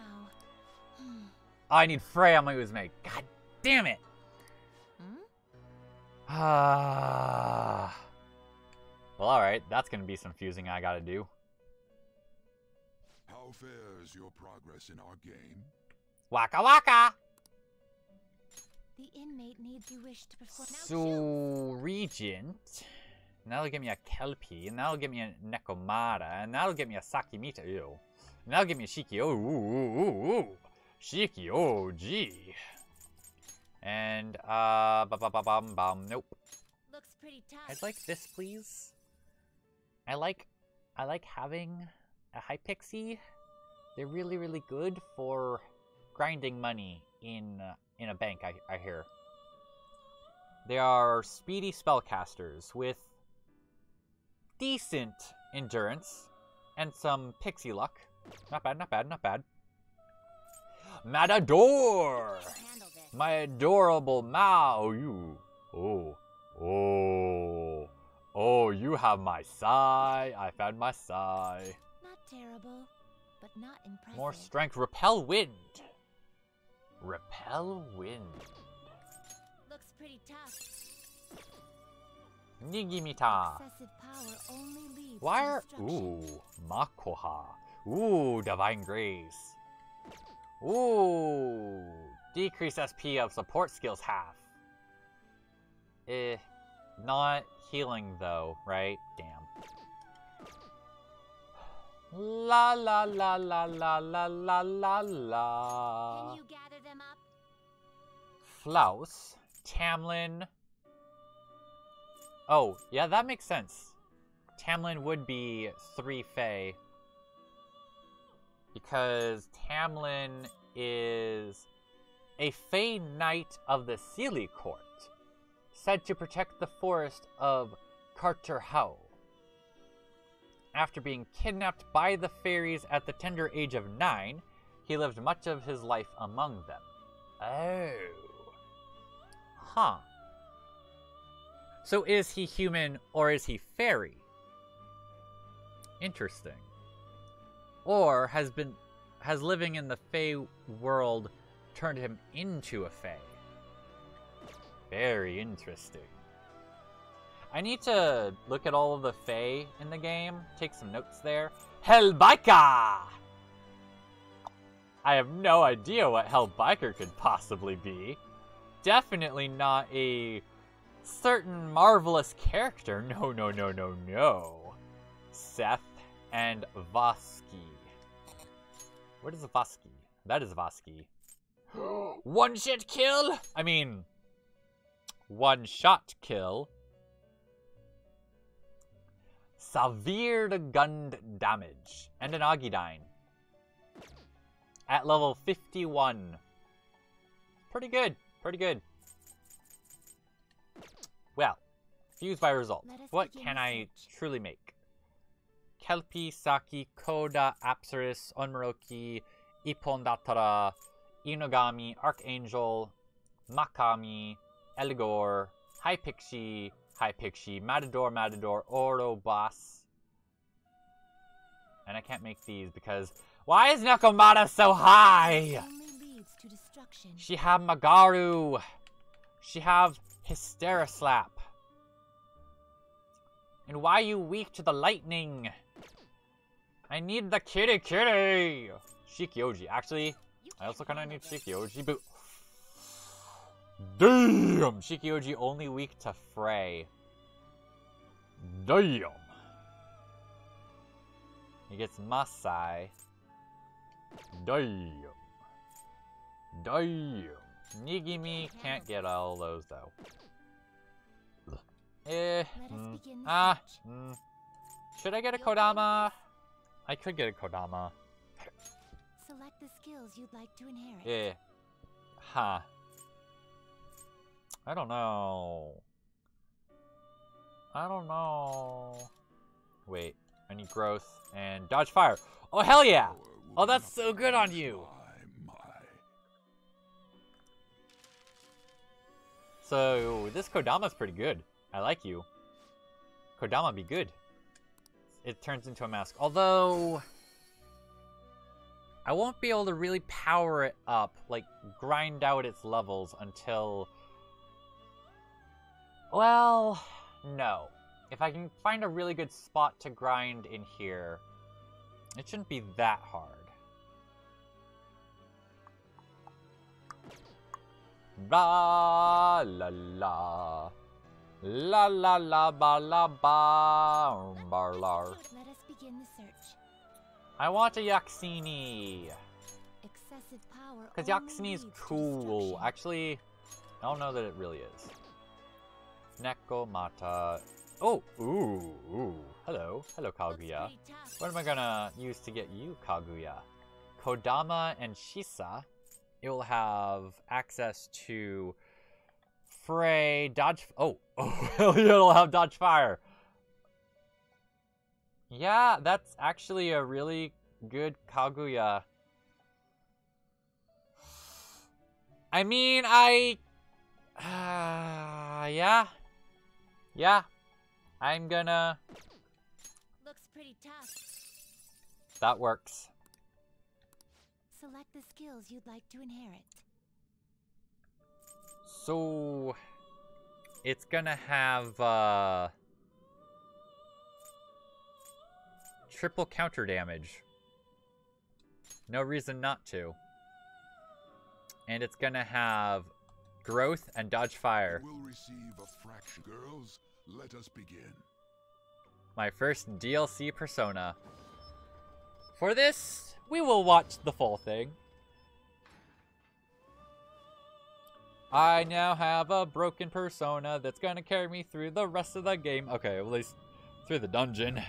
Hmm. Oh, I need Frei on my Uzume. God damn it. Hmm? Ah. well, alright. That's gonna be some fusing I gotta do. How fares your progress in our game? Waka waka. The inmate needs you wish to perform. Now. So, Regent. And that'll give me a Kelpie, and that'll give me a Nekomata, and that'll give me a Sakimita, ew. And that'll give me a Shiki, oh, ooh, ooh, ooh, ooh. Shiki, oh, gee. And, uh, ba ba ba bum bum, nope. Looks pretty tough. I'd like this, please. I like, I like having a High Pixie. They're really, really good for grinding money in uh, in a bank. I, I hear. They are speedy spellcasters with decent endurance and some pixie luck. Not bad, not bad, not bad. Matador! My adorable Mao, you. Oh, oh, oh, you have my sigh. I found my sigh. Not terrible, but not impressive. More strength. Repel wind. Repel wind. Looks pretty tough. Nigimita. Excessive power only leads Why are. Ooh, Makoha. Ooh, Divine Grace. Ooh, decrease SP of support skills half. Eh, not healing though, right? Damn. La la la la la la la la la. Can you gather them up? Flaus, Tamlin. Oh, yeah, that makes sense. Tamlin would be three Fey. Because Tamlin is a Fey Knight of the Sealy Court, said to protect the forest of Carter Howe. After being kidnapped by the fairies at the tender age of nine, he lived much of his life among them. Oh. Huh. So is he human or is he fairy? Interesting. Or has been has living in the Fey world turned him into a Fey? Very interesting. I need to look at all of the Fey in the game, take some notes there. Hell Biker! I have no idea what Hell Biker could possibly be. Definitely not a certain marvelous character. No, no, no, no, no. Seth and Vosky. What is Vosky? That is Vosky. one shot kill? I mean, one shot kill. Severe gun damage and an Agidyne at level 51. Pretty good, pretty good. Well, fused by result. What can I truly make? Kelpie, Saki, Koda, Apsaras, Onmoraki, Ippon Inugami, Archangel, Makami, Eligor, High Pixie, Hypixie, Matador, Matador, Ouroboros. And I can't make these because why is Nekomata so high? She have Magaru. She have Hystera Slap. And why you weak to the lightning? I need the kitty kitty! Shiki-Ouji. Actually, I also kind of need Shiki-Ouji, but... Damn! Shiki-Ouji only weak to Frei. Damn! He gets Masai. Damn. Damn. Nigimi can't get all those though. Eh. Mm, ah. Mm. Should I get a Kodama? I could get a Kodama. Select the skills you'd like to inherit. Yeah. Huh. I don't know. I don't know. Wait. I need growth and dodge fire. Oh, hell yeah! Oh, that's so good on you! So, this Kodama's pretty good. I like you. Kodama be good. It turns into a mask. Although... I won't be able to really power it up, like, grind out its levels until... Well, no. If I can find a really good spot to grind in here, it shouldn't be that hard. La la la. La la la ba la ba barlar. Let us begin the search. I want a Yaksini. Excessive power. Because Yaksini is cool. Actually, I don't know that it really is. Nekomata. Oh, ooh, ooh. Hello. Hello, Kaguya. What am I gonna use to get you, Kaguya? Kodama and Shisa. Will have access to Frei, dodge. Oh, oh, it'll have dodge fire. Yeah, that's actually a really good Kaguya. I mean, I. Uh, yeah. Yeah. I'm gonna. Looks pretty tough. That works. Select the skills you'd like to inherit. So it's gonna have uh triple counter damage. No reason not to. And it's gonna have growth and dodge fire. Will receive a fraction. Girls, let us begin. My first DLC persona. For this, we will watch the full thing. I now have a broken persona that's gonna carry me through the rest of the game. Okay, at least through the dungeon.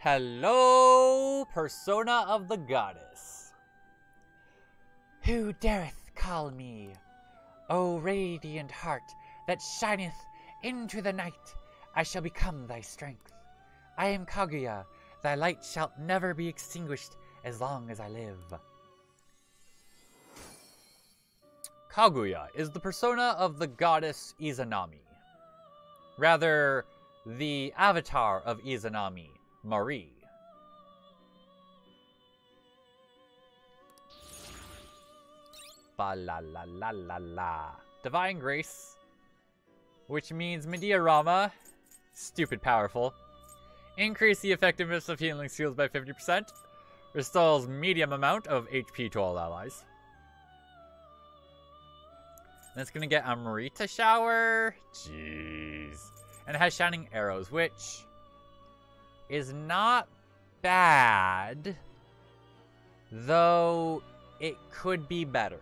Hello, persona of the goddess. Who dareth call me? O radiant heart that shineth into the night, I shall become thy strength. I am Kaguya, thy light shall never be extinguished as long as I live. Kaguya is the persona of the goddess Izanami. Rather, the avatar of Izanami, Marie. Ba la la la la la. Divine Grace. which means Mediarama, stupid powerful. Increase the effectiveness of healing skills by 50%. Restores medium amount of HP to all allies. It's gonna get Amrita Shower. Jeez. And it has Shining Arrows, which is not bad, though it could be better.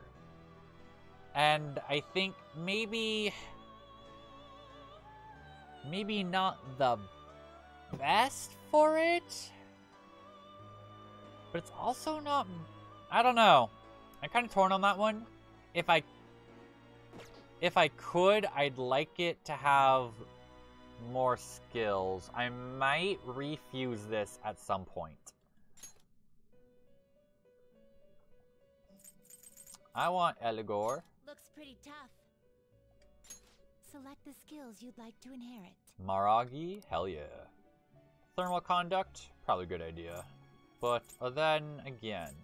And I think maybe maybe not the best for it. But it's also not I don't know. I'm kind of torn on that one. If I if I could, I'd like it to have more skills. I might refuse this at some point. I want Eligor. Pretty tough. Select the skills you'd like to inherit. Maragi, hell yeah. Thermal conduct, probably a good idea. But uh, then again,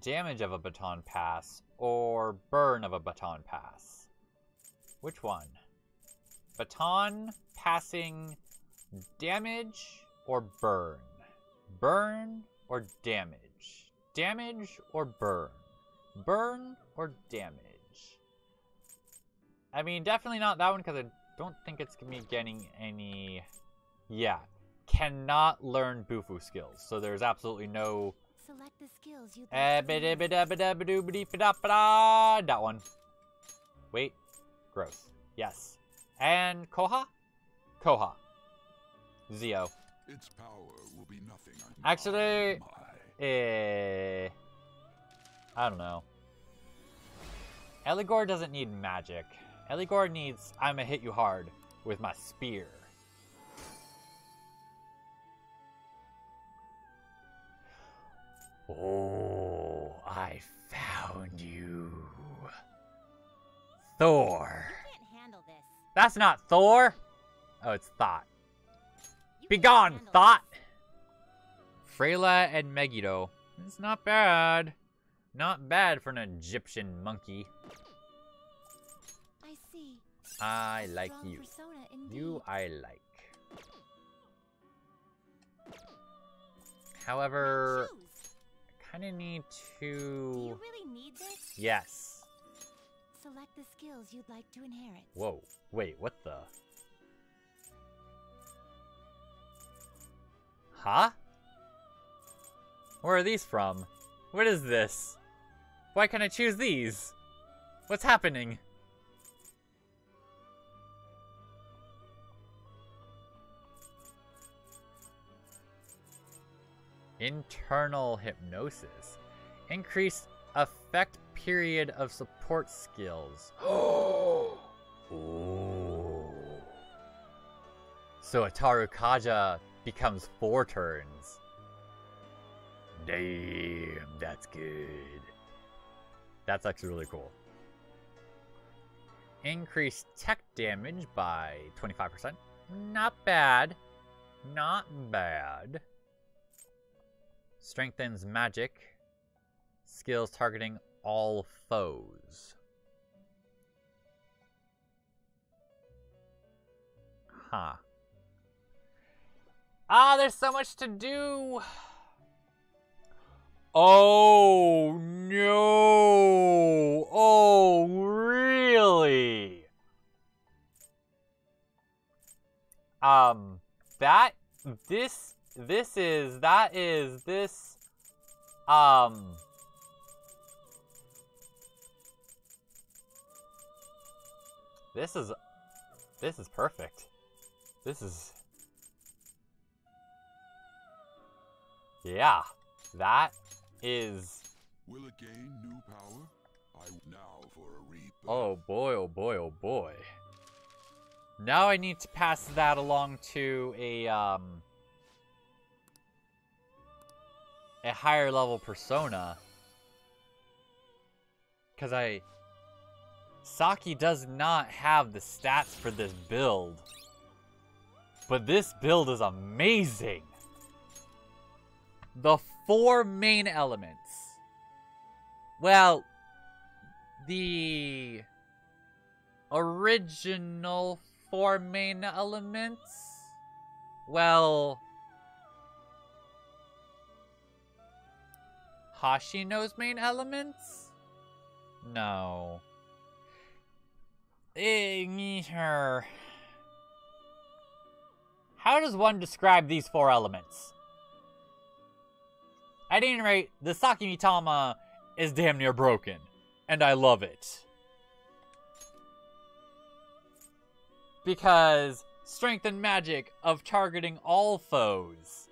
damage of a baton pass or burn of a baton pass. Which one? Baton passing damage or burn? Burn or damage? Damage or burn? Burn or damage? I mean, definitely not that one because I don't think it's going to be getting any... Yeah. Cannot learn Bufu skills. So there's absolutely no... Select the skills you'd Eh. That one. Wait. Gross. Yes. And Koha? Koha. Zio. Its power will be nothing. Actually, eh, I don't know. Eligor doesn't need magic. Eligor needs I'ma hit you hard with my spear. Oh, I found you. Thor. Can't handle this. That's not Thor. Oh, it's Thoth. Begone, Thoth. Freila and Megido. It's not bad. Not bad for an Egyptian monkey. I see. I like Strong you. persona. You I like. However, I kind of need to. Do you really need this? Yes. Select the skills you'd like to inherit. Whoa. Wait, what the? Huh? Where are these from? What is this? Why can't I choose these? What's happening? Internal hypnosis. Increased effect period of support skills. So Ataru Kaja becomes four turns. Damn, that's good. That's actually really cool. Increased tech damage by 25%. Not bad. Not bad. Strengthens magic. Skills targeting all foes. Huh. Ah, there's so much to do. Oh no! Oh really? Um, that this this is that is this um. This is this is perfect. This is Yeah, that is Will it gain new power? I now for a rebirth. Oh boy, oh boy, oh boy. Now I need to pass that along to a um a higher level persona. Cuz I Saki does not have the stats for this build. But this build is amazing. The four main elements. Well, the original four main elements. Well, Hashino's main elements? No. How does one describe these four elements? At any rate, the Sakimitama is damn near broken, and I love it. Because strength and magic of targeting all foes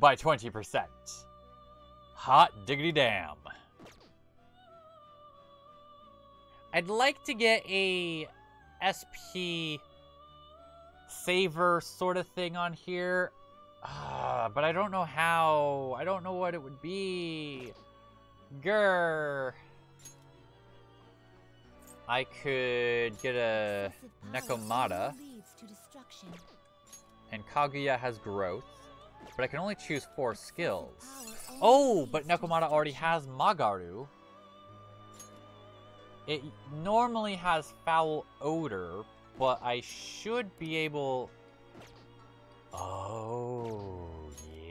by 20%. Hot diggity damn. I'd like to get a SP saver sort of thing on here. Uh, but I don't know how. I don't know what it would be. Grr. I could get a Nekomata. And Kaguya has growth. But I can only choose four skills. Oh, but Nekomata already has Magaru. It normally has foul odor, but I should be able... Oh,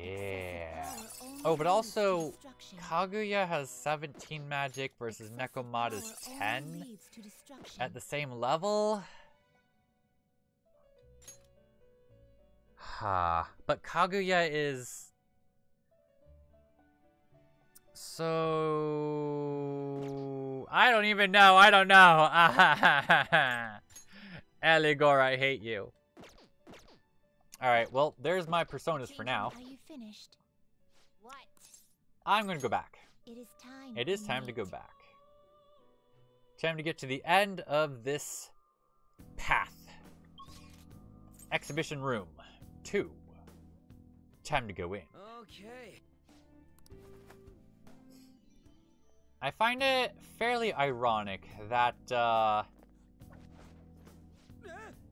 yeah. Oh, but also, Kaguya has 17 magic versus Nekomata's 10 at the same level. Ha. but Kaguya is... So... I don't even know. I don't know. Eligor, I hate you. Alright, well, there's my personas for now. Are you finished? What? I'm gonna go back. It is time. It is time to go back. Time to get to the end of this path. Exhibition room. Two. Time to go in. Okay. I find it fairly ironic that, uh...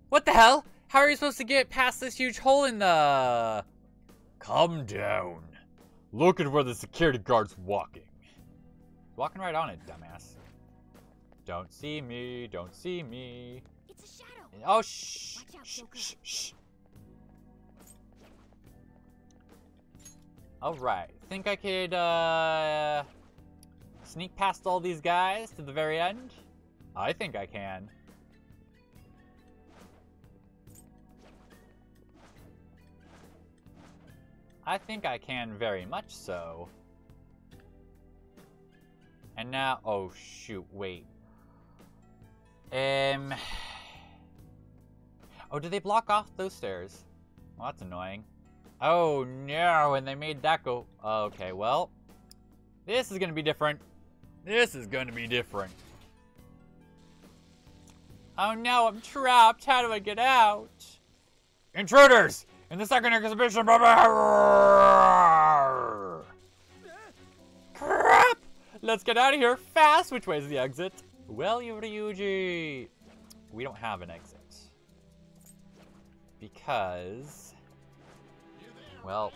What the hell? How are you supposed to get past this huge hole in the... Calm down. Look at where the security guard's walking. Walking right on it, dumbass. Don't see me, don't see me. It's a shadow. Oh, shh, shh, shh, shh. Alright, think I could, uh... Sneak past all these guys to the very end? I think I can. I think I can very much so. And now, oh shoot, wait. Um. Oh, did they block off those stairs? Well, that's annoying. Oh no, and they made that go. Okay, well, this is gonna be different. This is gonna be different. Oh no, I'm trapped. How do I get out? Intruders! In the second exhibition, Crap! Let's get out of here fast! Which way is the exit? Well, Yuji, we don't have an exit. Because... Well...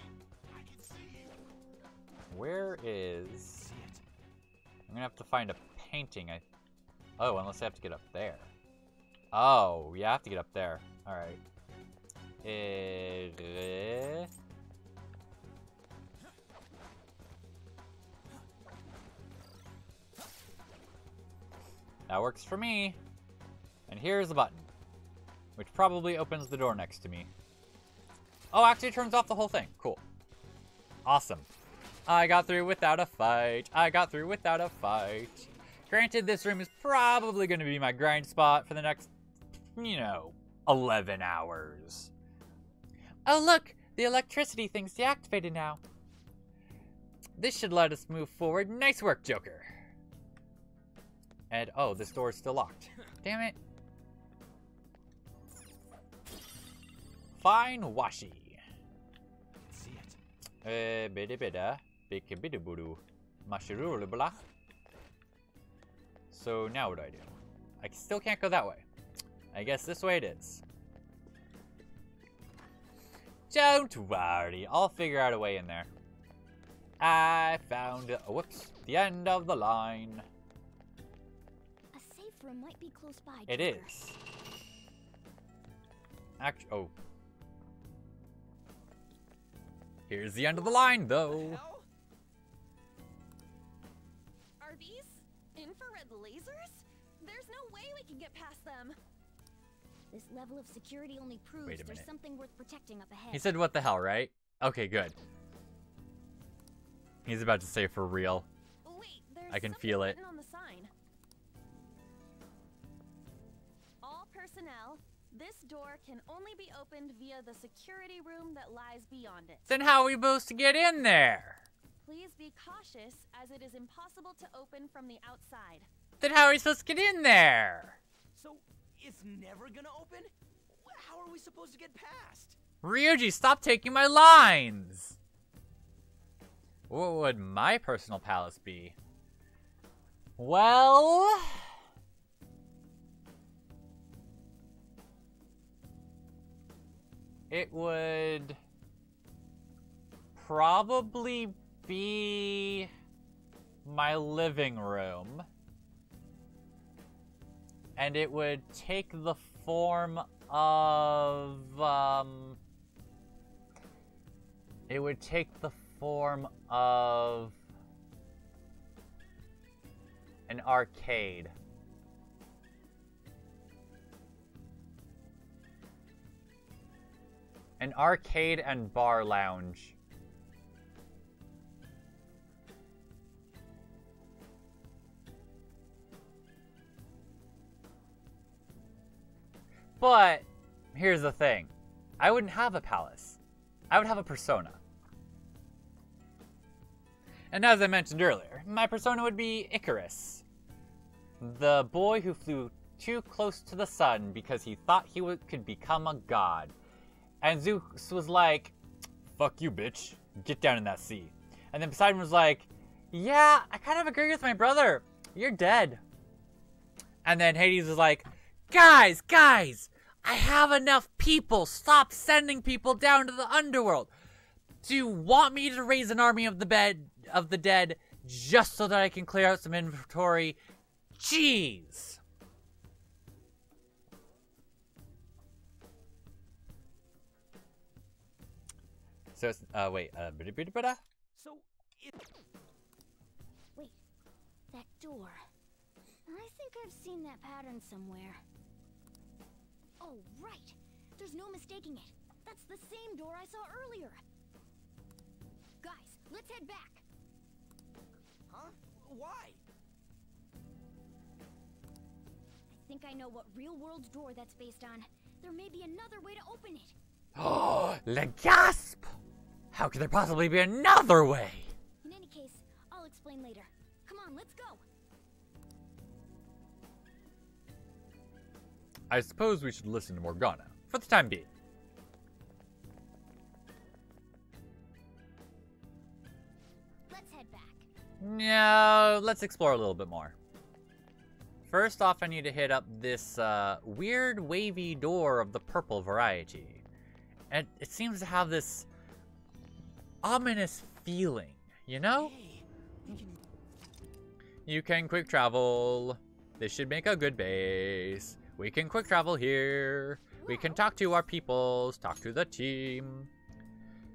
Where is... I'm gonna have to find a painting, I... Oh, unless I have to get up there. Oh, yeah, I have to get up there. Alright. That works for me. And here's the button. Which probably opens the door next to me. Oh, actually turns off the whole thing. Cool. Awesome. I got through without a fight. I got through without a fight. Granted, this room is probably going to be my grind spot for the next, you know, 11 hours. Oh, look! The electricity thing's deactivated now. This should let us move forward. Nice work, Joker. And, oh, this door's still locked. Damn it. Fine washi. See it. Eh, bida bida. Bika bida budu. Mashirulu blah. So now what do I do? I still can't go that way. I guess this way it is. Don't worry, I'll figure out a way in there. I found, it. Oh, whoops, the end of the line. A safe room might be close by. It Joker. is. Act oh. Here's the end of the line, though. Are these infrared lasers? There's no way we can get past them. This level of security only proves Wait a there's minute. something worth protecting up ahead. He said, what the hell, right? Okay, good. He's about to say for real. Oh, wait, there's I can feel it. on the sign. All personnel, this door can only be opened via the security room that lies beyond it. Then how are we supposed to get in there? Please be cautious as it is impossible to open from the outside. Then how are we supposed to get in there? So, it's never gonna open? How are we supposed to get past? Ryuji, stop taking my lines! What would my personal palace be? Well... It would probably be my living room. And it would take the form of um it would take the form of an arcade. An arcade and bar lounge. But here's the thing. I wouldn't have a palace. I would have a persona. And as I mentioned earlier, my persona would be Icarus. The boy who flew too close to the sun because he thought he could become a god. And Zeus was like, fuck you, bitch. Get down in that sea. And then Poseidon was like, yeah, I kind of agree with my brother. You're dead. And then Hades was like, guys, guys, I have enough people. Stop sending people down to the underworld. Do you want me to raise an army of the bed of the dead just so that I can clear out some inventory? Jeez. So it's uh wait uh. So, it. Wait, that door. I think I've seen that pattern somewhere. Oh, right. There's no mistaking it. That's the same door I saw earlier. Guys, let's head back. Huh? Why? I think I know what real world door that's based on. There may be another way to open it. Oh, le gasp! How could there possibly be another way? In any case, I'll explain later. Come on, let's go. I suppose we should listen to Morgana for the time being. Let's head back. No, let's explore a little bit more. First off, I need to hit up this uh, weird wavy door of the purple variety. And it seems to have this ominous feeling, you know? You can quick travel. This should make a good base. We can quick travel here. We can talk to our peoples, talk to the team.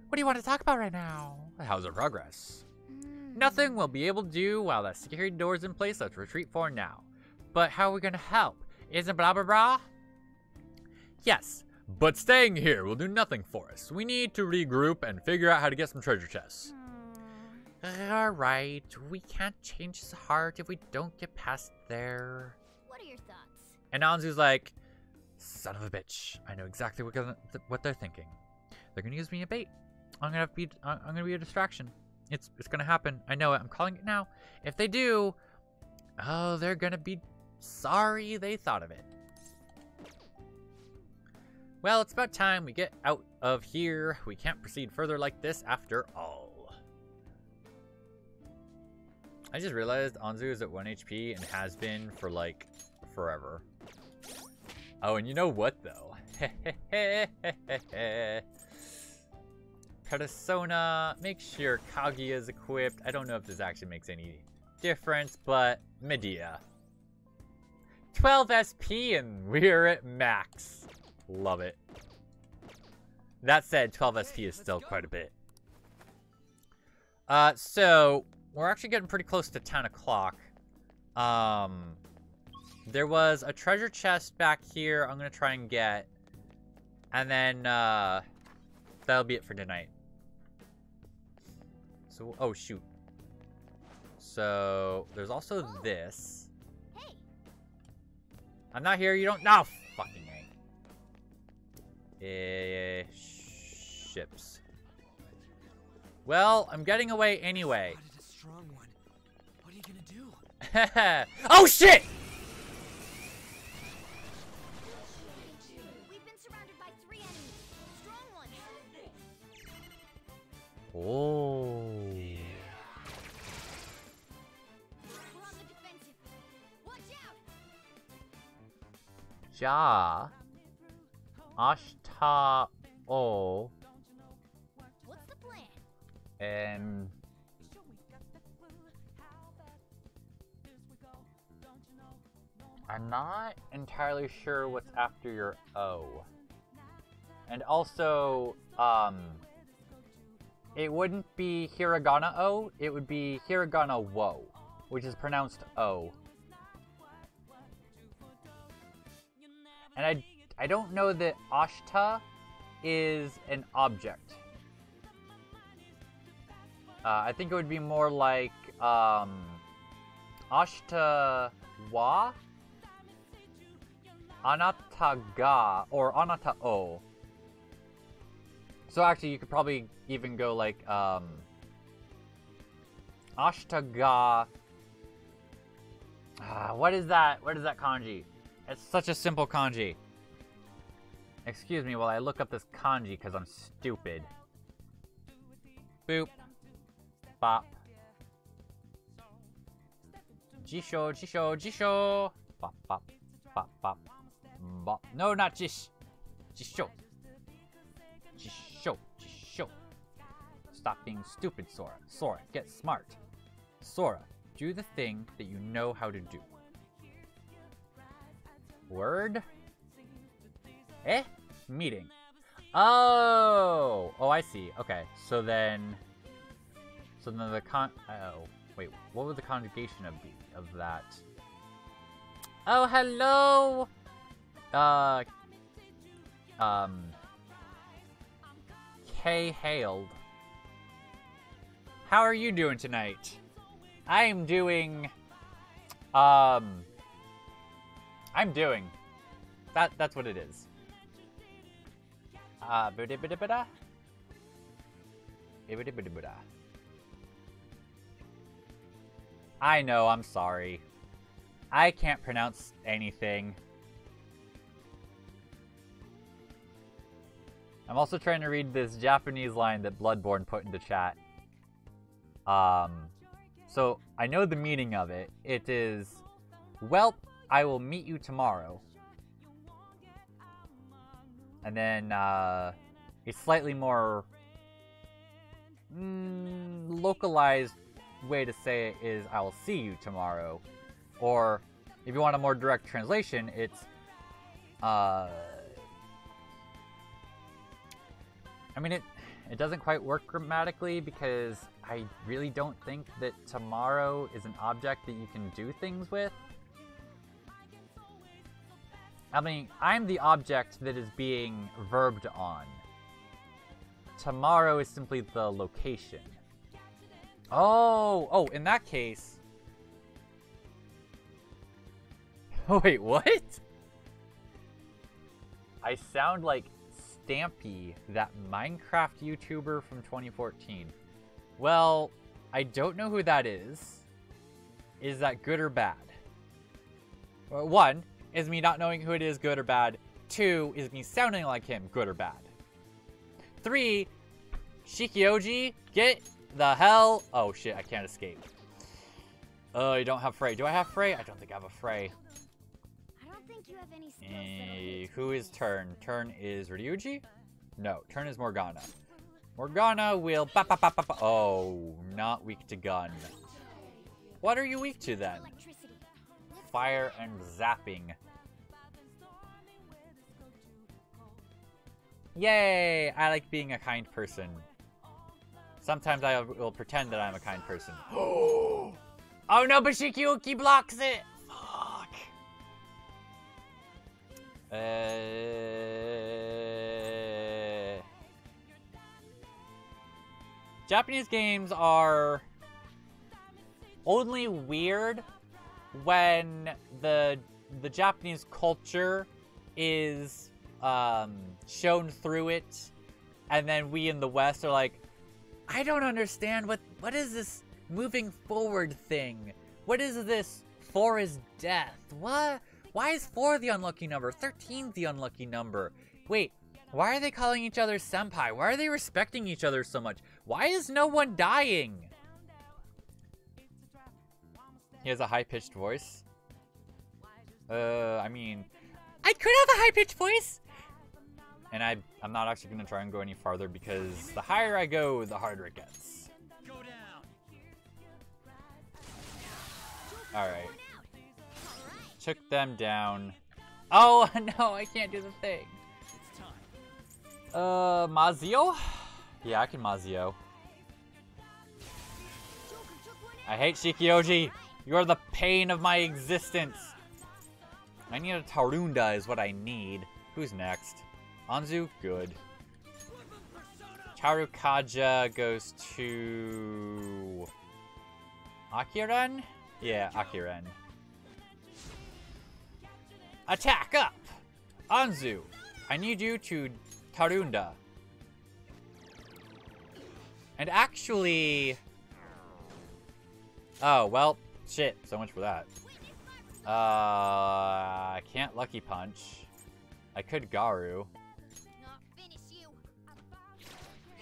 What do you want to talk about right now? How's our progress? Hmm. Nothing we'll be able to do while that security door's in place. Let's retreat for now. But how are we gonna help? Isn't blah blah blah? Yes, but staying here will do nothing for us. We need to regroup and figure out how to get some treasure chests. Hmm. Alright, we can't change his heart if we don't get past there. What are your? And Anzu's like, son of a bitch. I know exactly what, gonna, th- what they're thinking. They're gonna use me as bait. I'm gonna be I'm I'm gonna be a distraction. It's it's gonna happen. I know it. I'm calling it now. If they do, oh, they're gonna be sorry they thought of it. Well, it's about time we get out of here. We can't proceed further like this after all. I just realized Anzu is at 1 HP and has been for like forever. Oh, and you know what though? Persona, make sure Kaguya is equipped. I don't know if this actually makes any difference, but Medea. 12 SP and we're at max. Love it. That said, 12 SP is still quite a bit. Uh, so, we're actually getting pretty close to 10 o'clock. Um, there was a treasure chest back here I'm going to try and get. And then, uh, that'll be it for tonight. So, oh, shoot. So, there's also this. Hey. I'm not here, you don't- No! Fucking A. Uh, ships. Well, I'm getting away anyway. Strong one. What are you gonna do? oh shit! Oh. Ja. Ashta O. What's the plan? And I'm not entirely sure what's after your O. And also, um, it wouldn't be hiragana O, it would be hiragana wo, which is pronounced O. And I, I don't know that ashta is an object. Uh, I think it would be more like um, ashta wa, anata ga, or anata o. So actually, you could probably even go like um, ashta ga. Ah, what is that? What is that kanji? It's such a simple kanji. Excuse me while I look up this kanji because I'm stupid. Boop. Bop. Jisho, Jisho, Jisho. Bop, bop, bop, bop. Bop. No, not Jish. Jisho, Stop being stupid, Sora. Sora, get smart. Sora, do the thing that you know how to do. Word? Eh? Meeting. Oh! Oh, I see. Okay, so then... So then the con... Oh, wait. What would the conjugation of be of that? Oh, hello! Uh... Um... K. Hailed. How are you doing tonight? I am doing... Um... I'm doing. That that's what it is. Uh, bida bida. I know, I'm sorry. I can't pronounce anything. I'm also trying to read this Japanese line that Bloodborne put into chat. Um, so I know the meaning of it. It is, Welp, I will meet you tomorrow. And then uh, a slightly more mm, localized way to say it is I will see you tomorrow. Or if you want a more direct translation, it's uh, I mean it it doesn't quite work grammatically because I really don't think that tomorrow is an object that you can do things with. I mean, I'm the object that is being verbed on. Tomorrow is simply the location. Oh, oh, in that case. Wait, what? I sound like Stampy, that Minecraft YouTuber from 2014. Well, I don't know who that is. Is that good or bad? Well, one, is me not knowing who it is good or bad. Two, is me sounding like him good or bad. Three, Shiki-Ouji, get the hell... Oh shit, I can't escape. Oh, you don't have Frei. Do I have Frei? I don't think I have a Frei. I don't think you have any skills Eh, who is Turn? Turn is Ryuji? No, Turn is Morgana. Morgana will... Ba -ba -ba. Oh, not weak to gun. What are you weak to then? Fire and zapping. Yay! I like being a kind person. Sometimes I will pretend that I'm a kind person. oh no, Bashikyuki blocks it! Fuck. Uh... Japanese games are only weird when the the Japanese culture is um, shown through it, and then we in the West are like, I don't understand what what is this moving forward thing? What is this four is death? What? Why is four the unlucky number? 13 the unlucky number. Wait, why are they calling each other senpai? Why are they respecting each other so much? Why is no one dying? He has a high-pitched voice. Uh, I mean, I could have a high-pitched voice. And I, I'm not actually going to try and go any farther because the higher I go, the harder it gets. Alright. Took them down. Oh, no, I can't do the thing. Uh, Mazio? Yeah, I can Mazio. I hate Shiki-Ouji. You are the pain of my existence. I need a Tarunda is what I need. Who's next? Anzu? Good. Tarukaja goes to... Akiren? Yeah, Akiren. Attack up! Anzu, I need you to Tarunda. And actually... Oh, well, shit. So much for that. Uh, I can't Lucky Punch. I could Garu.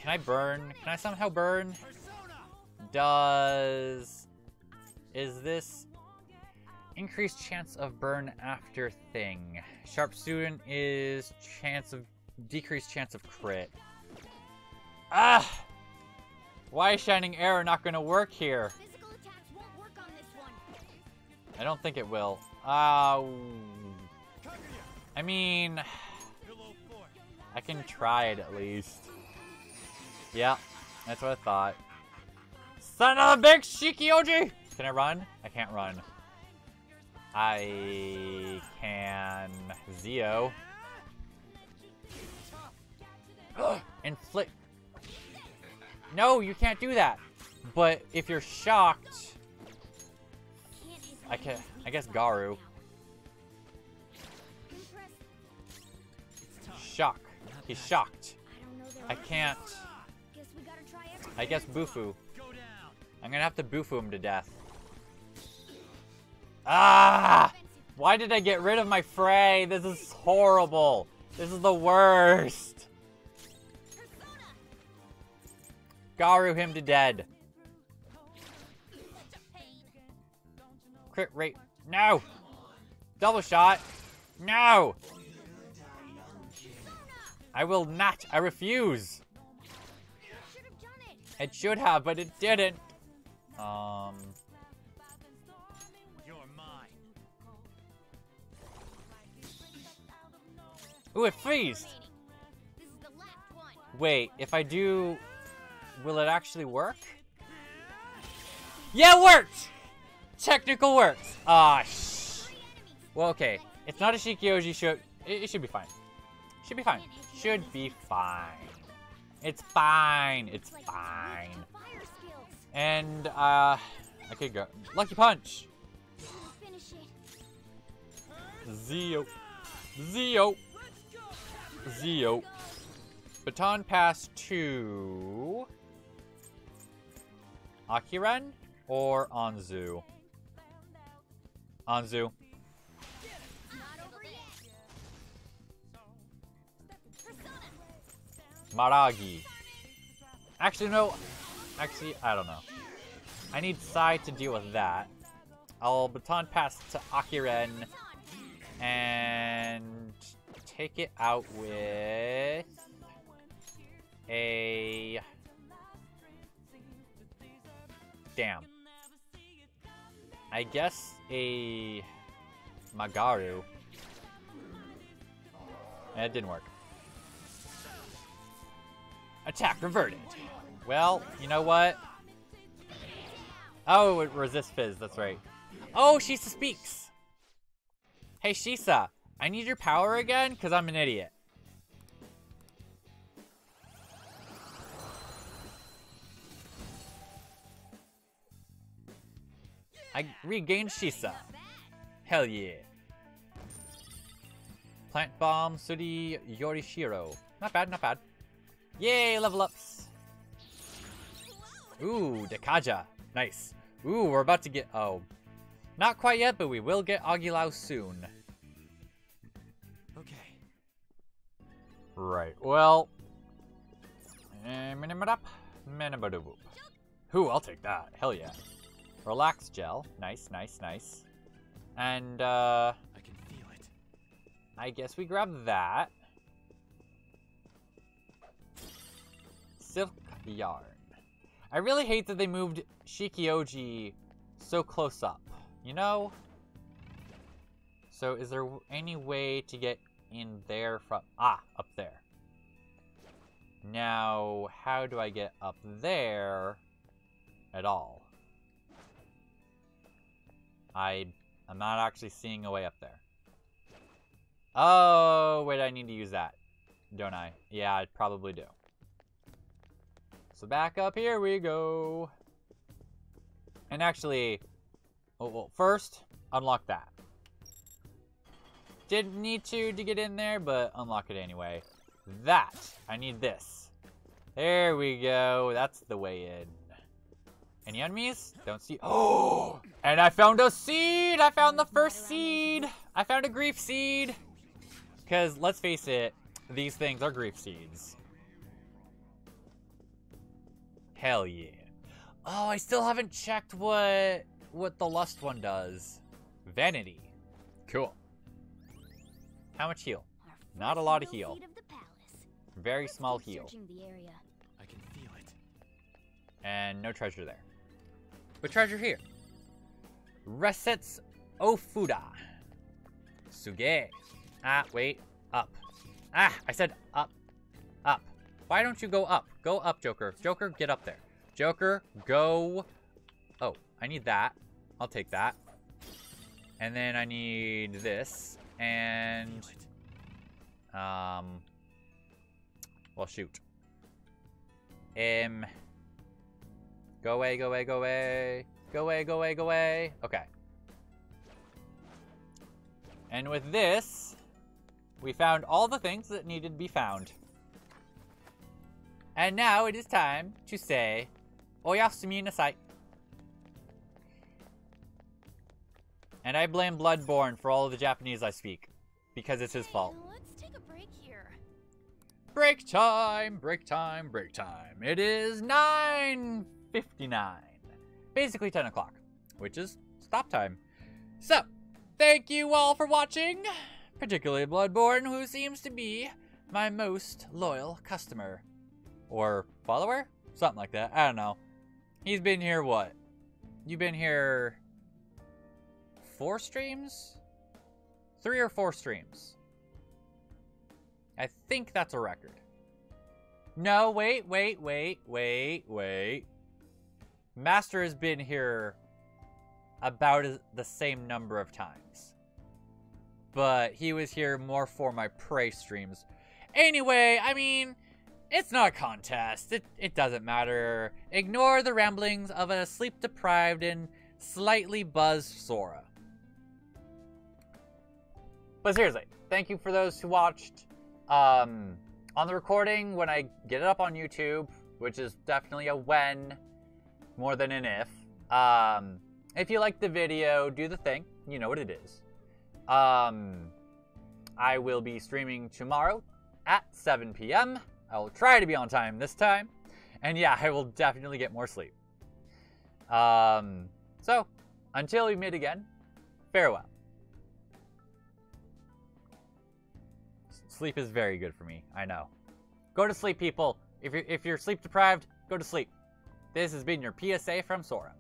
Can I burn? Can I somehow burn? Does... Is this... Increased chance of burn after thing. Sharp student is chance of... Decreased chance of crit. Ah! Why is Shining Arrow not gonna work here? Work I don't think it will. Uh, I mean, I can try it at least. Yeah, that's what I thought. Son of a bitch, Shiki-Ouji! Can I run? I can't run. I can Zio. Inflict. No, you can't do that. But if you're shocked, I can. I guess Garu. Shock. He's shocked. I can't. I guess Bufu. I'm gonna have to Bufu him to death. Ah! Why did I get rid of my Frei? This is horrible. This is the worst. Garu him to dead. Crit rate. No! Double shot. No! I will not. I refuse. It should have, but it didn't. Um. Ooh, it freezed. Wait, if I do, will it actually work? Yeah, it worked! Technical works. Ah, sh. Well, okay. It's not a Shiki-Ouji should. It, it should be fine. Should be fine. Should be fine. It's fine. It's fine. And, uh, I could go. Lucky Punch. Zio. Zio. Zio. Baton pass to... Akiren or Anzu? Anzu. Maragi. Actually, no. Actually, I don't know. I need Sai to deal with that. I'll baton pass to Akiren and take it out with a... Damn. I guess a Magaru. That didn't work. Attack reverted. Well, you know what? Oh, it resists fizz, that's right. Oh, Shisa speaks! Hey, Shisa, I need your power again, because I'm an idiot. I regained Shisa. Hell yeah. Plant Bomb, Sudi, Yorishiro. Not bad, not bad. Yay, level ups. Ooh, Dekaja. Nice. Ooh, we're about to get... Oh. Not quite yet, but we will get Agilao soon. Okay. Right, well... Eh, Ooh, I'll take that. Hell yeah. Relax gel. Nice, nice, nice. And, uh... I can feel it. I guess we grab that. Silk yarn. I really hate that they moved Shiki-Ouji so close up, you know? So is there any way to get in there from... Ah, up there. Now, how do I get up there at all? I, I'm not actually seeing a way up there. Oh, wait, I need to use that, don't I? Yeah, I probably do. So back up here we go. And actually, oh, well, first, unlock that. Didn't need to to get in there, but unlock it anyway. That, I need this. There we go, that's the way in. Any enemies? Don't see. Oh! And I found a seed! I found the first seed! I found a grief seed! Because, let's face it, these things are grief seeds. Hell yeah. Oh, I still haven't checked what what the lust one does. Vanity. Cool. How much heal? Not a lot of heal. Very small heal. I can feel it. And no treasure there. But treasure here. Resets Ofuda. Suge. Ah, wait. Up. Ah, I said up. Up. Why don't you go up? Go up, Joker. Joker, get up there. Joker, go... Oh, I need that. I'll take that. And then I need this. And... Um... Well, shoot. Um... Go away, go away, go away. Go away, go away, go away. Okay. And with this, we found all the things that needed to be found. And now it is time to say Oyasumi Nasai. And I blame Bloodborne for all of the Japanese I speak. Because it's his fault. Let's take a break here. Break time, break time, break time. It is 9.59. Basically 10 o'clock. Which is stop time. So, thank you all for watching. Particularly Bloodborne, who seems to be my most loyal customer. Or follower? Something like that. I don't know. He's been here what? You've been here four streams? Three or four streams. I think that's a record. No, wait, wait, wait, wait, wait. Master has been here about the same number of times. But he was here more for my prey streams. Anyway, I mean, it's not a contest. It, it doesn't matter. Ignore the ramblings of a sleep-deprived and slightly buzzed Sora. But seriously, thank you for those who watched. Um, on the recording, when I get it up on YouTube, which is definitely a when more than an if, um, if you like the video, do the thing. You know what it is. Um, I will be streaming tomorrow at 7 p.m. I will try to be on time this time. And yeah, I will definitely get more sleep. Um, so, until we meet again, farewell. Sleep is very good for me, I know. Go to sleep, people. If you're, if you're sleep deprived, go to sleep. This has been your PSA from Sora.